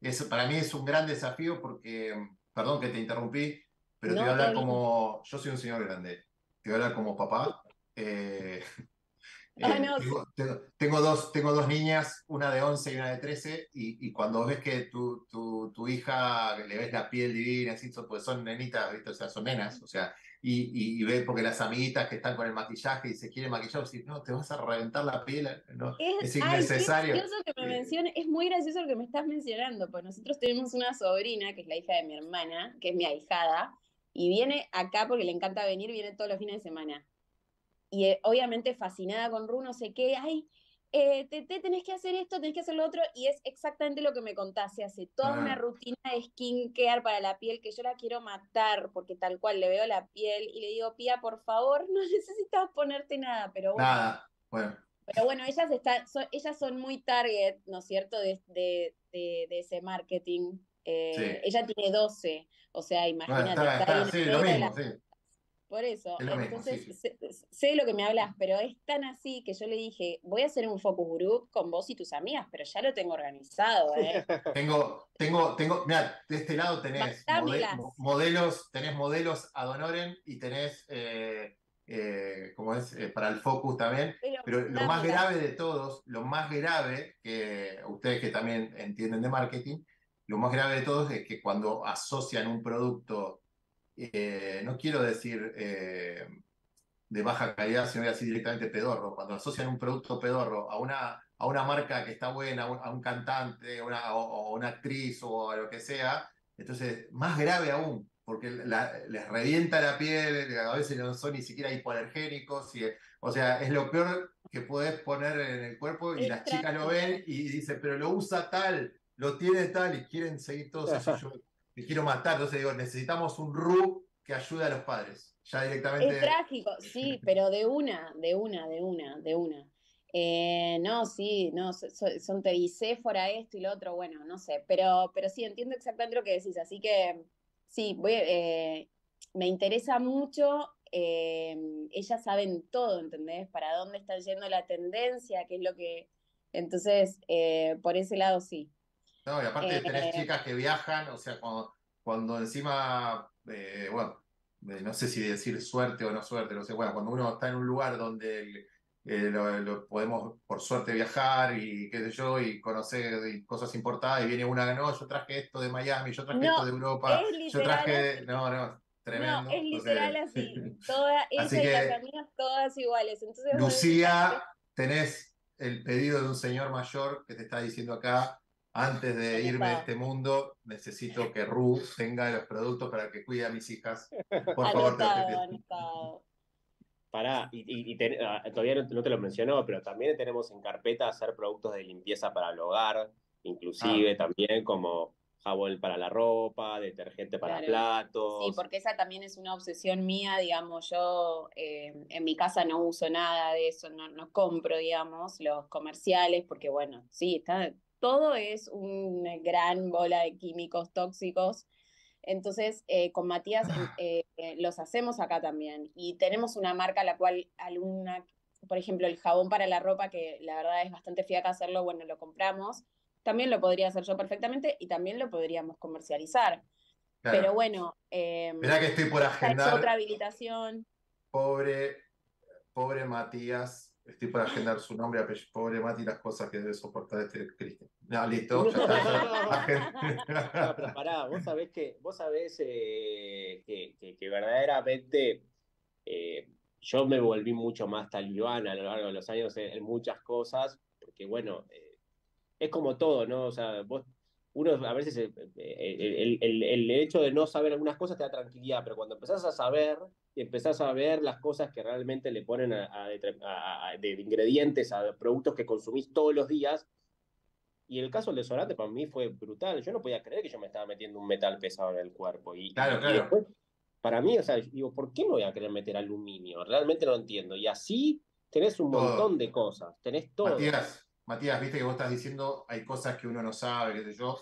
eso para mí es un gran desafío porque, perdón que te interrumpí, pero te voy a hablar como, yo soy un señor grande, te voy a hablar como papá. Eh, (laughs) eh, tengo, dos, tengo dos niñas, una de 11 y una de 13, y, y cuando ves que tu, tu, tu, hija le ves la piel divina, así, pues son nenitas, ¿viste? o sea, son nenas, o sea, y, y, y ve porque las amiguitas que están con el maquillaje y se quieren maquillar, no, te vas a reventar la piel, no, es, innecesario. qué gracioso que me mencione- es muy gracioso lo que me estás mencionando, pues nosotros tenemos una sobrina, que es la hija de mi hermana, que es mi ahijada, y viene acá porque le encanta venir, viene todos los fines de semana. Y eh, obviamente fascinada con Ru, no sé qué, ay, eh, te, te tenés que hacer esto, tenés que hacer lo otro, y es exactamente lo que me contaste, hace toda una Ah. rutina de skincare para la piel que yo la quiero matar, porque tal cual le veo la piel y le digo, Pía, por favor, (laughs) no necesitas ponerte nada, pero bueno. Nada, bueno. Pero bueno, ellas están, son, ellas son muy target, ¿no es cierto?, de, de, de- de ese marketing. Eh, Sí. Ella tiene 12, o sea, Bueno, imagínate. está, está está, sí, lo mismo, la- sí. Por eso, Es lo mismo, entonces Sé, lo que me hablas, pero es tan así que yo le dije, voy a hacer un focus group con vos y tus amigas, pero ya lo tengo organizado, ¿eh? (laughs) Tengo, tengo, tengo, mira, de este lado tenés mode- modelos, tenés modelos ad honorem y tenés, eh, eh, como es, Eh, para el focus también. Pero Pero lo más grave de todos, lo más grave que ustedes que también entienden de marketing, lo más grave de todos es que cuando asocian un producto, eh, no quiero decir eh, de baja calidad, sino voy a decir directamente pedorro, cuando asocian un producto pedorro a una, a una marca que está buena, a un, a cantante, a una, o, o una actriz o a lo que sea, entonces más grave aún, porque la- les revienta la piel, a veces no son ni siquiera hipoalergénicos, y, o sea, es lo peor que puedes poner en el cuerpo y las chicas lo ven y dicen, pero lo usa tal, lo tiene tal, y quieren seguir todos (laughs) eso, y yo me quiero matar, entonces digo, necesitamos un RU que ayude a los padres, ya directamente... Es trágico, sí, pero de una, de una, de una, de una. Eh, no, sí, no, so- so- son esto y lo otro, bueno, no sé, pero, pero sí, entiendo exactamente lo que decís, así que sí, voy, eh, me interesa mucho, eh, ellas saben todo, ¿entendés? Para dónde está yendo la tendencia, qué es lo que... Entonces, eh, por ese lado sí. No, y aparte tenés Eh, chicas que viajan, o sea, cuando, cuando encima, eh, bueno, no sé si decir suerte o no suerte, no sé, bueno, cuando uno está en un lugar donde eh, lo, lo podemos por suerte viajar y qué sé yo, y conocer y cosas importadas, y viene una, no, yo traje esto de Miami, yo traje No, esto de Europa, yo traje, así. no, no, tremendo. No, es literal así. (laughs) Toda, ella Así y las amigas todas iguales. Entonces, Lucía, tenés el pedido de un señor mayor que te está diciendo acá, antes de irme de este mundo, necesito que Ru tenga los productos para que cuide a mis hijas. Por favor, te lo Anotado, pido. anotado. Pará, y, y- y te- ah, todavía no, no te lo mencionó, pero también tenemos en carpeta hacer productos de limpieza para el hogar, inclusive también como jabón para la ropa, detergente para Claro. platos. Sí, porque esa también es una obsesión mía, digamos, yo eh, en mi casa no uso nada de eso, no, no compro, digamos, los comerciales, porque bueno, sí, está, todo es una gran bola de químicos tóxicos. Entonces, eh, con Matías (sighs) eh, eh, los hacemos acá también. Y tenemos una marca a la cual alguna, por ejemplo, el jabón para la ropa, que la verdad es bastante fiaca hacerlo, bueno, lo compramos. También lo podría hacer yo perfectamente y también lo podríamos comercializar. Claro. Pero bueno, eh, Mirá que estoy por agendar. otra habilitación. Pobre, pobre Matías. Estoy por agendar su nombre apellido. Pobre Mati, las cosas que debe soportar este Cristian. No, listo. ya está. (laughs) No, pero pará, vos sabés que, vos sabés eh, que, que- que verdaderamente eh, yo me volví mucho más talibán a lo largo de los años en, en muchas cosas, porque bueno, eh, es como todo, ¿no? O sea, vos, uno a veces eh, eh, el, el- el hecho de no saber algunas cosas te da tranquilidad, pero cuando empezás a saber empezás a ver las cosas que realmente le ponen a- a a- de ingredientes a productos que consumís todos los días, y el caso del desodorante para mí fue brutal. Yo no podía creer que yo me estaba metiendo un metal pesado en el cuerpo. Y, Claro, y claro. después, para mí, o sea, digo, ¿por qué me voy a querer meter aluminio? Realmente no entiendo. Y así tenés un Todo. montón de cosas. Tenés todo. Matías, Matías, viste que vos estás diciendo, hay cosas que uno no sabe, qué sé yo.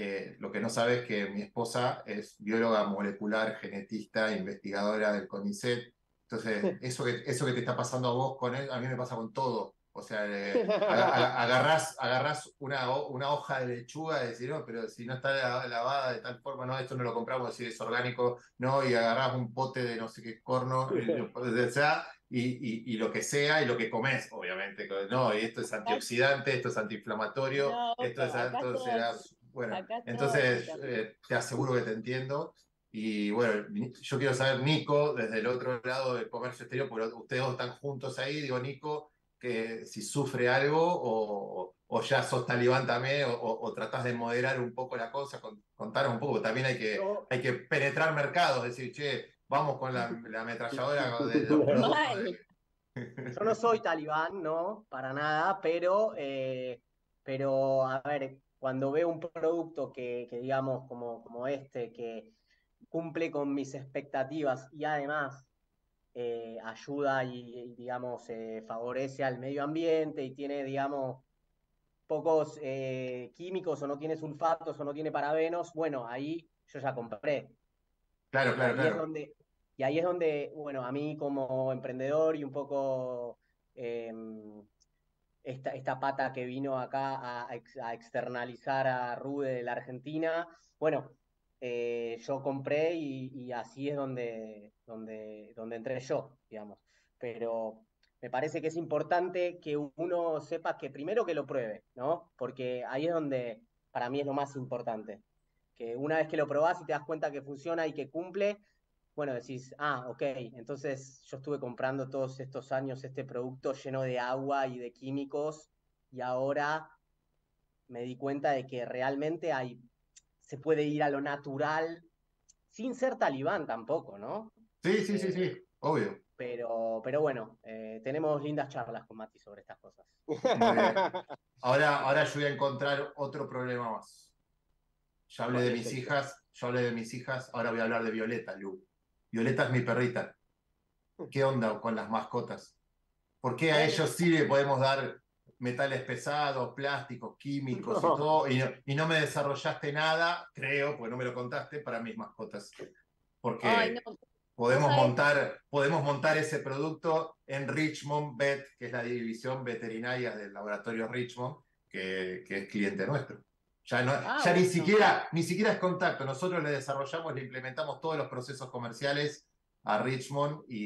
Eh, lo que no sabes es que mi esposa es bióloga molecular, genetista, investigadora del CONICET. Entonces, eso que, eso que te está pasando a vos con él, a mí me pasa con todo. O sea, eh, (laughs) aga- aga- agarrás, agarrás una, una hoja de lechuga y decís, no, pero si no está la- lavada de tal forma, no, esto no lo compramos, si es orgánico, no, y agarrás un pote de no sé qué corno, (laughs) y, lo- o sea, y, y- y lo que sea, y lo que comes, obviamente. No, y esto es antioxidante, esto es antiinflamatorio, No, esto es acá esto todo será- es- Bueno, entonces es- eh, te aseguro que te entiendo. Y bueno, yo quiero saber, Nico, desde el otro lado del comercio exterior, porque ustedes dos están juntos ahí, digo, Nico, que si sufre algo o, o ya sos talibán también o, o, tratás de moderar un poco la cosa, con, contaros un poco, también hay que, hay que penetrar mercados, decir, che, vamos con la, la ametralladora (laughs) de, de, (laughs) Yo no soy talibán, no, para nada, pero, eh, pero a ver, cuando veo un producto que, que digamos, como, como este, que cumple con mis expectativas y además eh, ayuda y, y digamos, eh, favorece al medio ambiente y tiene, digamos, pocos eh, químicos o no tiene sulfatos o no tiene parabenos, bueno, ahí yo ya compré. Claro, claro, y claro. Es donde, y ahí es donde, bueno, a mí como emprendedor y un poco eh, esta, esta pata que vino acá a, a externalizar a Rude de la Argentina, bueno, eh, yo compré y, así es donde, donde, donde entré yo, digamos. Pero me parece que es importante que uno sepa que primero que lo pruebe, ¿no? Porque ahí es donde para mí es lo más importante. Que una vez que lo probás y te das cuenta que funciona y que cumple, bueno, decís, ah, ok, entonces yo estuve comprando todos estos años este producto lleno de agua y de químicos y ahora me di cuenta de que realmente hay, se puede ir a lo natural sin ser talibán tampoco, ¿no? Sí, sí, sí, sí, obvio. Pero, pero bueno, eh, tenemos lindas charlas con Mati sobre estas cosas. Ahora, ahora yo voy a encontrar otro problema más. Ya hablé de mis hijas, yo hablé de mis hijas, ahora voy a hablar de Violeta, Lu. Violeta es mi perrita. ¿Qué onda con las mascotas? ¿Por qué a ellos sí le podemos dar metales pesados, plásticos, químicos y todo, y no, y no me desarrollaste nada, creo, porque no me lo contaste, para mis mascotas? Porque Ay, no. podemos montar, podemos montar ese producto en Richmond Vet, que es la división veterinaria del laboratorio Richmond, que, que es cliente nuestro. Ya, no, Ah, ya ni, bueno. siquiera, ni siquiera es contacto, nosotros le desarrollamos, le implementamos todos los procesos comerciales a Richmond y,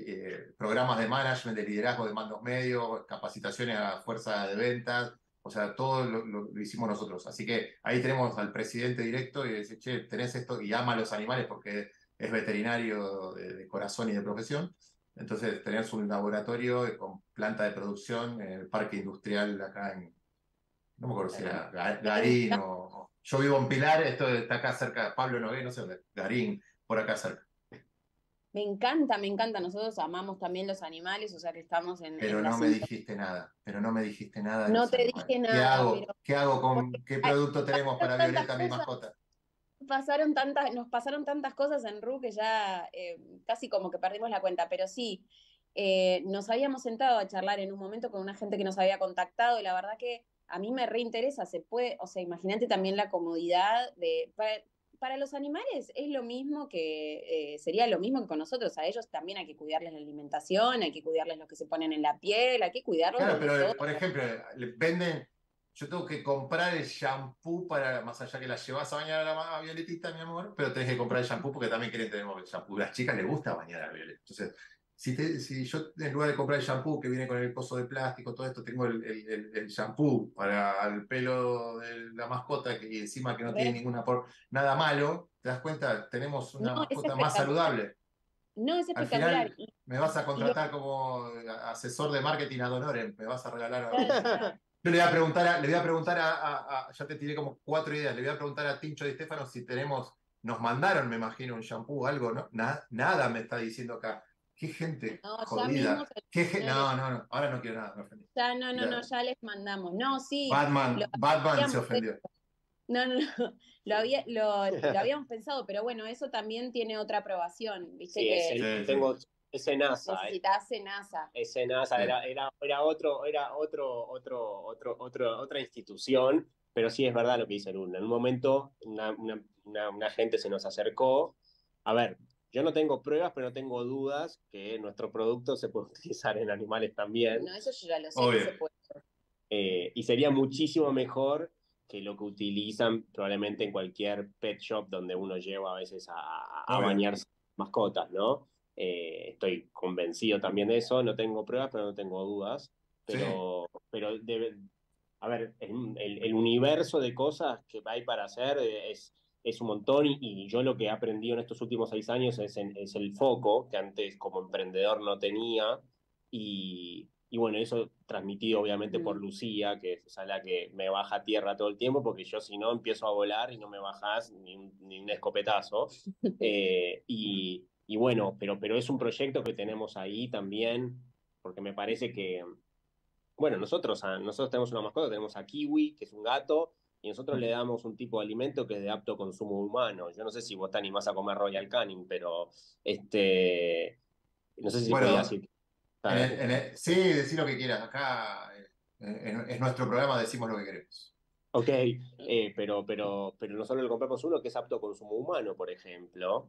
y, eh, programas de management, de liderazgo de mandos medios, capacitaciones a fuerza de ventas, o sea, todo lo, lo- lo hicimos nosotros. Así que ahí tenemos al presidente directo y dice, che, tenés esto y ama a los animales porque es veterinario de, de corazón y de profesión. Entonces tenemos un laboratorio con planta de producción en el parque industrial acá en, no me acuerdo si era Ga- Garín o, Yo vivo en Pilar, esto está acá cerca, Pablo Nogué, no sé dónde, Garín, por acá cerca. Me encanta, me encanta. Nosotros amamos también los animales, o sea que estamos en. Pero en no me dijiste nada, pero no me dijiste nada. No te animales. dije ¿Qué nada, hago? pero- ¿Qué hago con qué producto tenemos para Violeta, mi mascota? Pasaron tantas, nos pasaron tantas cosas en RU que ya eh, casi como que perdimos la cuenta, pero sí, eh, nos habíamos sentado a charlar en un momento con una gente que nos había contactado y la verdad que a mí me reinteresa, se puede, o sea, imagínate también la comodidad de, para, para los animales es lo mismo que, eh, sería lo mismo que con nosotros, a ellos también hay que cuidarles la alimentación, hay que cuidarles lo que se ponen en la piel, hay que cuidarlos Claro, pero todo. por ejemplo, le venden, yo tengo que comprar el shampoo para, más allá que la llevas a bañar a la ma- a Violetita, mi amor, pero tenés que comprar el shampoo porque también quieren tener el shampoo. A las chicas les gusta bañar a Violeta. Entonces, si, te- si yo en lugar de comprar el shampoo que viene con el coso de plástico, todo esto, tengo el, el- el- el shampoo para el pelo de la mascota que, y encima que no tiene ninguna por nada malo, ¿te das cuenta? Tenemos una No, mascota más saludable. No, es Al espectacular. final me vas a contratar como asesor de marketing a Donoren, me vas a regalar. a- Yo le voy a preguntar, a, le voy a preguntar a, a- a- ya te tiré como cuatro ideas, le voy a preguntar a Tincho Di Stefano si tenemos, nos mandaron, me imagino, un shampoo o algo, ¿no? Na- nada me está diciendo acá. Qué gente No, jodida. Qué ge- no, no, no, ahora no quiero nada, me ofendí. Ya, no, no, Ya. no, ya les mandamos. No, sí. Batman, lo Batman se ofendió. No, no, no. Lo, había, lo, (laughs) lo habíamos pensado, pero bueno, eso también tiene otra aprobación. Viste Sí, que es el- Sí, tengo ese NASA, eh. necesitas NASA. ese NASA Sí. era, era, era otro, era otro, otro, otro, otro, otra institución, pero sí es verdad lo que dice Luna. En un momento una, una, una, una gente se nos acercó. A ver, yo no tengo pruebas, pero no tengo dudas que nuestro producto se puede (laughs) utilizar en animales también. No, eso yo ya lo sé Obvio. que se puede. Eh, y sería muchísimo mejor que lo que utilizan probablemente en cualquier pet shop donde uno lleva a veces a, a- bañarse mascotas, ¿no? Eh, estoy convencido también de eso, no tengo pruebas, pero no tengo dudas. Pero, pero debe, a ver, el, el- el universo de cosas que hay para hacer es, es un montón y, y yo lo que he aprendido en estos últimos seis años es, en- es el foco que antes como emprendedor no tenía y, y bueno, eso transmitido obviamente por Lucía, que es esa la que me baja a tierra todo el tiempo, porque yo si no empiezo a volar y no me bajas ni un, ni un escopetazo. (laughs) Eh, y, y bueno, pero, pero es un proyecto que tenemos ahí también, porque me parece que, bueno, nosotros, a- nosotros tenemos una mascota, tenemos a Kiwi, que es un gato, y nosotros le damos un tipo de alimento que es de apto consumo humano. Yo no sé si vos te animás a comer Royal Canin, pero este, no sé si Bueno, podía decir. En el- en el- sí, decir lo que quieras. Acá eh, es nuestro programa, decimos lo que queremos. Ok, eh, pero, pero, pero nosotros le compramos uno que es apto consumo humano, por ejemplo,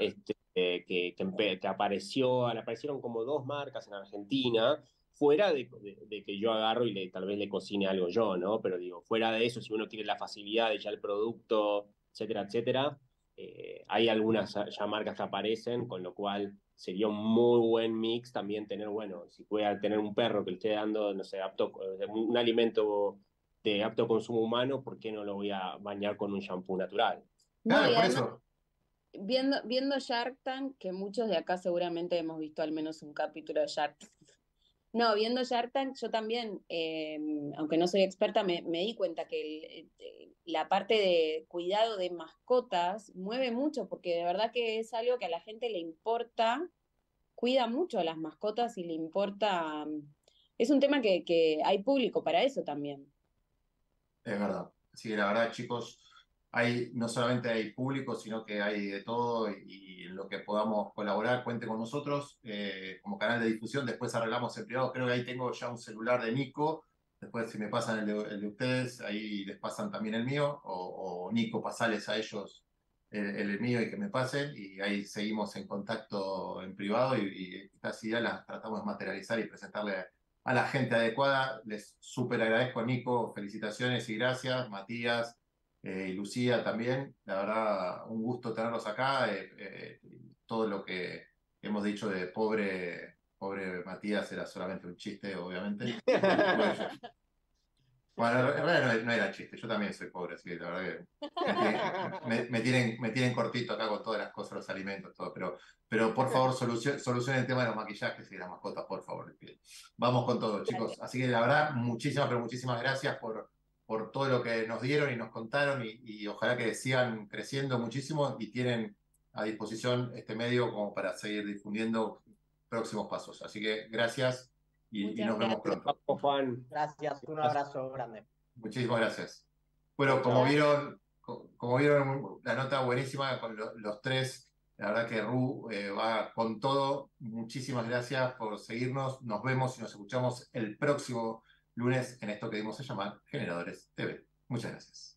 este, eh, que, que, que apareció, aparecieron como dos marcas en Argentina, fuera de, de- de que yo agarro y le, tal vez le cocine algo yo, ¿no? Pero digo, fuera de eso, si uno quiere la facilidad de ya el producto, etcétera, etcétera, eh, hay algunas ya marcas que aparecen, con lo cual sería un muy buen mix también tener, bueno, si puede tener un perro que le esté dando, no sé, apto, eh, un un alimento de apto consumo humano, ¿por qué no lo voy a bañar con un shampoo natural? No, y además, Viendo, viendo Shark Tank, que muchos de acá seguramente hemos visto al menos un capítulo de Shark Tank. No, viendo Shark Tank, yo también, eh, aunque no soy experta, me, di cuenta que eh, la parte de cuidado de mascotas mueve mucho, porque de verdad que es algo que a la gente le importa, cuida mucho a las mascotas y le importa. Es un tema que, hay público para eso también. Es verdad. Que la verdad, chicos, hay, no solamente hay público, sino que hay de todo y, en lo que podamos colaborar, cuente con nosotros eh, como canal de difusión. Después arreglamos el privado. Creo que ahí tengo ya un celular de Nico. Después, si me pasan el de, ustedes, ahí les pasan también el mío. O, Nico, pasales a ellos el, mío y que me pasen. Y ahí seguimos en contacto en privado y, y estas las tratamos de materializar y presentarle a la gente adecuada. Les súper agradezco, Nico. Felicitaciones y gracias. Matías eh, y Lucía también. La verdad, un gusto tenerlos acá. eh, eh, todo lo que hemos dicho de pobre, pobre Matías era solamente un chiste, obviamente. (laughs) Bueno, en realidad no, era chiste, yo también soy pobre, así que la verdad que me, me tienen, me tienen cortito acá con todas las cosas, los alimentos, todo, pero, pero por favor solucion, solucionen el tema de los maquillajes y las mascotas, por favor. Vamos con todo, chicos. Así que la verdad, muchísimas, pero muchísimas gracias por, por todo lo que nos dieron y nos contaron y, y ojalá que sigan creciendo muchísimo y tienen a disposición este medio como para seguir difundiendo próximos pasos. Así que gracias y, nos vemos gracias. pronto. Juan. Gracias, un abrazo grande. Muchísimas gracias. Bueno, como vieron, co- como vieron la nota buenísima con lo- los tres, la verdad que Ru eh, va con todo. Muchísimas gracias por seguirnos. Nos vemos y nos escuchamos el próximo lunes en esto que dimos a llamar Generadores TV. Muchas gracias.